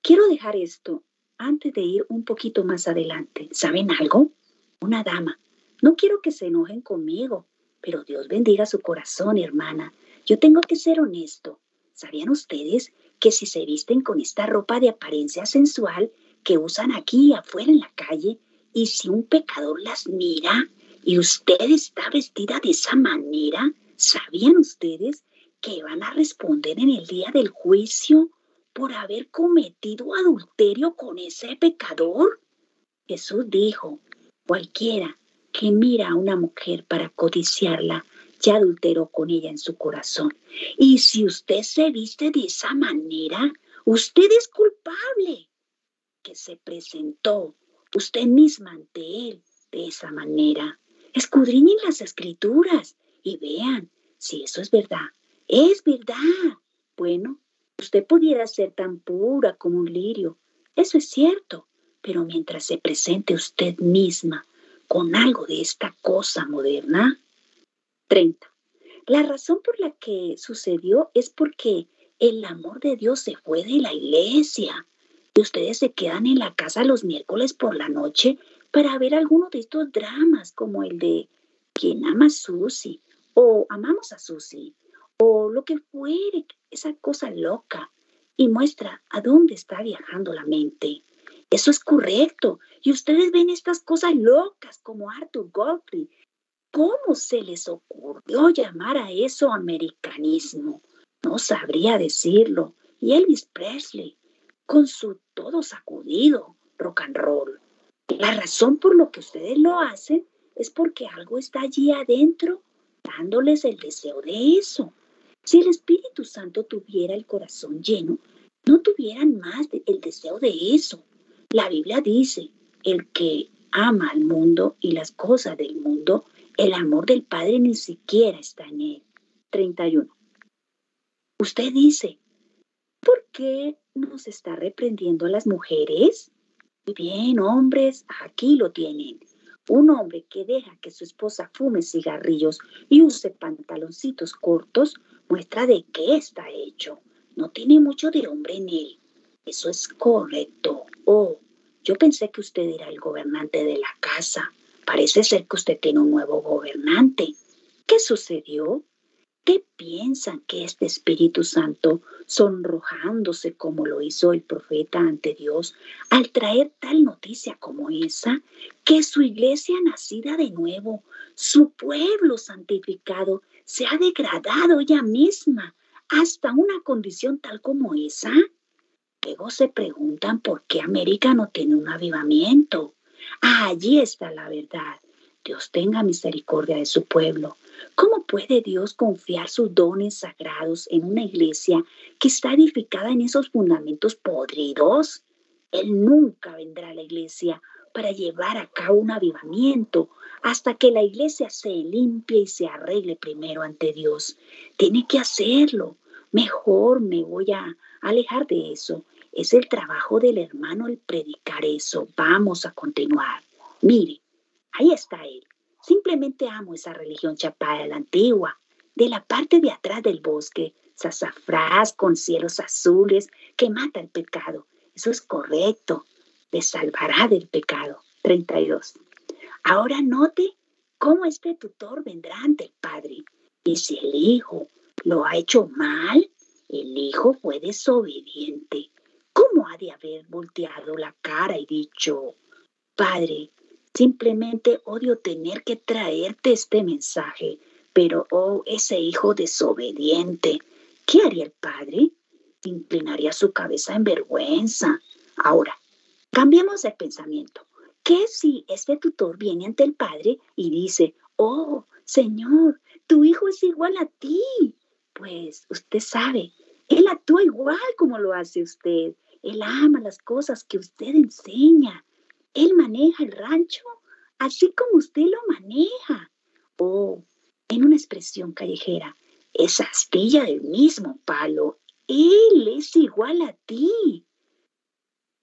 Quiero dejar esto antes de ir un poquito más adelante. ¿Saben algo? Una dama. No quiero que se enojen conmigo, pero Dios bendiga su corazón, hermana. Yo tengo que ser honesto. ¿Sabían ustedes que si se visten con esta ropa de apariencia sensual que usan aquí afuera en la calle, y si un pecador las mira, y usted está vestida de esa manera, ¿sabían ustedes que van a responder en el día del juicio por haber cometido adulterio con ese pecador? Jesús dijo, cualquiera que mira a una mujer para codiciarla, ya adulteró con ella en su corazón. Y si usted se viste de esa manera, usted es culpable, que se presentó usted misma ante él de esa manera. Escudriñen las escrituras y vean si eso es verdad. Es verdad. Bueno, usted pudiera ser tan pura como un lirio. Eso es cierto. Pero mientras se presente usted misma con algo de esta cosa moderna. 30. La razón por la que sucedió es porque el amor de Dios se fue de la iglesia y ustedes se quedan en la casa los miércoles por la noche para ver alguno de estos dramas como el de quien ama Susi o amamos a Susi o lo que fuere, esa cosa loca y muestra a dónde está viajando la mente. Eso es correcto. Y ustedes ven estas cosas locas como Arthur Godfrey. ¿Cómo se les ocurrió llamar a eso americanismo? No sabría decirlo. Y Elvis Presley, con su todo sacudido rock and roll. La razón por lo que ustedes lo hacen es porque algo está allí adentro dándoles el deseo de eso. Si el Espíritu Santo tuviera el corazón lleno, no tuvieran más el deseo de eso. La Biblia dice, el que ama al mundo y las cosas del mundo, el amor del Padre ni siquiera está en él. 31. Usted dice, ¿por qué nos está reprendiendo a las mujeres? Bien, hombres, aquí lo tienen. Un hombre que deja que su esposa fume cigarrillos y use pantaloncitos cortos muestra de qué está hecho. No tiene mucho de hombre en él. Eso es correcto. Oh, yo pensé que usted era el gobernante de la casa. Parece ser que usted tiene un nuevo gobernante. ¿Qué sucedió? ¿Qué piensan que este Espíritu Santo, sonrojándose como lo hizo el profeta ante Dios, al traer tal noticia como esa, que su iglesia nacida de nuevo, su pueblo santificado, se ha degradado ella misma hasta una condición tal como esa? Luego se preguntan por qué América no tiene un avivamiento. allí está la verdad. Dios tenga misericordia de su pueblo. ¿Cómo puede Dios confiar sus dones sagrados en una iglesia que está edificada en esos fundamentos podridos? Él nunca vendrá a la iglesia para llevar a cabo un avivamiento hasta que la iglesia se limpie y se arregle primero ante Dios. Tiene que hacerlo. Mejor me voy a alejar de eso es el trabajo del hermano el predicar eso. Vamos a continuar. Mire, ahí está él. Simplemente amo esa religión chapada, la antigua, de la parte de atrás del bosque, sazafrás con cielos azules que mata el pecado. Eso es correcto. Le salvará del pecado. 32. Ahora note cómo este tutor vendrá ante el Padre. Y si el Hijo lo ha hecho mal, el Hijo fue desobediente. ¿Cómo ha de haber volteado la cara y dicho, Padre, simplemente odio tener que traerte este mensaje, pero oh, ese hijo desobediente, ¿qué haría el Padre? Inclinaría su cabeza en vergüenza. Ahora, cambiemos de pensamiento. ¿Qué si este tutor viene ante el Padre y dice, oh, Señor, tu hijo es igual a ti? Pues usted sabe, él actúa igual como lo hace usted. Él ama las cosas que usted enseña. Él maneja el rancho así como usted lo maneja. O, en una expresión callejera, es astilla del mismo palo. Él es igual a ti.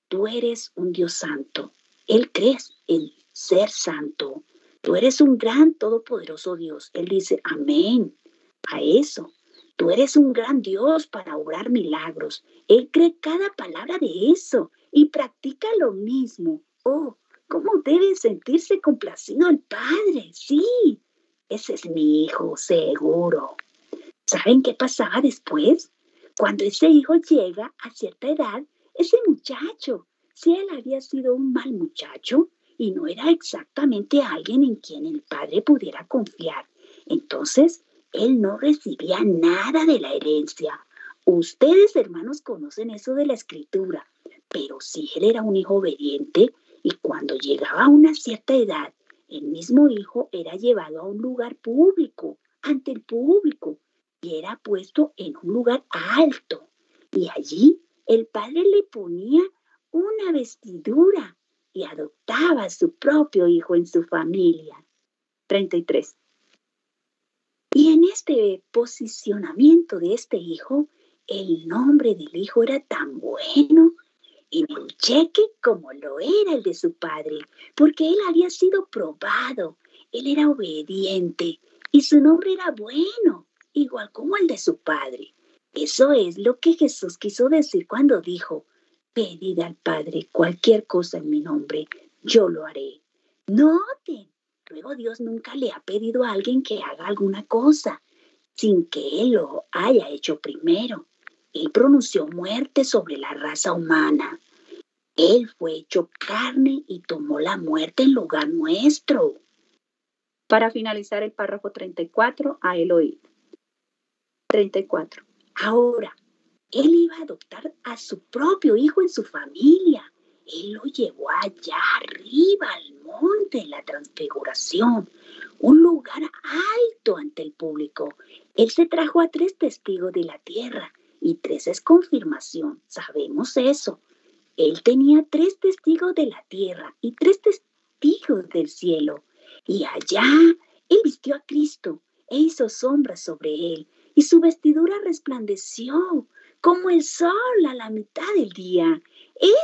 Tú eres un Dios santo. Él crees en ser santo. Tú eres un gran todopoderoso Dios. Él dice, amén. A eso. Tú eres un gran Dios para obrar milagros. Él cree cada palabra de eso y practica lo mismo. Oh, ¿cómo debe sentirse complacido el Padre? Sí, ese es mi hijo, seguro. ¿Saben qué pasaba después? Cuando ese hijo llega a cierta edad, ese muchacho, si él había sido un mal muchacho, y no era exactamente alguien en quien el padre pudiera confiar. Entonces, él no recibía nada de la herencia. Ustedes, hermanos, conocen eso de la escritura, pero si él era un hijo obediente y cuando llegaba a una cierta edad, el mismo hijo era llevado a un lugar público, ante el público, y era puesto en un lugar alto. Y allí el padre le ponía una vestidura y adoptaba a su propio hijo en su familia. 33. Y en este posicionamiento de este hijo, el nombre del hijo era tan bueno en el cheque como lo era el de su padre, porque él había sido probado, él era obediente y su nombre era bueno, igual como el de su padre. Eso es lo que Jesús quiso decir cuando dijo, pedid al Padre cualquier cosa en mi nombre, yo lo haré. Noten, luego Dios nunca le ha pedido a alguien que haga alguna cosa sin que Él lo haya hecho primero. Él pronunció muerte sobre la raza humana. Él fue hecho carne y tomó la muerte en lugar nuestro. Para finalizar el párrafo 34, a Eloí. 34. Ahora, él iba a adoptar a su propio hijo en su familia. Él lo llevó allá arriba al monte de la transfiguración, un lugar alto ante el público. Él se trajo a tres testigos de la tierra y tres es confirmación, sabemos eso. Él tenía tres testigos de la tierra y tres testigos del cielo. Y allá él vistió a Cristo e hizo sombra sobre él, y su vestidura resplandeció como el sol a la mitad del día.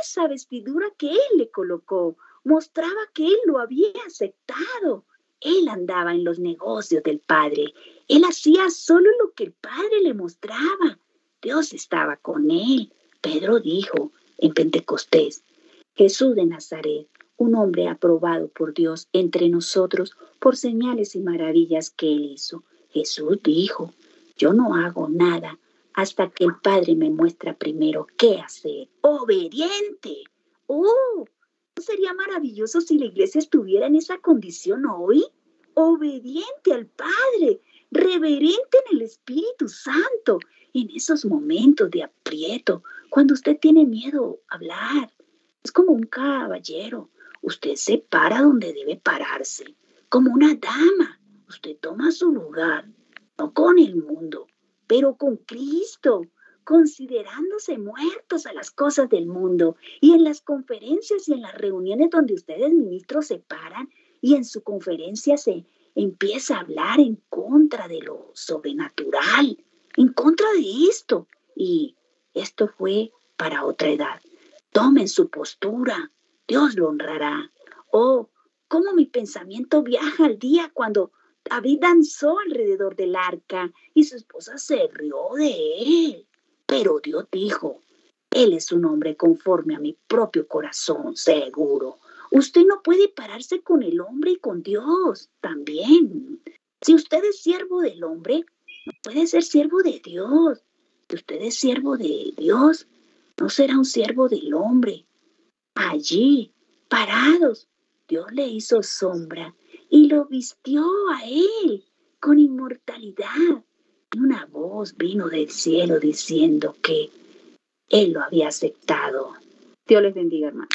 Esa vestidura que él le colocó mostraba que él lo había aceptado. Él andaba en los negocios del Padre. Él hacía solo lo que el Padre le mostraba. Dios estaba con él. Pedro dijo en Pentecostés, Jesús de Nazaret, un hombre aprobado por Dios entre nosotros por señales y maravillas que él hizo. Jesús dijo, yo no hago nada hasta que el Padre me muestra primero qué hacer. Obediente. Oh, ¿no sería maravilloso si la iglesia estuviera en esa condición hoy? Obediente al Padre, reverente en el Espíritu Santo, en esos momentos de aprieto, cuando usted tiene miedo a hablar. Es como un caballero. Usted se para donde debe pararse. Como una dama. Usted toma su lugar, no con el mundo, pero con Cristo, considerándose muertos a las cosas del mundo. Y en las conferencias y en las reuniones donde ustedes ministros se paran y en su conferencia se empieza a hablar en contra de lo sobrenatural, en contra de esto. Y esto fue para otra edad. Tomen su postura, Dios lo honrará. Oh, cómo mi pensamiento viaja al día cuando David danzó alrededor del arca y su esposa se rió de él. Pero Dios dijo, Él es un hombre conforme a mi propio corazón, seguro. Usted no puede pararse con el hombre y con Dios también. Si usted es siervo del hombre, puede ser siervo de Dios. Si usted es siervo de Dios, no será un siervo del hombre. Allí, parados, Dios le hizo sombra y lo vistió a él con inmortalidad. Y una voz vino del cielo diciendo que él lo había aceptado. Dios les bendiga, hermano.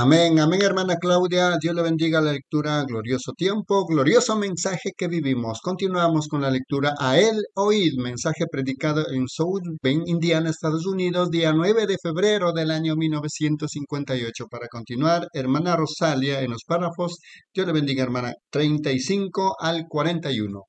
Amén, amén, hermana Claudia. Dios le bendiga la lectura. Glorioso tiempo, glorioso mensaje que vivimos. Continuamos con la lectura a él oíd, mensaje predicado en South Bend, Indiana, Estados Unidos, día 9 de febrero del año 1958. Para continuar, hermana Rosalia en los párrafos. Dios le bendiga, hermana. 35 al 41.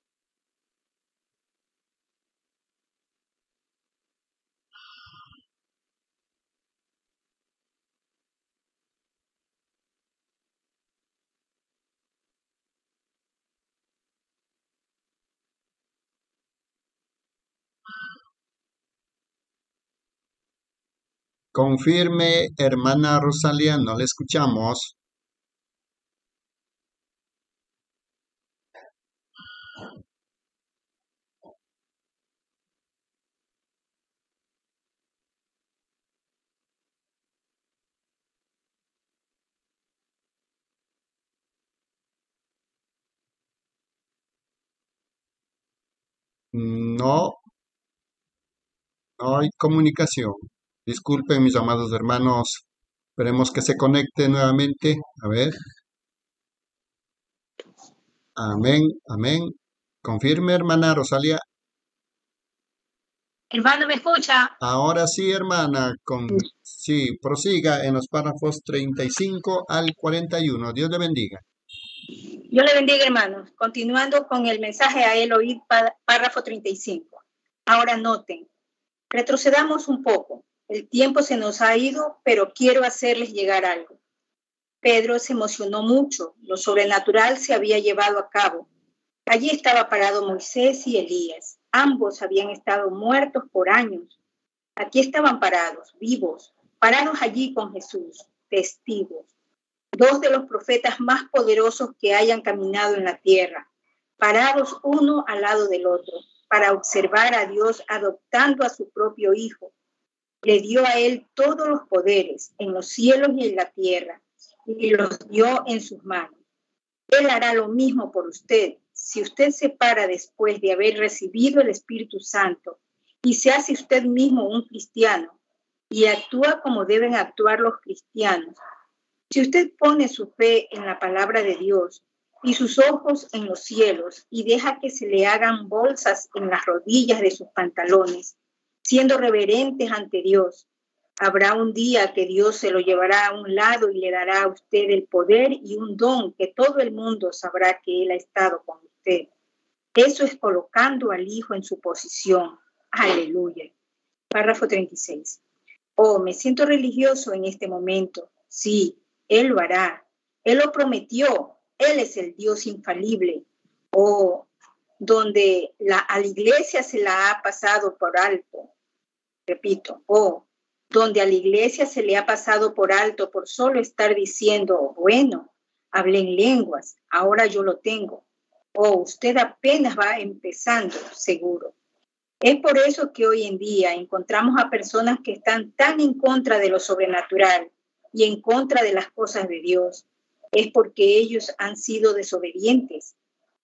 Confirme, hermana Rosalía, no le escuchamos. No, no hay comunicación. Disculpen, mis amados hermanos. Esperemos que se conecte nuevamente. A ver. Amén, amén. Confirme, hermana Rosalia. Hermano, ¿me escucha? Ahora sí, hermana, con sí, prosiga en los párrafos 35 al 41. Dios le bendiga. Dios le bendiga, hermanos. Continuando con el mensaje a Eloí, párrafo 35. Ahora noten, retrocedamos un poco. El tiempo se nos ha ido, pero quiero hacerles llegar algo. Pedro se emocionó mucho. Lo sobrenatural se había llevado a cabo. Allí estaba parado Moisés y Elías. Ambos habían estado muertos por años. Aquí estaban parados, vivos, parados allí con Jesús, testigos. Dos de los profetas más poderosos que hayan caminado en la tierra, parados uno al lado del otro, para observar a Dios adoptando a su propio Hijo le dio a él todos los poderes en los cielos y en la tierra y los dio en sus manos. Él hará lo mismo por usted si usted se para después de haber recibido el Espíritu Santo y se hace usted mismo un cristiano y actúa como deben actuar los cristianos. Si usted pone su fe en la palabra de Dios y sus ojos en los cielos y deja que se le hagan bolsas en las rodillas de sus pantalones, siendo reverentes ante Dios. Habrá un día que Dios se lo llevará a un lado y le dará a usted el poder y un don que todo el mundo sabrá que Él ha estado con usted. Eso es colocando al Hijo en su posición. Aleluya. Párrafo 36. Oh, me siento religioso en este momento. Sí, Él lo hará. Él lo prometió. Él es el Dios infalible. Oh, donde a la iglesia se la ha pasado por alto repito, o donde a la iglesia se le ha pasado por alto por solo estar diciendo, bueno, hablé en lenguas, ahora yo lo tengo, o usted apenas va empezando, seguro. Es por eso que hoy en día encontramos a personas que están tan en contra de lo sobrenatural y en contra de las cosas de Dios. Es porque ellos han sido desobedientes.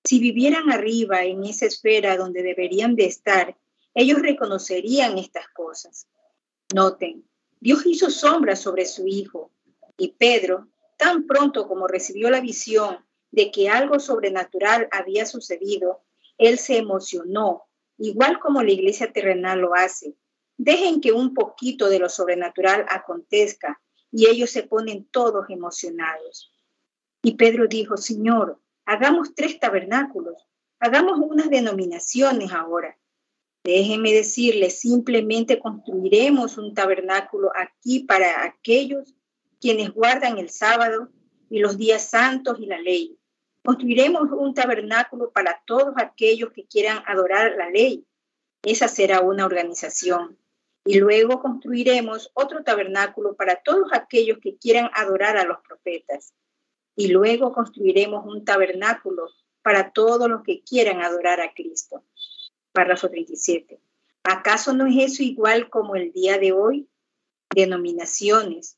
Si vivieran arriba en esa esfera donde deberían de estar, ellos reconocerían estas cosas. Noten, Dios hizo sombra sobre su Hijo y Pedro, tan pronto como recibió la visión de que algo sobrenatural había sucedido, él se emocionó, igual como la iglesia terrenal lo hace. Dejen que un poquito de lo sobrenatural acontezca y ellos se ponen todos emocionados. Y Pedro dijo, Señor, hagamos tres tabernáculos, hagamos unas denominaciones ahora Déjenme decirles, simplemente construiremos un tabernáculo aquí para aquellos quienes guardan el sábado y los días santos y la ley. Construiremos un tabernáculo para todos aquellos que quieran adorar la ley. Esa será una organización. Y luego construiremos otro tabernáculo para todos aquellos que quieran adorar a los profetas. Y luego construiremos un tabernáculo para todos los que quieran adorar a Cristo. Párrafo 37. ¿Acaso no es eso igual como el día de hoy? Denominaciones,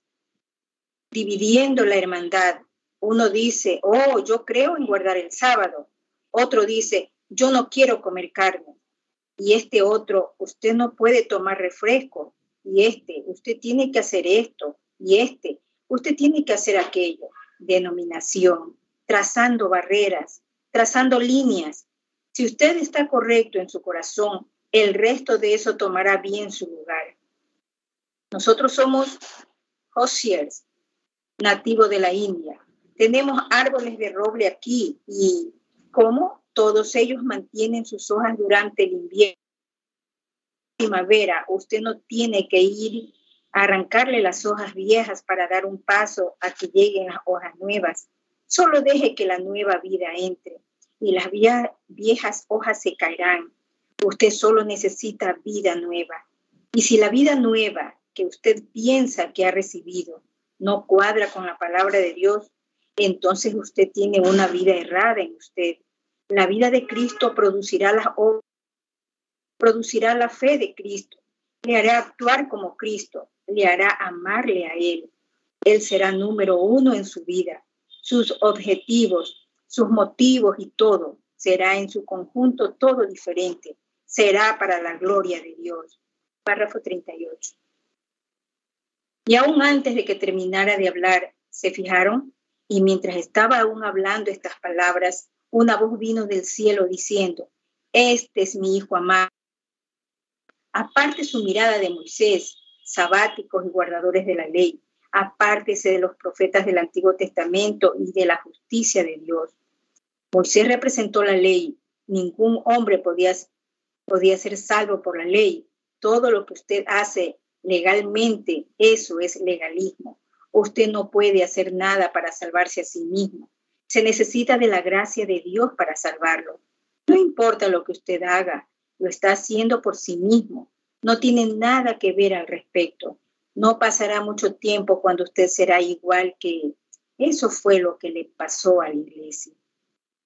dividiendo la hermandad. Uno dice, oh, yo creo en guardar el sábado. Otro dice, yo no quiero comer carne. Y este otro, usted no puede tomar refresco. Y este, usted tiene que hacer esto. Y este, usted tiene que hacer aquello. Denominación, trazando barreras, trazando líneas, si usted está correcto en su corazón, el resto de eso tomará bien su lugar. Nosotros somos Hosiers, nativos de la India. Tenemos árboles de roble aquí y ¿cómo? Todos ellos mantienen sus hojas durante el invierno. Primavera, usted no tiene que ir a arrancarle las hojas viejas para dar un paso a que lleguen las hojas nuevas. Solo deje que la nueva vida entre y las viejas hojas se caerán. Usted solo necesita vida nueva. Y si la vida nueva que usted piensa que ha recibido no cuadra con la palabra de Dios, entonces usted tiene una vida errada en usted. La vida de Cristo producirá la producirá la fe de Cristo, le hará actuar como Cristo, le hará amarle a Él. Él será número uno en su vida. Sus objetivos, sus motivos y todo será en su conjunto todo diferente. será para la gloria de Dios. Párrafo 38. Y aún antes de que terminara de hablar, ¿se fijaron? Y mientras estaba aún hablando estas palabras, una voz vino del cielo diciendo, Este es mi Hijo amado. Aparte su mirada de Moisés, sabáticos y guardadores de la ley, apártese de los profetas del Antiguo Testamento y de la justicia de Dios. Moisés representó la ley, ningún hombre podía, podía ser salvo por la ley. Todo lo que usted hace legalmente, eso es legalismo. Usted no puede hacer nada para salvarse a sí mismo. Se necesita de la gracia de Dios para salvarlo. No importa lo que usted haga, lo está haciendo por sí mismo. No tiene nada que ver al respecto. No pasará mucho tiempo cuando usted será igual que. Eso fue lo que le pasó a la iglesia.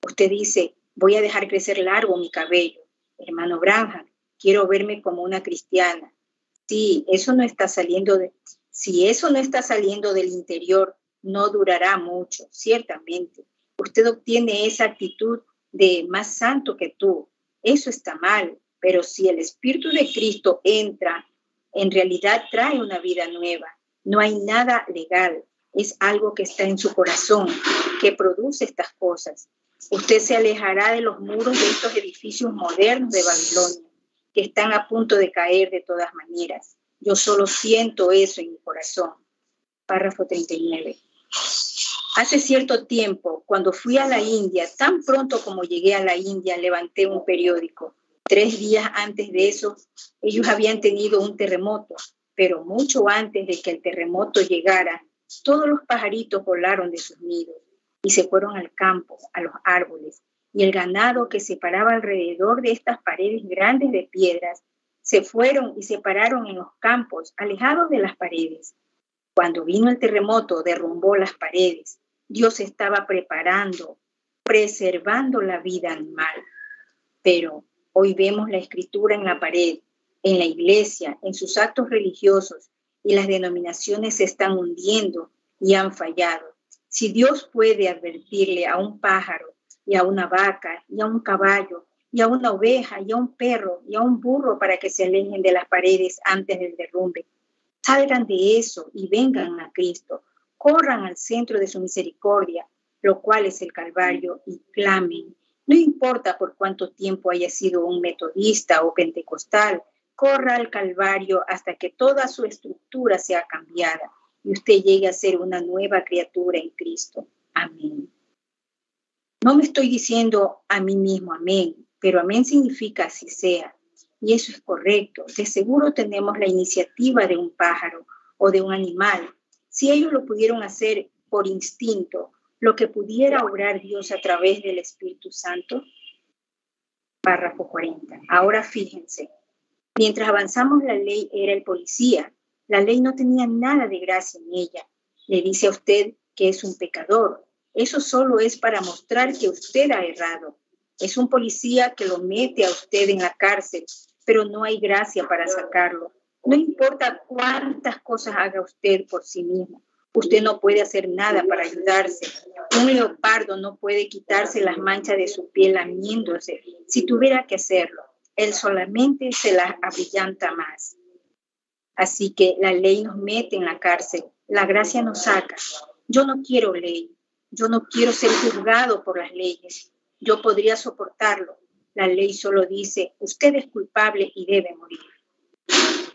Usted dice, voy a dejar crecer largo mi cabello. Hermano Branham, quiero verme como una cristiana. Sí, eso no está saliendo de, si eso no está saliendo del interior, no durará mucho, ciertamente. Usted obtiene esa actitud de más santo que tú. Eso está mal, pero si el Espíritu de Cristo entra en realidad trae una vida nueva. No hay nada legal, es algo que está en su corazón, que produce estas cosas. Usted se alejará de los muros de estos edificios modernos de Babilonia, que están a punto de caer de todas maneras. Yo solo siento eso en mi corazón. Párrafo 39. Hace cierto tiempo, cuando fui a la India, tan pronto como llegué a la India, levanté un periódico Tres días antes de eso, ellos habían tenido un terremoto, pero mucho antes de que el terremoto llegara, todos los pajaritos volaron de sus nidos y se fueron al campo, a los árboles, y el ganado que se paraba alrededor de estas paredes grandes de piedras se fueron y se pararon en los campos, alejados de las paredes. Cuando vino el terremoto, derrumbó las paredes. Dios estaba preparando, preservando la vida animal. Pero Hoy vemos la escritura en la pared, en la iglesia, en sus actos religiosos, y las denominaciones se están hundiendo y han fallado. Si Dios puede advertirle a un pájaro y a una vaca y a un caballo y a una oveja y a un perro y a un burro para que se alejen de las paredes antes del derrumbe, salgan de eso y vengan a Cristo, corran al centro de su misericordia, lo cual es el Calvario, y clamen. No importa por cuánto tiempo haya sido un metodista o pentecostal, corra al Calvario hasta que toda su estructura sea cambiada y usted llegue a ser una nueva criatura en Cristo. Amén. No me estoy diciendo a mí mismo amén, pero amén significa así sea. Y eso es correcto. De seguro tenemos la iniciativa de un pájaro o de un animal. Si ellos lo pudieron hacer por instinto, lo que pudiera obrar Dios a través del Espíritu Santo? Párrafo 40. Ahora fíjense, mientras avanzamos la ley era el policía, la ley no tenía nada de gracia en ella. Le dice a usted que es un pecador. Eso solo es para mostrar que usted ha errado. Es un policía que lo mete a usted en la cárcel, pero no hay gracia para sacarlo. No importa cuántas cosas haga usted por sí mismo. Usted no puede hacer nada para ayudarse. Un leopardo no puede quitarse las manchas de su piel lamiéndose. Si tuviera que hacerlo, él solamente se las abrillanta más. Así que la ley nos mete en la cárcel, la gracia nos saca. Yo no quiero ley, yo no quiero ser juzgado por las leyes. Yo podría soportarlo. La ley solo dice, usted es culpable y debe morir.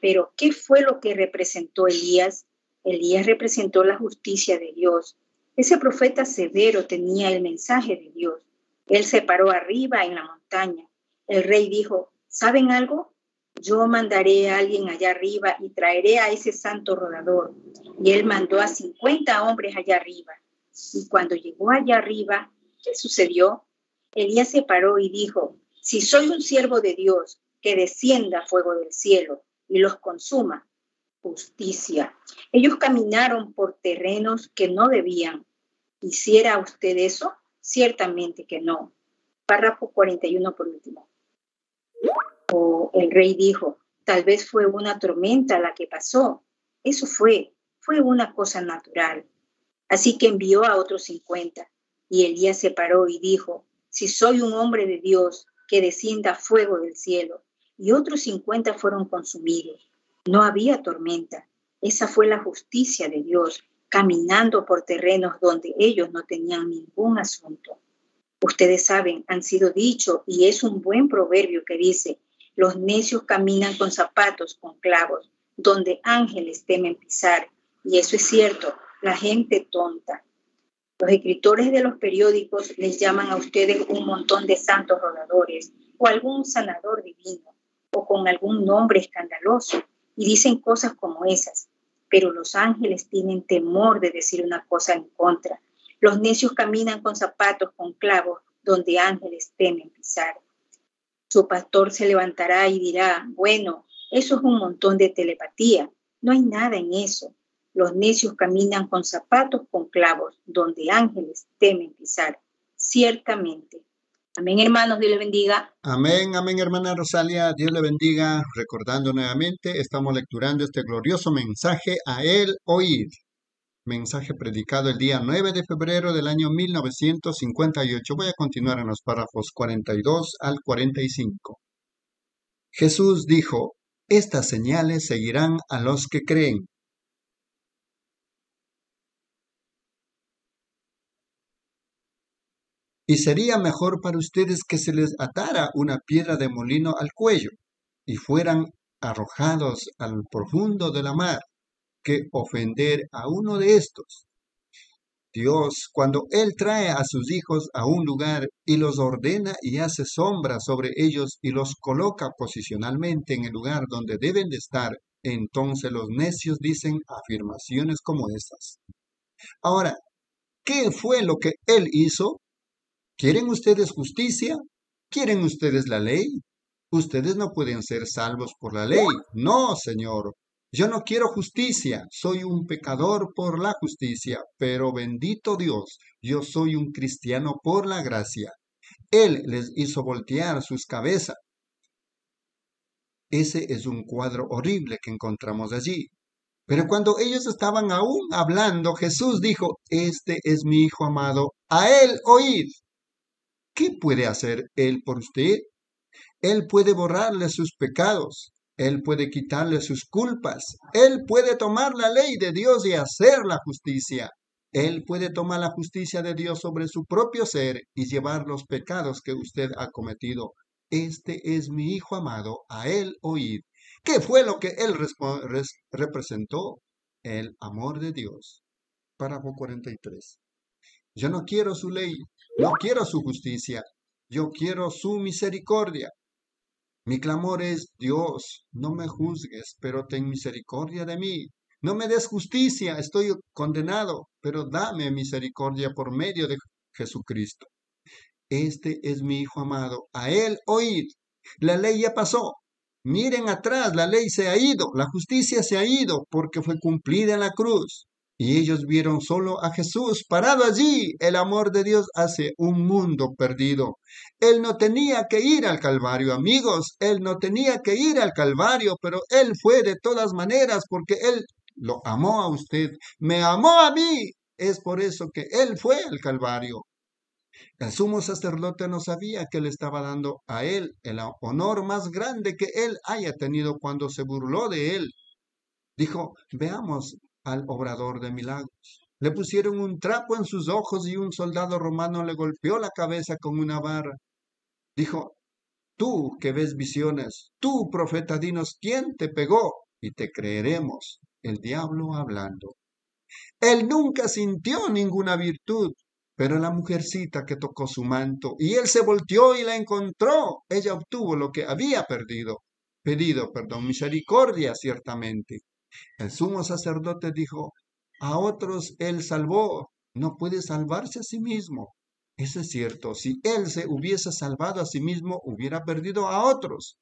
Pero, ¿qué fue lo que representó Elías? Elías representó la justicia de Dios. Ese profeta severo tenía el mensaje de Dios. Él se paró arriba en la montaña. El rey dijo, ¿saben algo? Yo mandaré a alguien allá arriba y traeré a ese santo rodador. Y él mandó a 50 hombres allá arriba. Y cuando llegó allá arriba, ¿qué sucedió? Elías se paró y dijo, si soy un siervo de Dios, que descienda fuego del cielo y los consuma justicia. Ellos caminaron por terrenos que no debían. ¿Hiciera usted eso? Ciertamente que no. Párrafo 41 por último. O el rey dijo, tal vez fue una tormenta la que pasó. Eso fue, fue una cosa natural. Así que envió a otros 50. Y Elías se paró y dijo, si soy un hombre de Dios, que descienda fuego del cielo y otros 50 fueron consumidos. No había tormenta. Esa fue la justicia de Dios, caminando por terrenos donde ellos no tenían ningún asunto. Ustedes saben, han sido dicho, y es un buen proverbio que dice, los necios caminan con zapatos, con clavos, donde ángeles temen pisar. Y eso es cierto, la gente tonta. Los escritores de los periódicos les llaman a ustedes un montón de santos rodadores o algún sanador divino o con algún nombre escandaloso y dicen cosas como esas. Pero los ángeles tienen temor de decir una cosa en contra. Los necios caminan con zapatos con clavos donde ángeles temen pisar. Su pastor se levantará y dirá, bueno, eso es un montón de telepatía. No hay nada en eso. Los necios caminan con zapatos con clavos, donde ángeles temen pisar. Ciertamente. Amén, hermanos, Dios les bendiga. Amén, amén, hermana Rosalia, Dios le bendiga. Recordando nuevamente, estamos lecturando este glorioso mensaje a él oír. Mensaje predicado el día 9 de febrero del año 1958. Voy a continuar en los párrafos 42 al 45. Jesús dijo, estas señales seguirán a los que creen. Y sería mejor para ustedes que se les atara una piedra de molino al cuello y fueran arrojados al profundo de la mar, que ofender a uno de estos. Dios, cuando Él trae a sus hijos a un lugar y los ordena y hace sombra sobre ellos y los coloca posicionalmente en el lugar donde deben de estar, entonces los necios dicen afirmaciones como estas. Ahora, ¿qué fue lo que Él hizo? ¿Quieren ustedes justicia? ¿Quieren ustedes la ley? Ustedes no pueden ser salvos por la ley. No, Señor. Yo no quiero justicia, soy un pecador por la justicia, pero bendito Dios, yo soy un cristiano por la gracia. Él les hizo voltear sus cabezas. Ese es un cuadro horrible que encontramos allí. Pero cuando ellos estaban aún hablando, Jesús dijo, Este es mi Hijo amado, a Él oíd. ¿Qué puede hacer Él por usted? Él puede borrarle sus pecados. Él puede quitarle sus culpas. Él puede tomar la ley de Dios y hacer la justicia. Él puede tomar la justicia de Dios sobre su propio ser y llevar los pecados que usted ha cometido. Este es mi Hijo amado, a Él oíd. ¿Qué fue lo que Él representó? El amor de Dios. Párrafo 43. Yo no quiero su ley, no quiero su justicia, yo quiero su misericordia. Mi clamor es, Dios, no me juzgues, pero ten misericordia de mí. No me des justicia, estoy condenado, pero dame misericordia por medio de Jesucristo. Este es mi Hijo amado, a Él oíd. La ley ya pasó. Miren atrás, la ley se ha ido, la justicia se ha ido porque fue cumplida en la cruz. Y ellos vieron solo a Jesús parado allí, el amor de Dios hace un mundo perdido. Él no tenía que ir al Calvario, amigos, él no tenía que ir al Calvario, pero él fue de todas maneras porque él lo amó a usted, me amó a mí. Es por eso que él fue al Calvario. El sumo sacerdote no sabía que le estaba dando a él el honor más grande que él haya tenido cuando se burló de él. Dijo, veamos al obrador de milagros. Le pusieron un trapo en sus ojos y un soldado romano le golpeó la cabeza con una barra. Dijo, tú que ves visiones, tú profeta, dinos quién te pegó y te creeremos. El diablo hablando. Él nunca sintió ninguna virtud, pero la mujercita que tocó su manto y él se volteó y la encontró, ella obtuvo lo que había perdido, pedido, perdón, misericordia ciertamente. El sumo sacerdote dijo, a otros él salvó, no puede salvarse a sí mismo. Eso es cierto, si él se hubiese salvado a sí mismo, hubiera perdido a otros.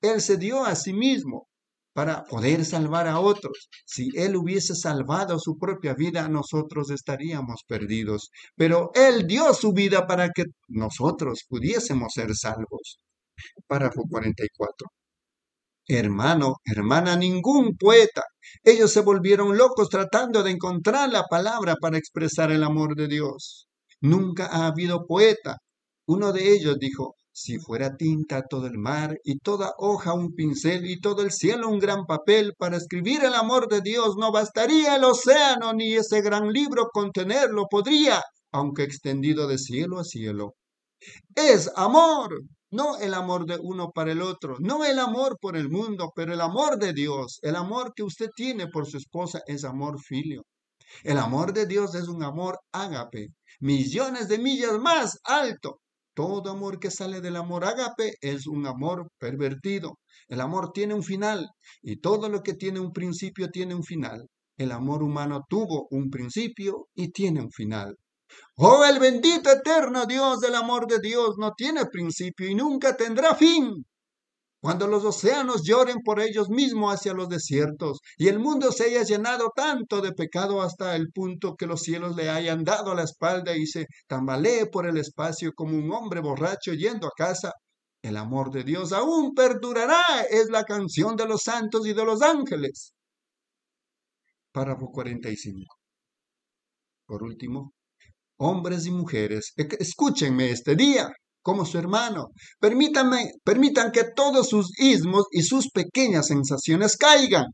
Él se dio a sí mismo para poder salvar a otros. Si él hubiese salvado su propia vida, nosotros estaríamos perdidos. Pero él dio su vida para que nosotros pudiésemos ser salvos. Párrafo 44. Hermano, hermana, ningún poeta. Ellos se volvieron locos tratando de encontrar la palabra para expresar el amor de Dios. Nunca ha habido poeta. Uno de ellos dijo, Si fuera tinta todo el mar y toda hoja un pincel y todo el cielo un gran papel para escribir el amor de Dios, no bastaría el océano ni ese gran libro contenerlo podría, aunque extendido de cielo a cielo. Es amor, no el amor de uno para el otro, no el amor por el mundo, pero el amor de Dios, el amor que usted tiene por su esposa es amor filio. El amor de Dios es un amor ágape, millones de millas más alto. Todo amor que sale del amor ágape es un amor pervertido. El amor tiene un final y todo lo que tiene un principio tiene un final. El amor humano tuvo un principio y tiene un final. Oh, el bendito eterno Dios del amor de Dios no tiene principio y nunca tendrá fin. Cuando los océanos lloren por ellos mismos hacia los desiertos y el mundo se haya llenado tanto de pecado hasta el punto que los cielos le hayan dado la espalda y se tambalee por el espacio como un hombre borracho yendo a casa, el amor de Dios aún perdurará, es la canción de los santos y de los ángeles. Párrafo 45. Por último, hombres y mujeres, escúchenme este día como su hermano. Permítanme, permitan que todos sus ismos y sus pequeñas sensaciones caigan.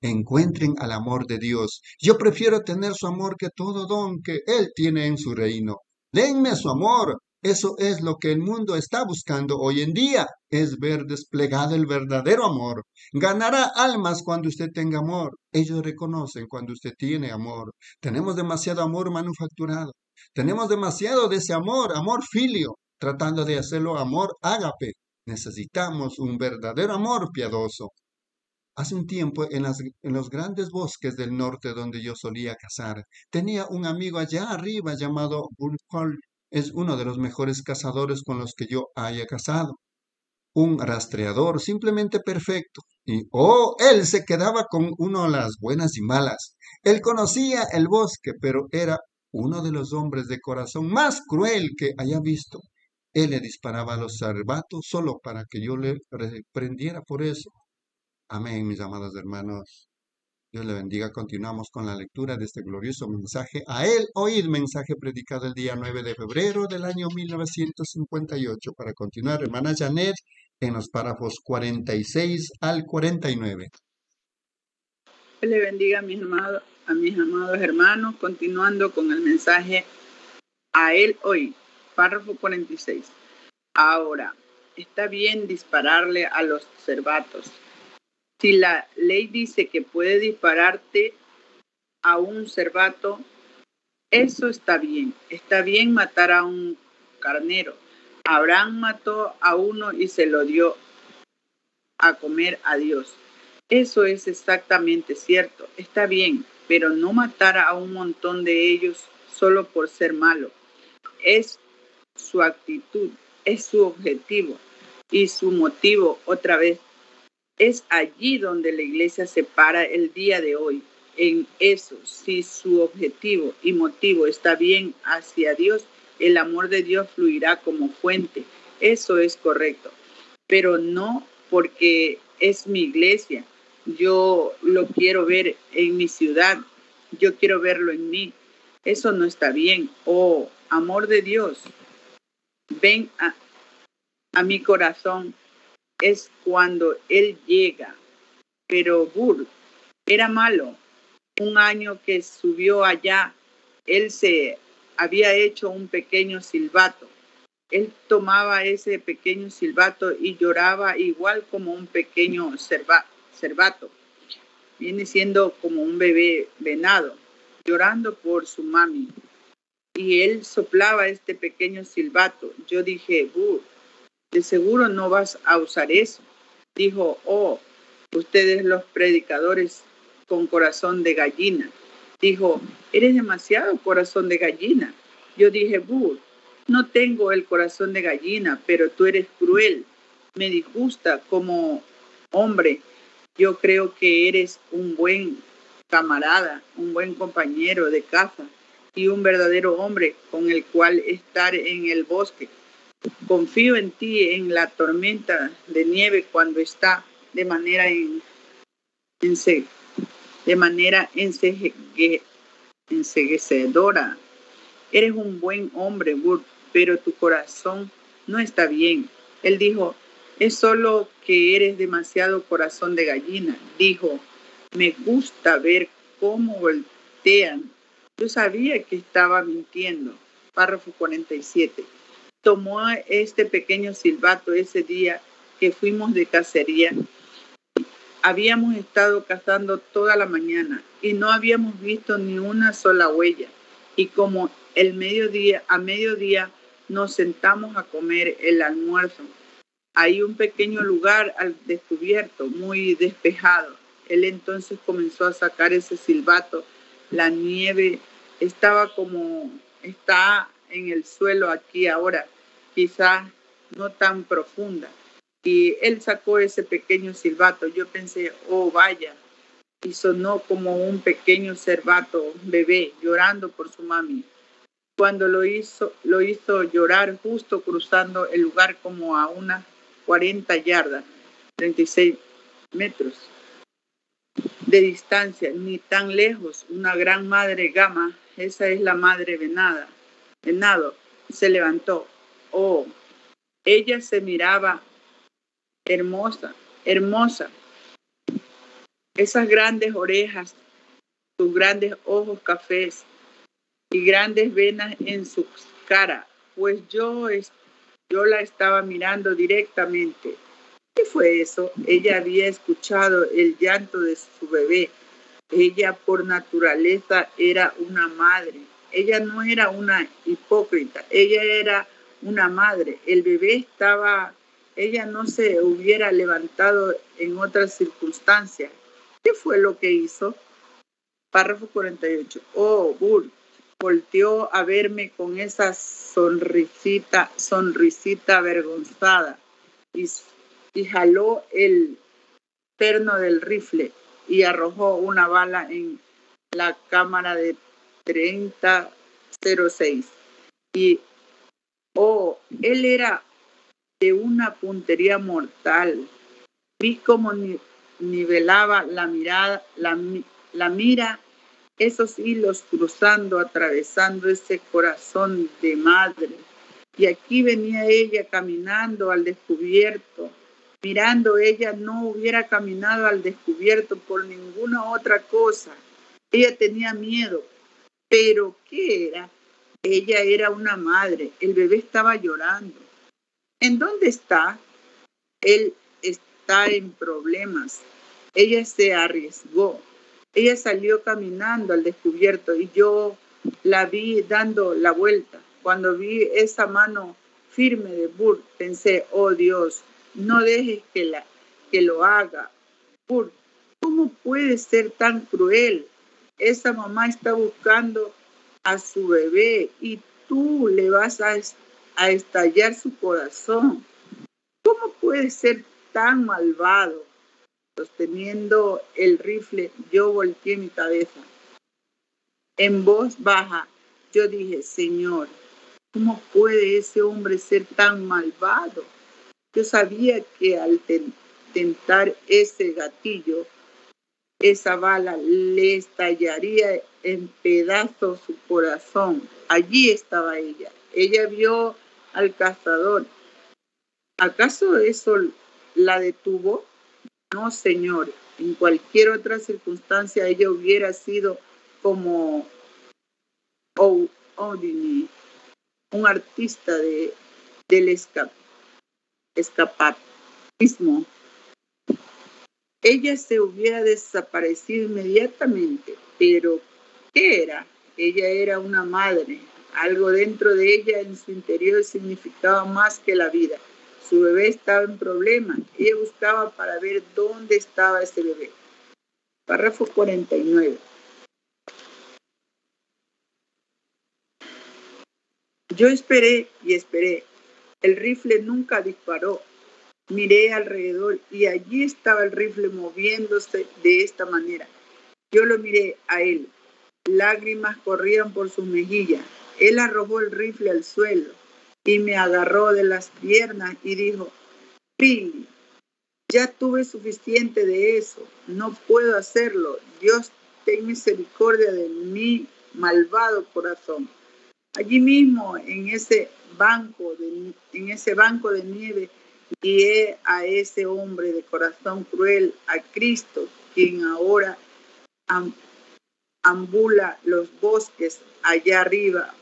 Encuentren al amor de Dios. Yo prefiero tener su amor que todo don que Él tiene en su reino. Denme su amor. Eso es lo que el mundo está buscando hoy en día, es ver desplegado el verdadero amor. Ganará almas cuando usted tenga amor. Ellos reconocen cuando usted tiene amor. Tenemos demasiado amor manufacturado. Tenemos demasiado de ese amor, amor filio tratando de hacerlo amor ágape. Necesitamos un verdadero amor piadoso. Hace un tiempo, en, en, los grandes bosques del norte donde yo solía cazar, tenía un amigo allá arriba llamado Bullhol. Es uno de los mejores cazadores con los que yo haya cazado. Un rastreador simplemente perfecto. Y, oh, él se quedaba con uno de las buenas y malas. Él conocía el bosque, pero era uno de los hombres de corazón más cruel que haya visto. Él le disparaba a los sarbatos solo para que yo le reprendiera por eso. Amén, mis amados hermanos. Dios le bendiga. Continuamos con la lectura de este glorioso mensaje. A él oíd mensaje predicado el día 9 de febrero del año 1958. Para continuar, hermana Janet, en los párrafos 46 al 49. Dios le bendiga a mis amados, a mis amados hermanos, continuando con el mensaje a él hoy. Párrafo 46. Ahora, está bien dispararle a los cervatos. Si la ley dice que puede dispararte a un cervato, eso está bien. Está bien matar a un carnero. Abraham mató a uno y se lo dio a comer a Dios. Eso es exactamente cierto. Está bien, pero no matar a un montón de ellos solo por ser malo. Es su actitud, es su objetivo y su motivo otra vez. Es allí donde la iglesia se para el día de hoy, en eso. Si su objetivo y motivo está bien hacia Dios, el amor de Dios fluirá como fuente. Eso es correcto. Pero no porque es mi iglesia. Yo lo quiero ver en mi ciudad. Yo quiero verlo en mí. Eso no está bien. Oh, amor de Dios, ven a, mi corazón es cuando él llega. Pero Bur era malo. Un año que subió allá, él se había hecho un pequeño silbato. Él tomaba ese pequeño silbato y lloraba igual como un pequeño cervato. Viene siendo como un bebé venado, llorando por su mami y él soplaba este pequeño silbato. Yo dije, de seguro no vas a usar eso. Dijo, oh, ustedes los predicadores con corazón de gallina. Dijo, eres demasiado corazón de gallina. Yo dije, Bur, no tengo el corazón de gallina, pero tú eres cruel, me disgusta como hombre. Yo creo que eres un buen camarada, un buen compañero de caza y un verdadero hombre con el cual estar en el bosque. Confío en ti en la tormenta de nieve cuando está de manera en, de manera enseguecedora. Eres un buen hombre, Burt, pero tu corazón no está bien. Él dijo, es solo que eres demasiado corazón de gallina. Dijo, me gusta ver cómo voltean. Yo sabía que estaba mintiendo. Párrafo 47. Tomó este pequeño silbato ese día que fuimos de cacería. Habíamos estado cazando toda la mañana y no habíamos visto ni una sola huella. Y como el mediodía, a mediodía nos sentamos a comer el almuerzo. Hay un pequeño lugar al descubierto, muy despejado. Él entonces comenzó a sacar ese silbato. La nieve estaba como está en el suelo aquí ahora, quizás no tan profunda. Y él sacó ese pequeño silbato. Yo pensé, oh vaya, y sonó como un pequeño cervato bebé llorando por su mami cuando lo hizo, lo hizo llorar justo cruzando el lugar como a unas 40 yardas, 36 metros de distancia, ni tan lejos, una gran madre gama, esa es la madre venada, venado, se levantó. Oh, ella se miraba hermosa, hermosa. Esas grandes orejas, sus grandes ojos cafés, y grandes venas en su cara, pues yo, yo la estaba mirando directamente. ¿Qué fue eso? Ella había escuchado el llanto de su bebé. Ella por naturaleza era una madre. Ella no era una hipócrita, ella era una madre. El bebé estaba, ella no se hubiera levantado en otras circunstancias. ¿Qué fue lo que hizo? Párrafo 48. Oh, Bull, volteó a verme con esa sonrisita, sonrisita avergonzada y, y jaló el perno del rifle y arrojó una bala en la cámara de 3006. Y, oh, él era de una puntería mortal. Vi cómo nivelaba la mirada, la, la mira esos hilos cruzando, atravesando ese corazón de madre. Y aquí venía ella caminando al descubierto. Mirando, ella no hubiera caminado al descubierto por ninguna otra cosa. Ella tenía miedo. Pero ¿qué era? Ella era una madre. El bebé estaba llorando. ¿En dónde está? Él está en problemas. Ella se arriesgó ella salió caminando al descubierto y yo la vi dando la vuelta. Cuando vi esa mano firme de Burt, pensé, oh Dios, no dejes que, la, que lo haga. Burt, ¿cómo puede ser tan cruel? Esa mamá está buscando a su bebé y tú le vas a, a estallar su corazón. ¿Cómo puede ser tan malvado? Sosteniendo el rifle, yo volteé mi cabeza. En voz baja, yo dije, Señor, ¿cómo puede ese hombre ser tan malvado? Yo sabía que al tentar ese gatillo, esa bala le estallaría en pedazos su corazón. Allí estaba ella. Ella vio al cazador. ¿Acaso eso la detuvo? No, Señor, en cualquier otra circunstancia ella hubiera sido como Odini, un artista de, del escapatismo. Ella se hubiera desaparecido inmediatamente, pero ¿qué era? Ella era una madre. Algo dentro de ella en su interior significaba más que la vida. Su bebé estaba en problema. Ella buscaba para ver dónde estaba ese bebé. Párrafo 49. Yo esperé y esperé. El rifle nunca disparó. Miré alrededor y allí estaba el rifle moviéndose de esta manera. Yo lo miré a él. Lágrimas corrían por sus mejillas. Él arrojó el rifle al suelo y me agarró de las piernas y dijo, Pili, ya tuve suficiente de eso, no puedo hacerlo. Dios ten misericordia de mi malvado corazón. Allí mismo, en ese banco de, en ese banco de nieve guié a ese hombre de corazón cruel, a Cristo, quien ahora ambula los bosques allá arriba,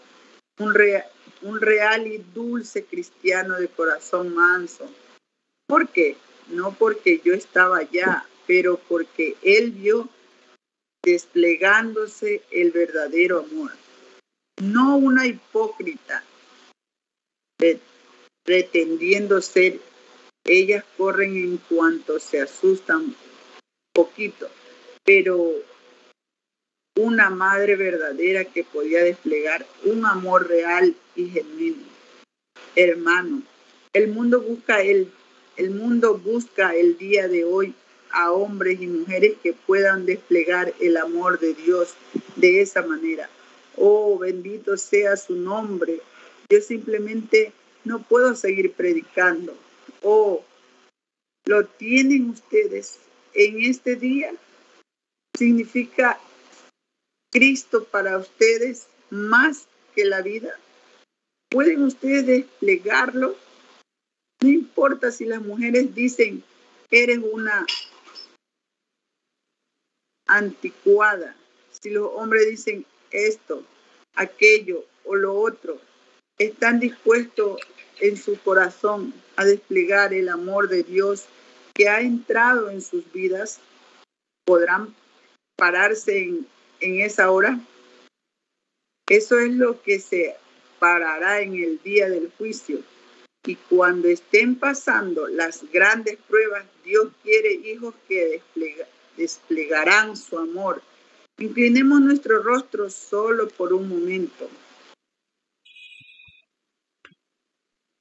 un, un real y dulce cristiano de corazón manso. ¿Por qué? No porque yo estaba allá, pero porque él vio desplegándose el verdadero amor. No una hipócrita pretendiendo ser. Ellas corren en cuanto se asustan poquito, pero una madre verdadera que podía desplegar un amor real y genuino. Hermano, el mundo busca el, el mundo busca el día de hoy a hombres y mujeres que puedan desplegar el amor de Dios de esa manera. Oh, bendito sea su nombre. Yo simplemente no puedo seguir predicando. Oh, lo tienen ustedes en este día. Significa Cristo para ustedes más que la vida. ¿Pueden ustedes desplegarlo? No importa si las mujeres dicen, eres una anticuada. Si los hombres dicen esto, aquello o lo otro, están dispuestos en su corazón a desplegar el amor de Dios que ha entrado en sus vidas, podrán pararse en, esa hora. Eso es lo que se parará en el día del juicio. Y cuando estén pasando las grandes pruebas, Dios quiere hijos que desplegarán su amor. Inclinemos nuestro rostro solo por un momento.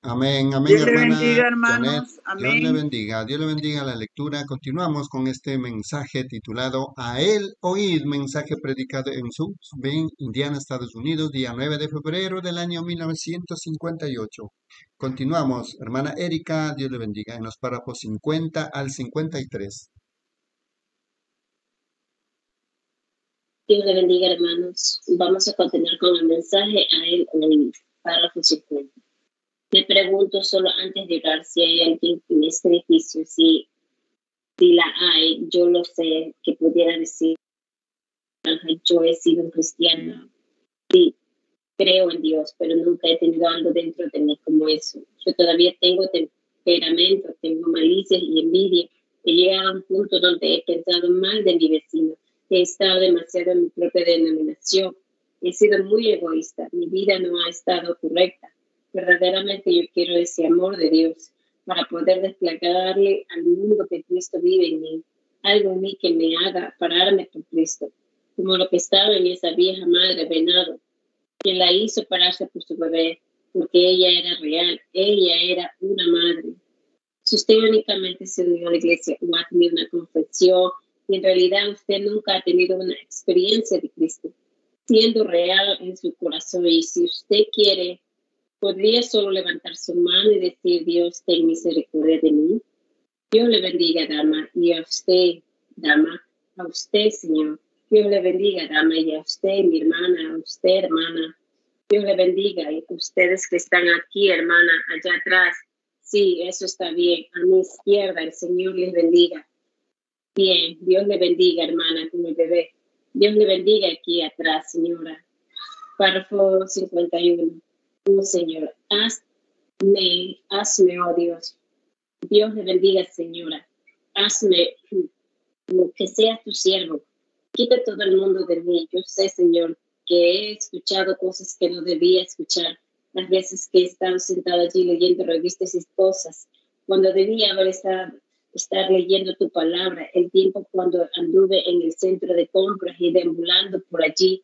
Amén, amén, Dios le hermana bendiga, hermanos. Janet. Dios Amén. le bendiga, Dios le bendiga la lectura. Continuamos con este mensaje titulado A él oíd, mensaje predicado en South Bend, Indiana, Estados Unidos, día 9 de febrero del año 1958. Continuamos, hermana Erika, Dios le bendiga, en los párrafos 50 al 53. Dios le bendiga, hermanos. Vamos a continuar con el mensaje a él hoy, párrafo 50. Me pregunto solo antes de orar si hay alguien en este edificio, si, si la hay, yo lo sé, que pudiera decir, yo he sido un cristiano, sí, creo en Dios, pero nunca he tenido algo dentro de mí como eso. Yo todavía tengo temperamento, tengo malicia y envidia. He llegado a un punto donde he pensado mal de mi vecino he estado demasiado en mi propia denominación, he sido muy egoísta, mi vida no ha estado correcta. Verdaderamente yo quiero ese amor de Dios para poder desplegarle al mundo que Cristo vive en mí, algo en mí que me haga pararme por Cristo, como lo que estaba en esa vieja madre venado, quien la hizo pararse por su bebé, porque ella era real, ella era una madre. Si usted únicamente se unió a la iglesia o ha tenido una confesión y en realidad usted nunca ha tenido una experiencia de Cristo, siendo real en su corazón. Y si usted quiere, podría solo levantar su mano y decir, Dios, ten misericordia de mí. Dios le bendiga, dama, y a usted, dama, a usted, Señor. Dios le bendiga, dama, y a usted, mi hermana, a usted, hermana. Dios le bendiga, y ustedes que están aquí, hermana, allá atrás. Sí, eso está bien. A mi izquierda, el Señor les bendiga. Bien, Dios le bendiga, hermana, con el bebé. Dios le bendiga aquí atrás, señora. Párrafo 51. Oh, Señor, hazme, hazme, oh Dios. Dios le bendiga, señora. Hazme lo que sea tu siervo. Quita todo el mundo de mí. Yo sé, Señor, que he escuchado cosas que no debía escuchar. Las veces que he estado sentada allí leyendo revistas y cosas, cuando debía haber estado estar leyendo tu palabra, el tiempo cuando anduve en el centro de compras y deambulando por allí,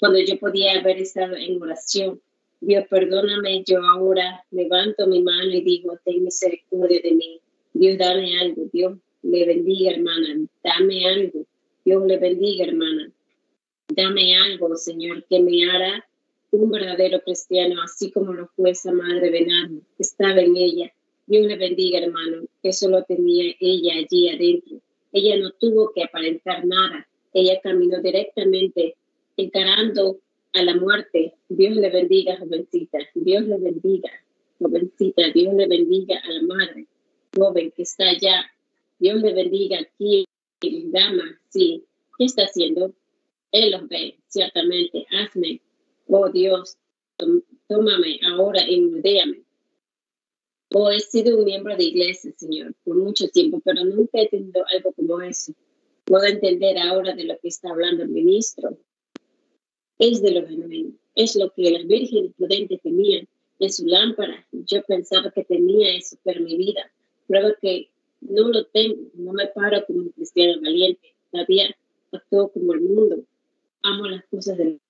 cuando yo podía haber estado en oración. Dios, perdóname, yo ahora levanto mi mano y digo, ten misericordia de mí. Dios, dame algo. Dios, le bendiga, hermana. Dame algo. Dios le bendiga, hermana. Dame algo, Señor, que me hará un verdadero cristiano, así como lo fue esa madre venado. Estaba en ella Dios le bendiga, hermano. Eso lo tenía ella allí adentro. Ella no tuvo que aparentar nada. Ella caminó directamente encarando a la muerte. Dios le bendiga, jovencita. Dios le bendiga, jovencita. Dios le bendiga a la madre joven que está allá. Dios le bendiga aquí, dama. Sí, ¿qué está haciendo? Él los ve, ciertamente. Hazme, oh Dios, tómame ahora y moldéame. Oh, he sido un miembro de iglesia, Señor, por mucho tiempo, pero nunca he tenido algo como eso. Puedo entender ahora de lo que está hablando el ministro. Es de lo genuino. Es lo que las vírgenes prudentes tenían en su lámpara. Yo pensaba que tenía eso, pero mi vida prueba que no lo tengo. No me paro como un cristiano valiente. Todavía actúo como el mundo. Amo las cosas del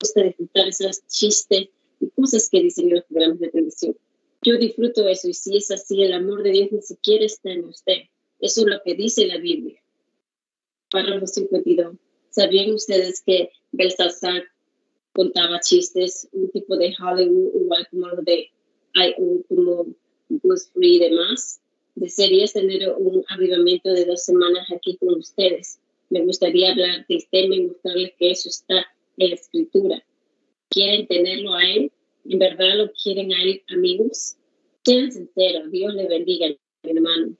gusta disfrutar esos chistes y cosas que dicen los programas de televisión. Yo disfruto eso y si es así, el amor de Dios ni siquiera está en usted. Eso es lo que dice la Biblia. Párrafo 52. ¿Sabían ustedes que Belsasar contaba chistes, un tipo de Hollywood, igual como lo de un como Free y demás? Desearía tener un avivamiento de dos semanas aquí con ustedes. Me gustaría hablar del tema y mostrarles que eso está en la escritura. ¿Quieren tenerlo a él? ¿En verdad lo quieren a él, amigos? Sean sinceros, Dios le bendiga, mi hermano.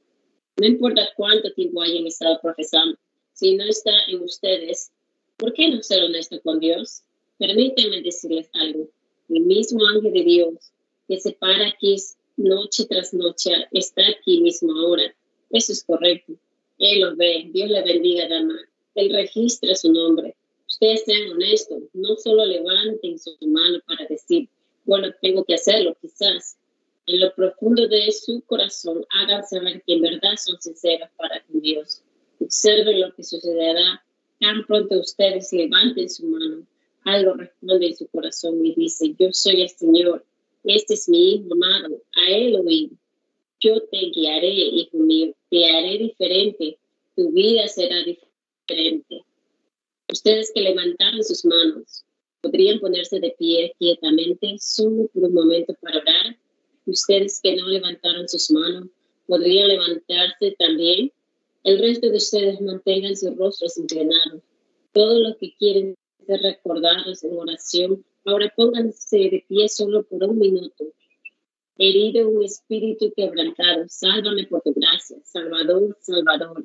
No importa cuánto tiempo hayan estado profesando, si no está en ustedes, ¿por qué no ser honesto con Dios? Permítanme decirles algo. El mismo ángel de Dios que se para aquí noche tras noche está aquí mismo ahora. Eso es correcto. Él lo ve. Dios le bendiga, dama. Él registra su nombre. Ustedes sean honestos. No solo levanten su mano para decir, bueno, tengo que hacerlo, quizás. En lo profundo de su corazón, hagan saber que en verdad son sinceros para con Dios. Observen lo que sucederá tan pronto ustedes levanten su mano. Algo responde en su corazón y dice, yo soy el Señor, este es mi hijo amado, a él. Yo te guiaré, hijo mío, te haré diferente, tu vida será diferente. Ustedes que levantaron sus manos, podrían ponerse de pie quietamente solo por un momento para orar. Ustedes que no levantaron sus manos, podrían levantarse también. El resto de ustedes mantengan sus rostros inclinados. Todo lo que quieren es recordaros en oración. Ahora pónganse de pie solo por un minuto. Herido un espíritu quebrantado, sálvame por tu gracia. Salvador, Salvador.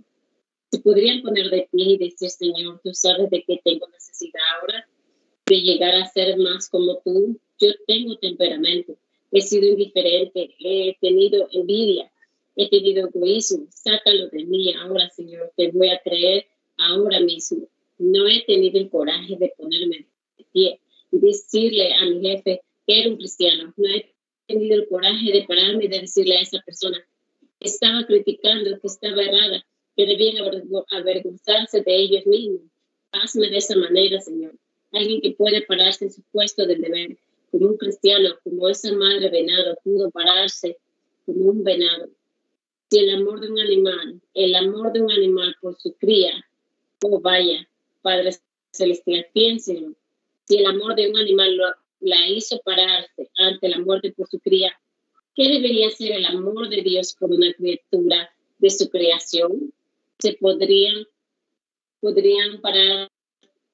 Se podrían poner de pie y decir, Señor, tú sabes de qué tengo necesidad ahora de llegar a ser más como tú. Yo tengo temperamento, he sido indiferente, he tenido envidia, he tenido egoísmo. Sácalo de mí ahora, Señor, te voy a creer ahora mismo. No he tenido el coraje de ponerme de pie y decirle a mi jefe que era un cristiano. No he tenido el coraje de pararme y de decirle a esa persona que estaba criticando, que estaba errada, que debían avergonzarse de ellos mismos. Hazme de esa manera, Señor alguien que puede pararse en su puesto de deber, como un cristiano, como esa madre venado pudo pararse como un venado. Si el amor de un animal, el amor de un animal por su cría, oh vaya, Padre Celestial, piénsenlo. Si el amor de un animal la hizo pararse ante la muerte por su cría, ¿qué debería ser el amor de Dios por una criatura de su creación? Se podrían, podrían parar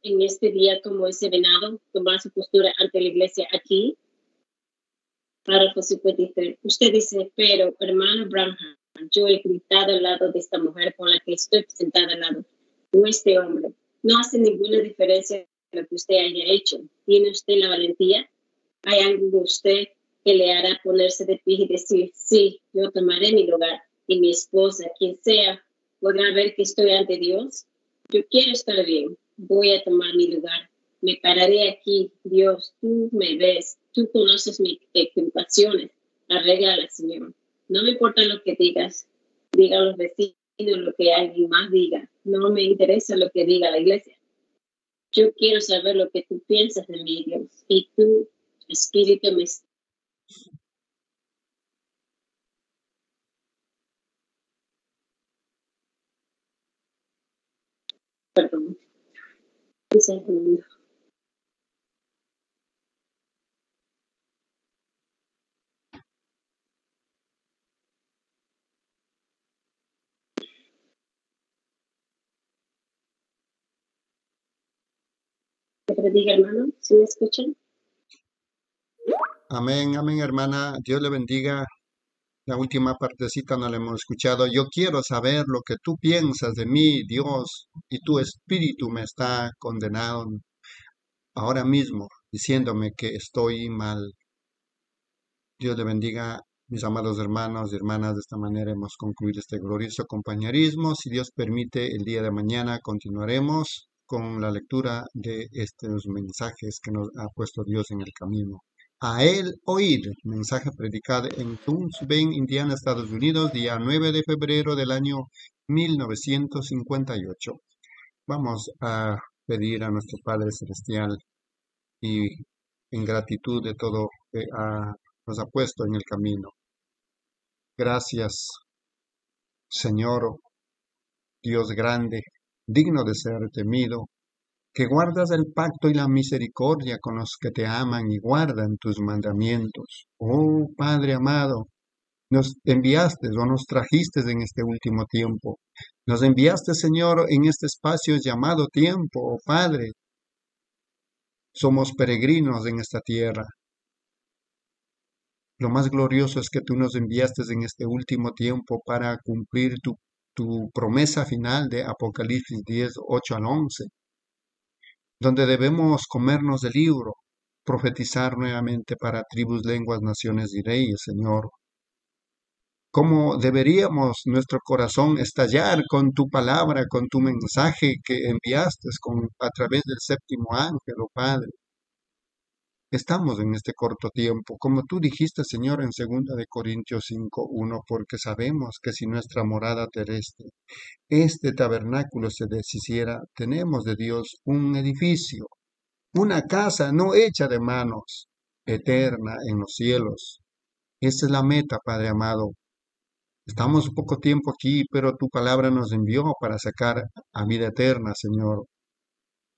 en este día como ese venado, tomar su postura ante la iglesia aquí. Párrafo 53. Usted dice, pero hermano Branham, yo he gritado al lado de esta mujer con la que estoy sentada al lado, no este hombre. No hace ninguna diferencia lo que usted haya hecho. ¿Tiene usted la valentía? ¿Hay algo de usted que le hará ponerse de pie y decir, sí, yo tomaré mi lugar y mi esposa, quien sea, podrá ver que estoy ante Dios? Yo quiero estar bien, voy a tomar mi lugar. Me pararé aquí, Dios, tú me ves, tú conoces mis equivocaciones, arréglala, Señor. No me importa lo que digas, digan los vecinos, lo que alguien más diga. No me interesa lo que diga la iglesia. Yo quiero saber lo que tú piensas de mí, Dios, y tu Espíritu me Perdón. Bendiga, hermano. ¿Sí me escuchan? Amén, amén, hermana. Dios le bendiga. La última partecita no la hemos escuchado. Yo quiero saber lo que tú piensas de mí, Dios, y tu espíritu me está condenado ahora mismo, diciéndome que estoy mal. Dios le bendiga, mis amados hermanos y hermanas. De esta manera hemos concluido este glorioso compañerismo. Si Dios permite, el día de mañana continuaremos con la lectura de estos mensajes que nos ha puesto Dios en el camino. A él oír, mensaje predicado en Bend, Indiana, Estados Unidos, día 9 de febrero del año 1958. Vamos a pedir a nuestro Padre Celestial y en gratitud de todo que nos ha puesto en el camino. Gracias, Señor, Dios grande, digno de ser temido, que guardas el pacto y la misericordia con los que te aman y guardan tus mandamientos. Oh Padre amado, nos enviaste o nos trajiste en este último tiempo. Nos enviaste, Señor, en este espacio llamado tiempo, oh Padre. Somos peregrinos en esta tierra. Lo más glorioso es que tú nos enviaste en este último tiempo para cumplir tu, tu promesa final de Apocalipsis 10, 8 al 11 donde debemos comernos el libro, profetizar nuevamente para tribus, lenguas, naciones y reyes, Señor. Cómo deberíamos nuestro corazón estallar con tu palabra, con tu mensaje que enviaste con, a través del séptimo ángel, oh Padre. Estamos en este corto tiempo, como tú dijiste, Señor, en 2 de Corintios 5:1, porque sabemos que si nuestra morada terrestre, este tabernáculo se deshiciera, tenemos de Dios un edificio, una casa no hecha de manos, eterna en los cielos. Esa es la meta, Padre amado. Estamos poco tiempo aquí, pero tu palabra nos envió para sacar a vida eterna, Señor.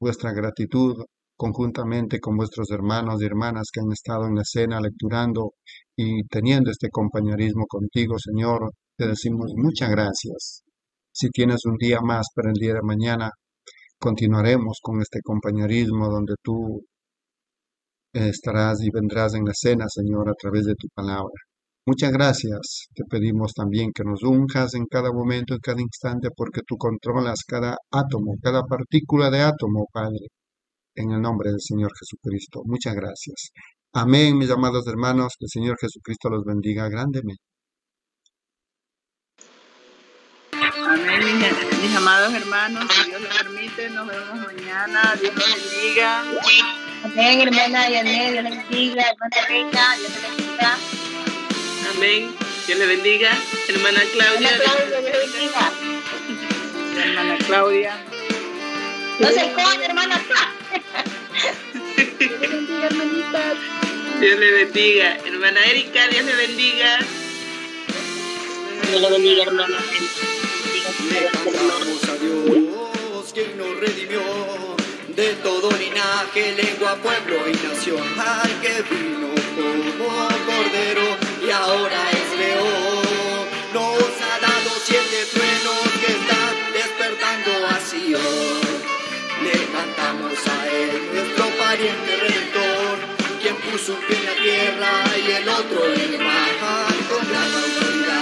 Vuestra gratitud conjuntamente con vuestros hermanos y hermanas que han estado en la escena lecturando y teniendo este compañerismo contigo, Señor, te decimos muchas gracias. Si tienes un día más para el día de mañana, continuaremos con este compañerismo donde tú estarás y vendrás en la escena, Señor, a través de tu palabra. Muchas gracias. Te pedimos también que nos unjas en cada momento, en cada instante, porque tú controlas cada átomo, cada partícula de átomo, Padre en el nombre del Señor Jesucristo. Muchas gracias. Amén, mis amados hermanos. Que el Señor Jesucristo los bendiga grandemente. Amén, mis, mis amados hermanos. Si Dios lo permite, nos vemos mañana. Dios los bendiga. Amén, hermana Yané, Dios le bendiga, hermana Reina, Dios le bendiga. Amén. Dios le bendiga. Hermana Claudia. Hermana Claudia, Dios le bendiga. Mi hermana Claudia. No se esconde, hermana Dios le bendiga, hermanitas. Dios le bendiga. Hermana Erika, Dios le bendiga. Dios le bendiga. Le cantamos a Dios, quien nos redimió de todo linaje, lengua, pueblo y nación. Al que vino como cordero y ahora pariente redentor, quien puso un pie en la tierra y el otro en el mar. Con gran autoridad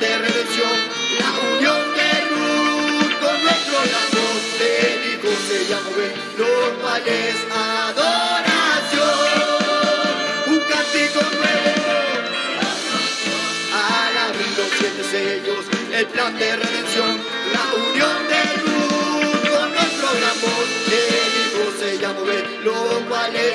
de redención, la unión de Ruth con nuestro lazo de hijos de Yahweh, normal es adoración, un cántico nuevo, al abrir los siete sellos, el plan de redención, la unión de Ruth con nuestro lazo de hijos de Yahweh, lo cual es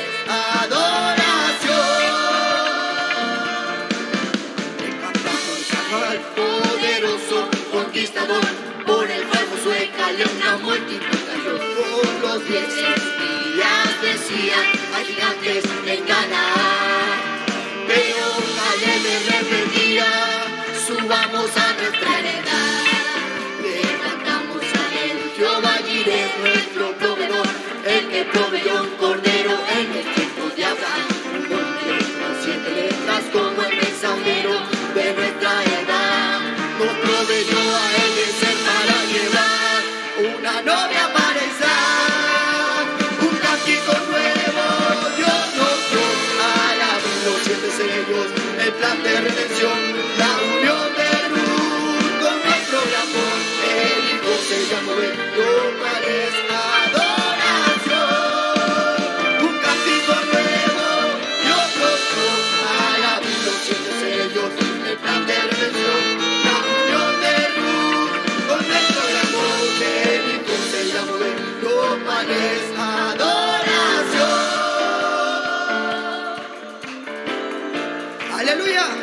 conquistador, por el fuego suecale una multitud cayó. Por los diez espías decían a gigantes de ganar, pero Caleb le repetía, subamos a nuestra heredad. Levantamos a él, Jehová Jireh, nuestro proveedor, el que proveyó un cordero en el tiempo de Abraham. Un hombre con siete letras como el mensajero de nuestra edad. A él le encendan llevar una novia para estar, un taquito nuevo, yo no soy a la de los siete segundos, el plan de retención, la unión. Hallelujah.